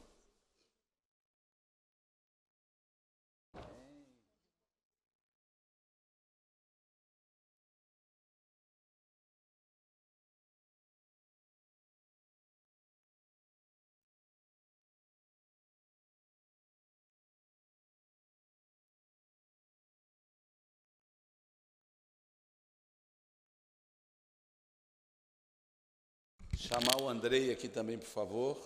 Chamar o Andrei aqui também, por favor.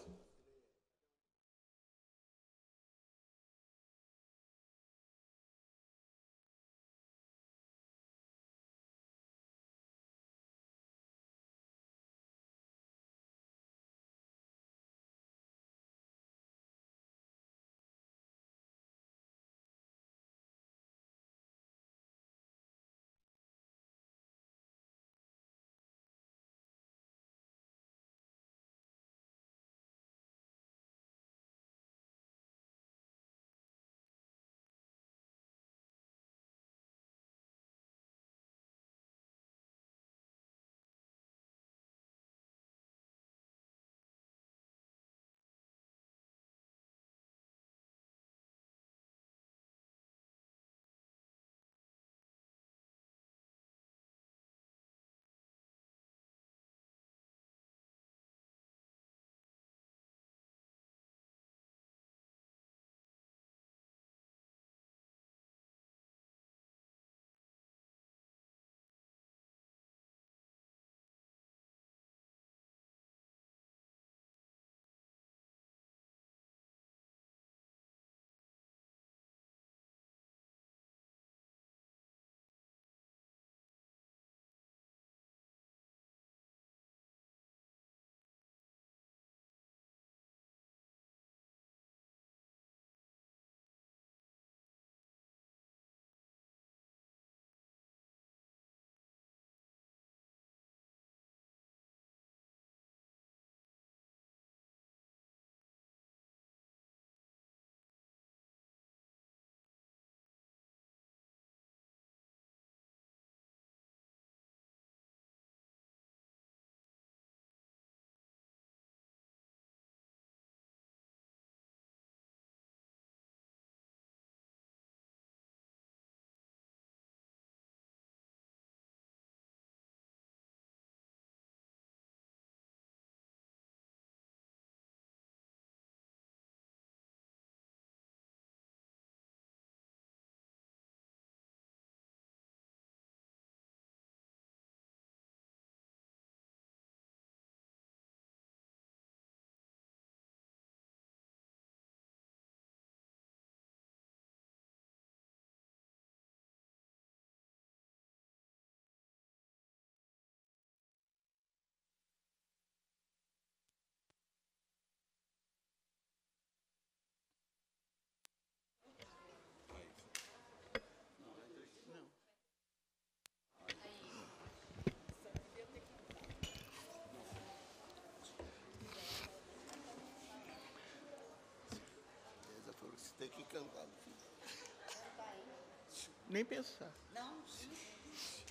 Nem pensar. Não, sim.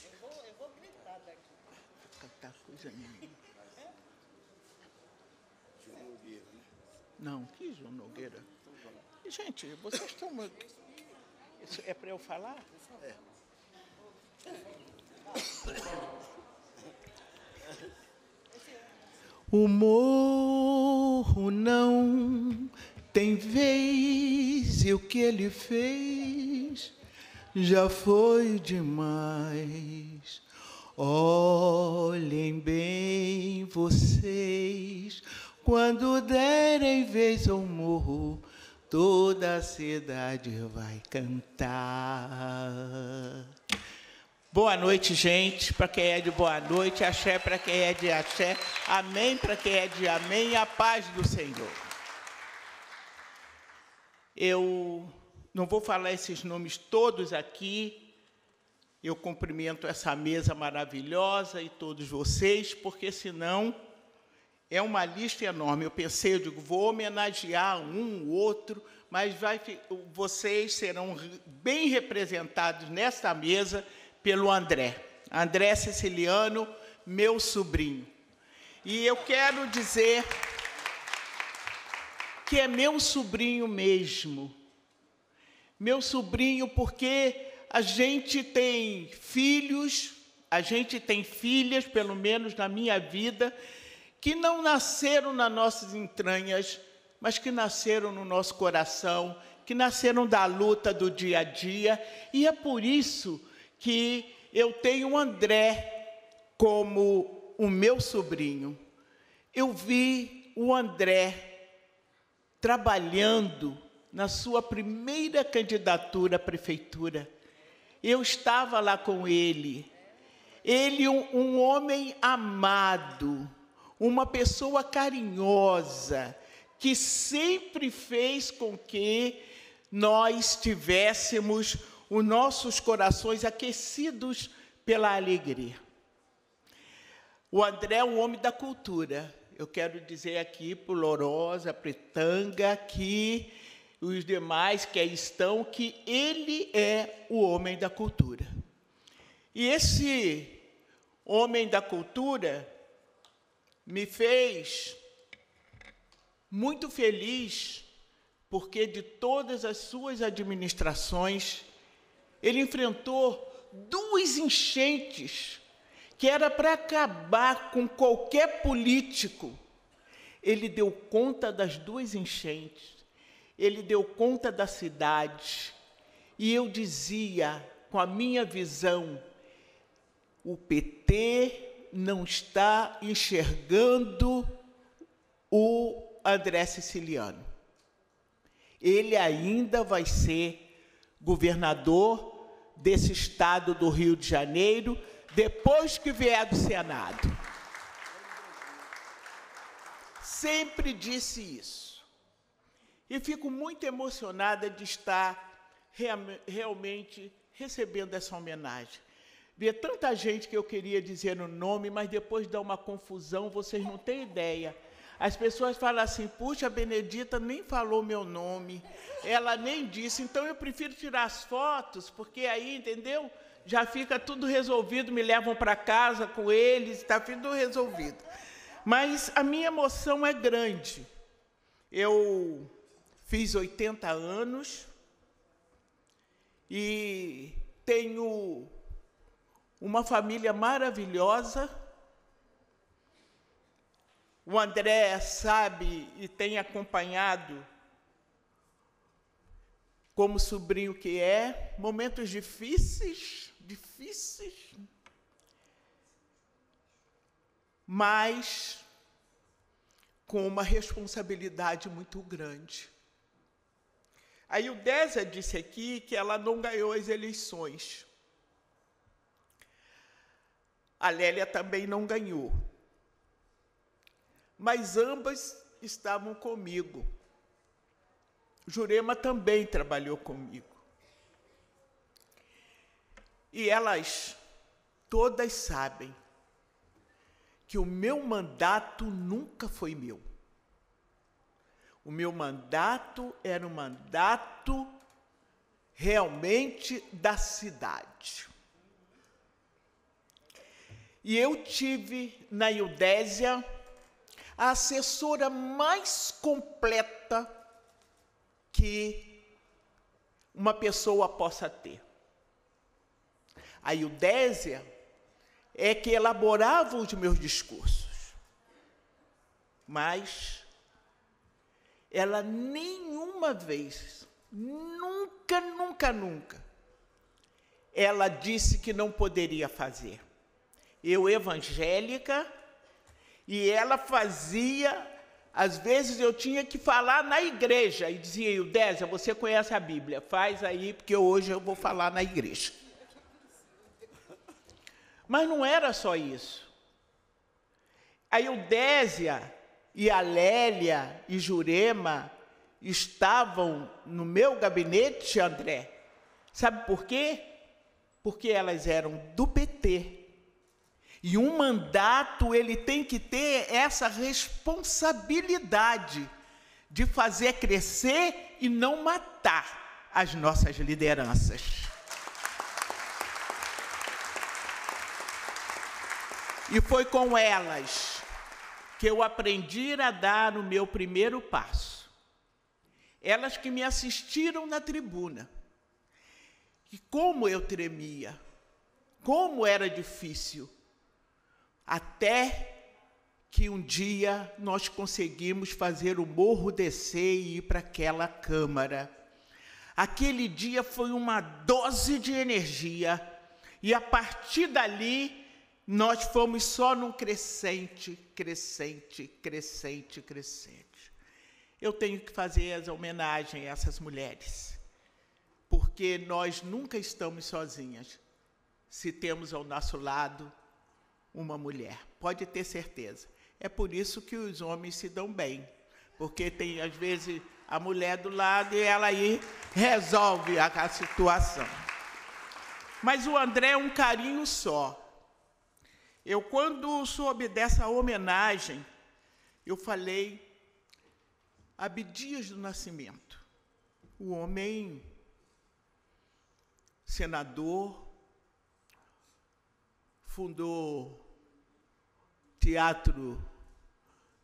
Eu vou, eu vou gritar daqui. Cantar coisa nenhuma. Não, que João Nogueira? Gente, vocês estão. Isso é para eu falar? É. O morro não tem vez e o que ele fez já foi demais. Olhem bem vocês, quando derem vez ao morro, toda a cidade vai cantar. Boa noite, gente, para quem é de boa noite, axé para quem é de axé, amém para quem é de amém, a paz do Senhor. Eu não vou falar esses nomes todos aqui, eu cumprimento essa mesa maravilhosa e todos vocês, porque senão é uma lista enorme. Eu pensei, eu digo, vou homenagear um, outro, mas vai, vocês serão bem representados nesta mesa pelo André. André Siciliano, meu sobrinho. E eu quero dizer que é meu sobrinho mesmo. Meu sobrinho, porque a gente tem filhos, a gente tem filhas, pelo menos na minha vida, que não nasceram nas nossas entranhas, mas que nasceram no nosso coração, que nasceram da luta do dia a dia, e é por isso que eu tenho o André como o meu sobrinho. Eu vi o André trabalhando na sua primeira candidatura à prefeitura. Eu estava lá com ele. Ele, um, um homem amado, uma pessoa carinhosa, que sempre fez com que nós tivéssemos os nossos corações aquecidos pela alegria. O André é um homem da cultura. Eu quero dizer aqui para Lorosa, Pretanga, que os demais que aí estão, que ele é o homem da cultura. E esse homem da cultura me fez muito feliz, porque de todas as suas administrações, ele enfrentou duas enchentes que era para acabar com qualquer político. Ele deu conta das duas enchentes, ele deu conta da cidade, e eu dizia, com a minha visão, o PT não está enxergando o André Siciliano. Ele ainda vai ser governador desse estado do Rio de Janeiro, depois que vier do Senado. Sempre disse isso. E fico muito emocionada de estar realmente recebendo essa homenagem. Ver tanta gente que eu queria dizer o nome, mas depois dá uma confusão, vocês não têm ideia. As pessoas falam assim: puxa, a Benedita nem falou meu nome, ela nem disse, então eu prefiro tirar as fotos, porque aí, entendeu? Já fica tudo resolvido, me levam para casa com eles, está tudo resolvido. Mas a minha emoção é grande. Eu fiz 80 anos e tenho uma família maravilhosa. O André sabe e tem acompanhado, como sobrinho que é, momentos difíceis, difíceis, mas com uma responsabilidade muito grande. Aí o Désia disse aqui que ela não ganhou as eleições. A Lélia também não ganhou mas ambas estavam comigo. Jurema também trabalhou comigo. E elas todas sabem que o meu mandato nunca foi meu. O meu mandato era um mandato realmente da cidade. E eu tive na Iudésia a assessora mais completa que uma pessoa possa ter. A Iudésia é que elaborava os meus discursos, mas ela nenhuma vez, nunca, nunca, nunca, ela disse que não poderia fazer. Eu, evangélica, e ela fazia, às vezes eu tinha que falar na igreja, e dizia, Eudésia, você conhece a Bíblia, faz aí, porque hoje eu vou falar na igreja. Mas não era só isso. A Eudésia e a Lélia e Jurema estavam no meu gabinete, André. Sabe por quê? Porque elas eram do PT. E um mandato, ele tem que ter essa responsabilidade de fazer crescer e não matar as nossas lideranças. E foi com elas que eu aprendi a dar o meu primeiro passo. Elas que me assistiram na tribuna. E como eu tremia, como era difícil. Até que um dia nós conseguimos fazer o morro descer e ir para aquela câmara. Aquele dia foi uma dose de energia, e a partir dali nós fomos só num crescente, crescente, crescente, crescente. Eu tenho que fazer as homenagens a essas mulheres, porque nós nunca estamos sozinhas se temos ao nosso lado uma mulher. Pode ter certeza. É por isso que os homens se dão bem, porque tem às vezes a mulher do lado e ela aí resolve a, situação. Mas o André é um carinho só. Eu, quando soube dessa homenagem, eu falei, Abdias do Nascimento, o homem senador, fundou Teatro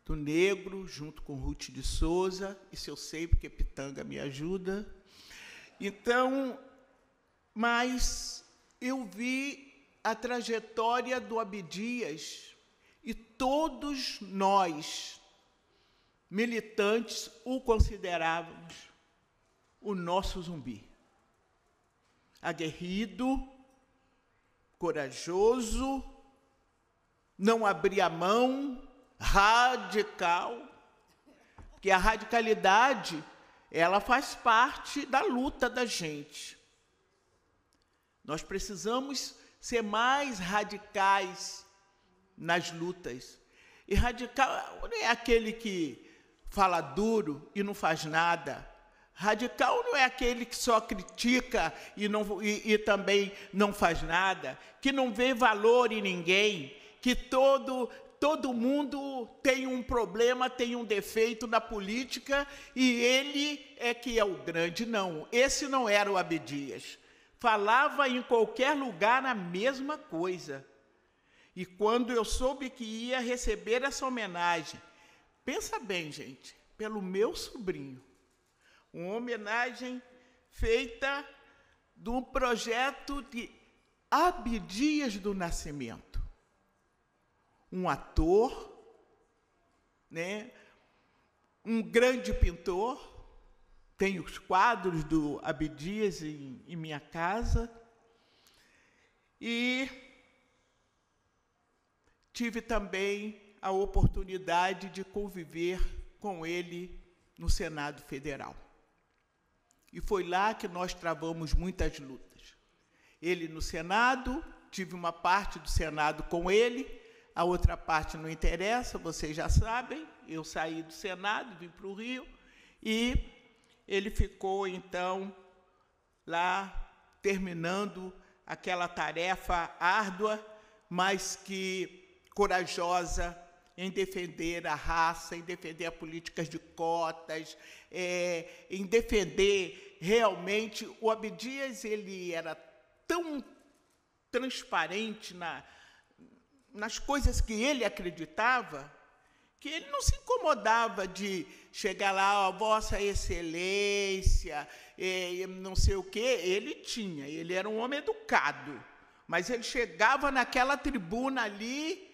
do Negro, junto com Ruth de Souza, isso eu sei porque Pitanga me ajuda. Então, mas eu vi a trajetória do Abdias e todos nós, militantes, o considerávamos o nosso zumbi. Aguerrido, corajoso, não abria mão, radical, porque a radicalidade, ela faz parte da luta da gente. Nós precisamos ser mais radicais nas lutas. E radical não é aquele que fala duro e não faz nada. Radical não é aquele que só critica e, não, e, e, também não faz nada, que não vê valor em ninguém, que todo, todo mundo tem um problema, tem um defeito na política e ele é que é o grande. Não, esse não era o Abdias falava em qualquer lugar a mesma coisa. E quando eu soube que ia receber essa homenagem, pensa bem, gente, pelo meu sobrinho, uma homenagem feita do projeto de Abdias do Nascimento. Um ator, né, um grande pintor, tenho os quadros do Abdias em, em minha casa. E tive também a oportunidade de conviver com ele no Senado Federal. E foi lá que nós travamos muitas lutas. Ele no Senado, tive uma parte do Senado com ele, a outra parte não interessa, vocês já sabem. Eu saí do Senado, vim para o Rio e ele ficou então lá terminando aquela tarefa árdua, mas que corajosa em defender a raça, em defender políticas de cotas, é, em defender realmente. O Abdias ele era tão transparente na, nas coisas que ele acreditava que ele não se incomodava de chegar lá, ó, Vossa Excelência, não sei o quê. Ele tinha, ele era um homem educado, mas ele chegava naquela tribuna ali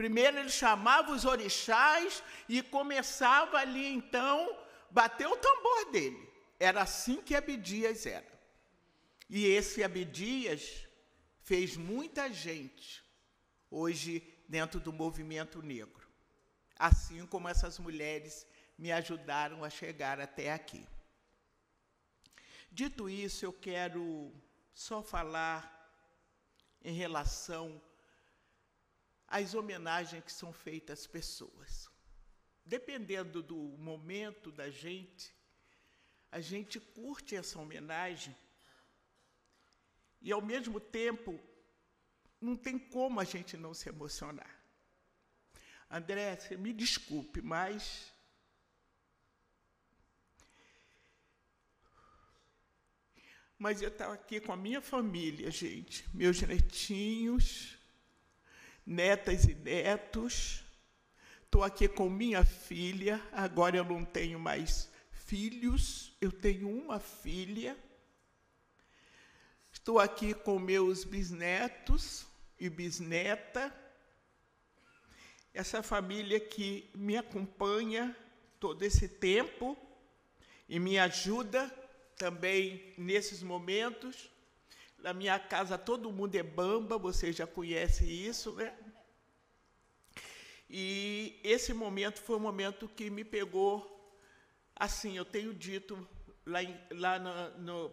Primeiro ele chamava os orixás e começava ali então bater o tambor dele. Era assim que Abdias era. E esse Abdias fez muita gente hoje dentro do movimento negro. Assim como essas mulheres me ajudaram a chegar até aqui. Dito isso, eu quero só falar em relação as homenagens que são feitas às pessoas. Dependendo do momento da gente, a gente curte essa homenagem e, ao mesmo tempo, não tem como a gente não se emocionar. André, me desculpe, mas Mas eu estava aqui com a minha família, gente, meus netinhos, netas e netos. Estou aqui com minha filha, agora eu não tenho mais filhos, eu tenho uma filha. Estou aqui com meus bisnetos e bisneta. Essa família que me acompanha todo esse tempo e me ajuda também nesses momentos. Na minha casa todo mundo é bamba, você já conhece isso, né? E esse momento foi um momento que me pegou, assim, eu tenho dito lá, lá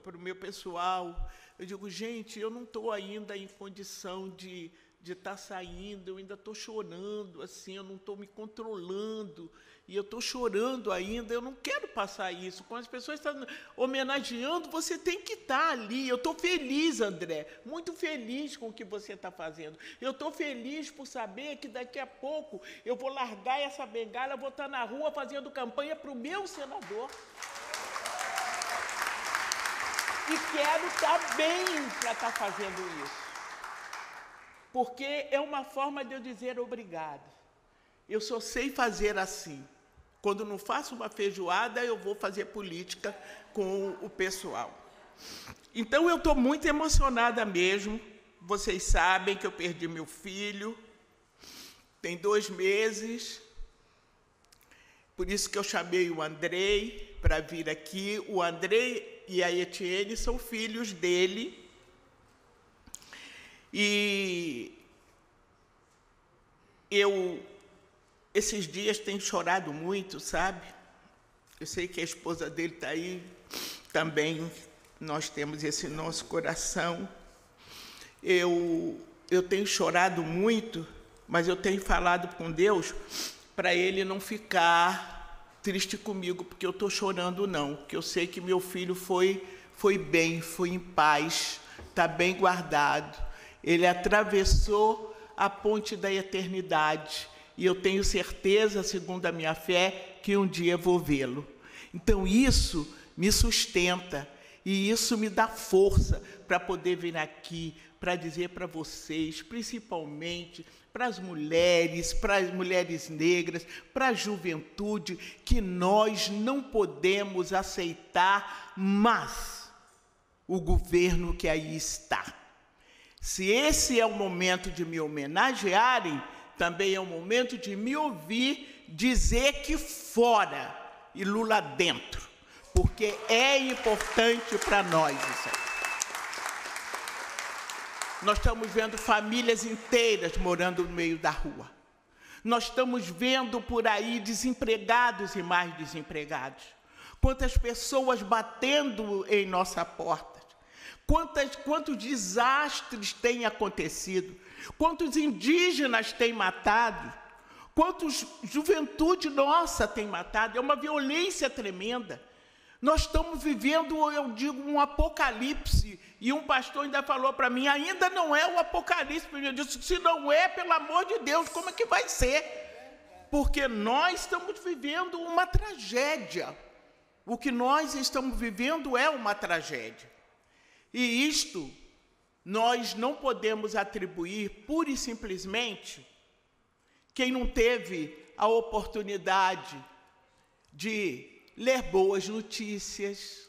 para o meu pessoal, eu digo, gente, eu não estou ainda em condição de de estar tá saindo, eu ainda estou chorando, assim, eu não estou me controlando, e eu estou chorando ainda, eu não quero passar isso. Quando as pessoas estão homenageando, você tem que estar tá ali. Eu estou feliz, André, muito feliz com o que você está fazendo. Eu estou feliz por saber que daqui a pouco eu vou largar essa bengala, vou estar tá na rua fazendo campanha para o meu senador. E quero estar bem para estar fazendo isso porque é uma forma de eu dizer obrigado. Eu só sei fazer assim. Quando não faço uma feijoada, eu vou fazer política com o pessoal. Então, eu estou muito emocionada mesmo. Vocês sabem que eu perdi meu filho, tem dois meses. Por isso que eu chamei o Andrei para vir aqui. O Andrei e a Etienne são filhos dele. E eu, esses dias, tenho chorado muito, sabe? Eu sei que a esposa dele está aí, também nós temos esse nosso coração. Eu, eu tenho chorado muito, mas eu tenho falado com Deus para ele não ficar triste comigo, porque eu estou chorando, não, porque eu sei que meu filho foi, foi bem, foi em paz, está bem guardado. Ele atravessou a ponte da eternidade e eu tenho certeza, segundo a minha fé, que um dia vou vê-lo. Então isso me sustenta e isso me dá força para poder vir aqui para dizer para vocês, principalmente para as mulheres, para as mulheres negras, para a juventude, que nós não podemos aceitar mais o governo que aí está. Se esse é o momento de me homenagearem, também é o momento de me ouvir dizer que fora e Lula dentro, porque é importante para nós isso. Nós estamos vendo famílias inteiras morando no meio da rua. Nós estamos vendo por aí desempregados e mais desempregados. Quantas pessoas batendo em nossa porta Quantas, quantos desastres têm acontecido? Quantos indígenas têm matado? Quantos juventude nossa tem matado? É uma violência tremenda. Nós estamos vivendo, eu digo, um apocalipse. E um pastor ainda falou para mim: ainda não é o apocalipse. Eu disse: se não é, pelo amor de Deus, como é que vai ser? porque nós estamos vivendo uma tragédia. O que nós estamos vivendo é uma tragédia. E isto nós não podemos atribuir pura e simplesmente quem não teve a oportunidade de ler boas notícias,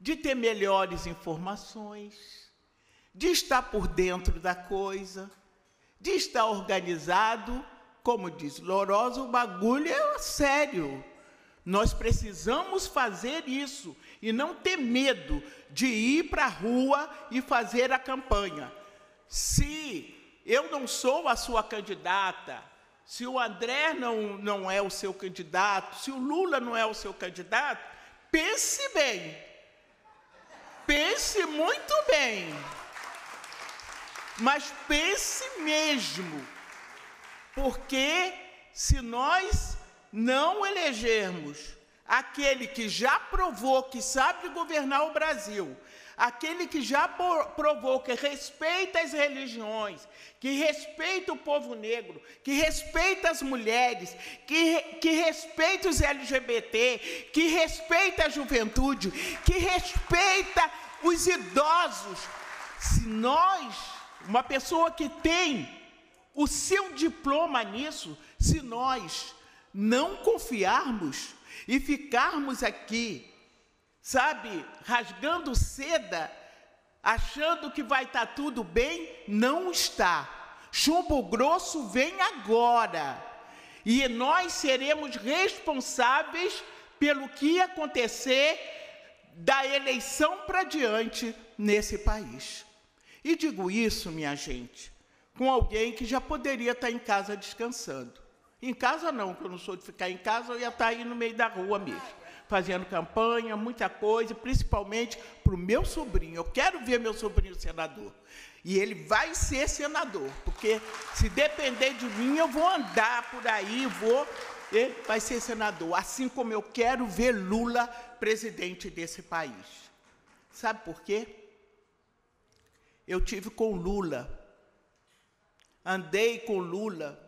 de ter melhores informações, de estar por dentro da coisa, de estar organizado. Como diz Lourosa, o bagulho é sério. Nós precisamos fazer isso e não ter medo de ir para a rua e fazer a campanha. Se eu não sou a sua candidata, se o André não, não é o seu candidato, se o Lula não é o seu candidato, pense bem. Pense muito bem. Mas pense mesmo. Porque se nós não elegermos aquele que já provou que sabe governar o Brasil, aquele que já provou que respeita as religiões, que respeita o povo negro, que respeita as mulheres, que, que respeita os LGBT, que respeita a juventude, que respeita os idosos. Se nós, uma pessoa que tem o seu diploma nisso, se nós não confiarmos e ficarmos aqui, sabe, rasgando seda, achando que vai estar tá tudo bem, não está. Chumbo grosso vem agora. E nós seremos responsáveis pelo que acontecer da eleição para diante nesse país. E digo isso, minha gente, com alguém que já poderia estar tá em casa descansando. Em casa não, que eu não sou de ficar em casa, eu ia estar aí no meio da rua mesmo, fazendo campanha, muita coisa, principalmente para o meu sobrinho. Eu quero ver meu sobrinho senador. E ele vai ser senador, porque se depender de mim, eu vou andar por aí, vou. Ele vai ser senador, assim como eu quero ver Lula presidente desse país. Sabe por quê? Eu tive com Lula, andei com Lula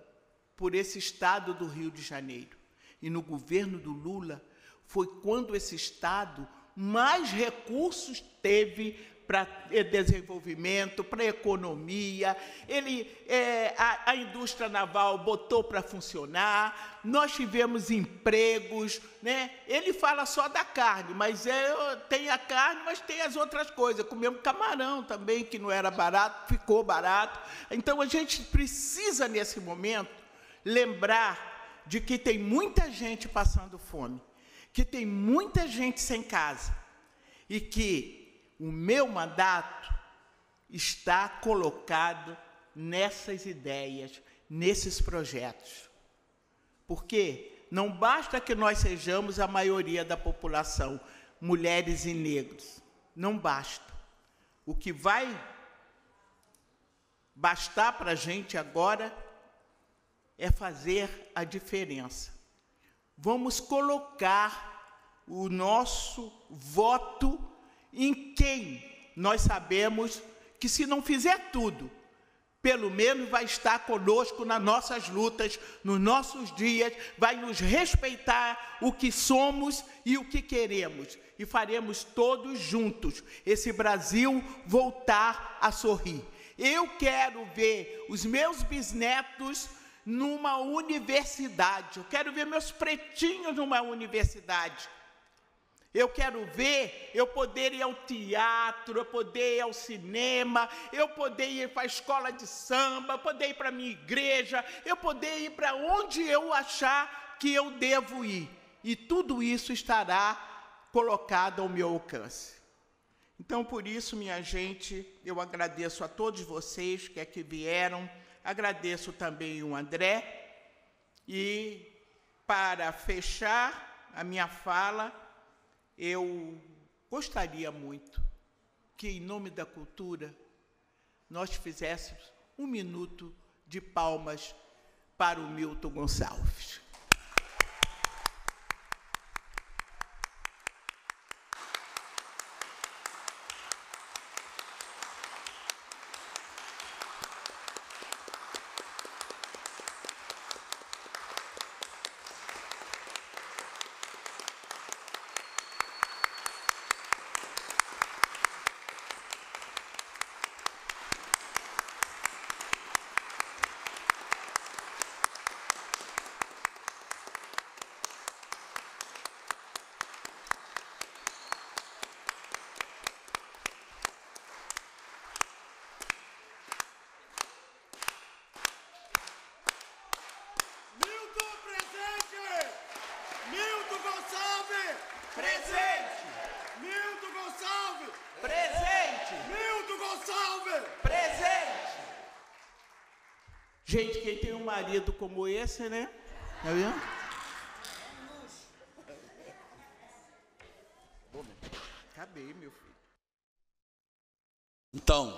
por esse estado do Rio de Janeiro. E no governo do Lula foi quando esse estado mais recursos teve para desenvolvimento, para economia. Ele, é, a, a, indústria naval botou para funcionar. Nós tivemos empregos, né? Ele fala só da carne, mas é, tem a carne, mas tem as outras coisas. Comemos camarão também, que não era barato, ficou barato. Então a gente precisa nesse momento lembrar de que tem muita gente passando fome, que tem muita gente sem casa e que o meu mandato está colocado nessas ideias, nesses projetos. Porque não basta que nós sejamos a maioria da população, mulheres e negros. Não basta. O que vai bastar para a gente agora é fazer a diferença. Vamos colocar o nosso voto em quem nós sabemos que, se não fizer tudo, pelo menos vai estar conosco nas nossas lutas, nos nossos dias, vai nos respeitar o que somos e o que queremos. E faremos todos juntos esse Brasil voltar a sorrir. Eu quero ver os meus bisnetos numa universidade. Eu quero ver meus pretinhos numa universidade. Eu quero ver eu poder ir ao teatro, eu poder ir ao cinema, eu poder ir para a escola de samba, eu poder ir para a minha igreja, eu poder ir para onde eu achar que eu devo ir. E tudo isso estará colocado ao meu alcance. Então, por isso, minha gente, eu agradeço a todos vocês que aqui vieram Agradeço também o André. E, para fechar a minha fala, eu gostaria muito que, em nome da cultura, nós fizéssemos um minuto de palmas para o Milton Gonçalves. Presente! Milton Gonçalves! Presente! Milton Gonçalves! Presente! Gente, quem tem um marido como esse, né? Tá vendo? Acabei, meu filho. Então,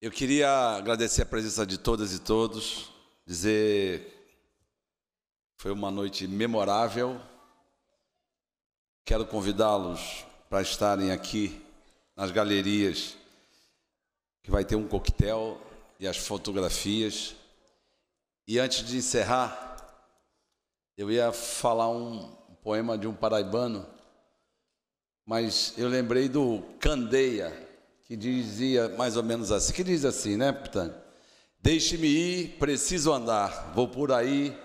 eu queria agradecer a presença de todas e todos, dizer que foi uma noite memorável. Quero convidá-los para estarem aqui nas galerias, que vai ter um coquetel e as fotografias. E antes de encerrar, eu ia falar um poema de um paraibano, mas eu lembrei do Candeia, que dizia mais ou menos assim, que diz assim, né, Pitani? Deixe-me ir, preciso andar, vou por aí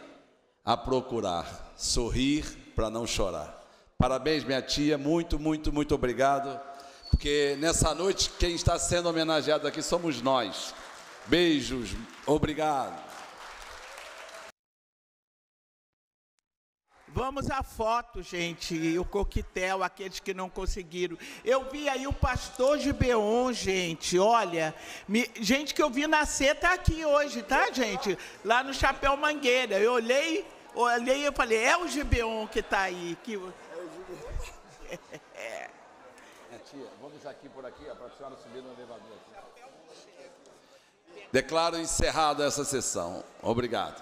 a procurar, sorrir para não chorar. Parabéns, minha tia, muito, muito, muito obrigado, porque nessa noite quem está sendo homenageado aqui somos nós. Beijos, obrigado. Vamos à foto, gente, e o coquetel, aqueles que não conseguiram. Eu vi aí o pastor Gibeon, gente, olha, me- gente que eu vi nascer tá aqui hoje, tá, gente? Lá no Chapéu Mangueira. Eu olhei, olhei e falei, é o Gibeon que tá aí. Que... É. Minha tia, vamos aqui por aqui, para a senhora subir no elevador. Declaro encerrada essa sessão. Obrigado.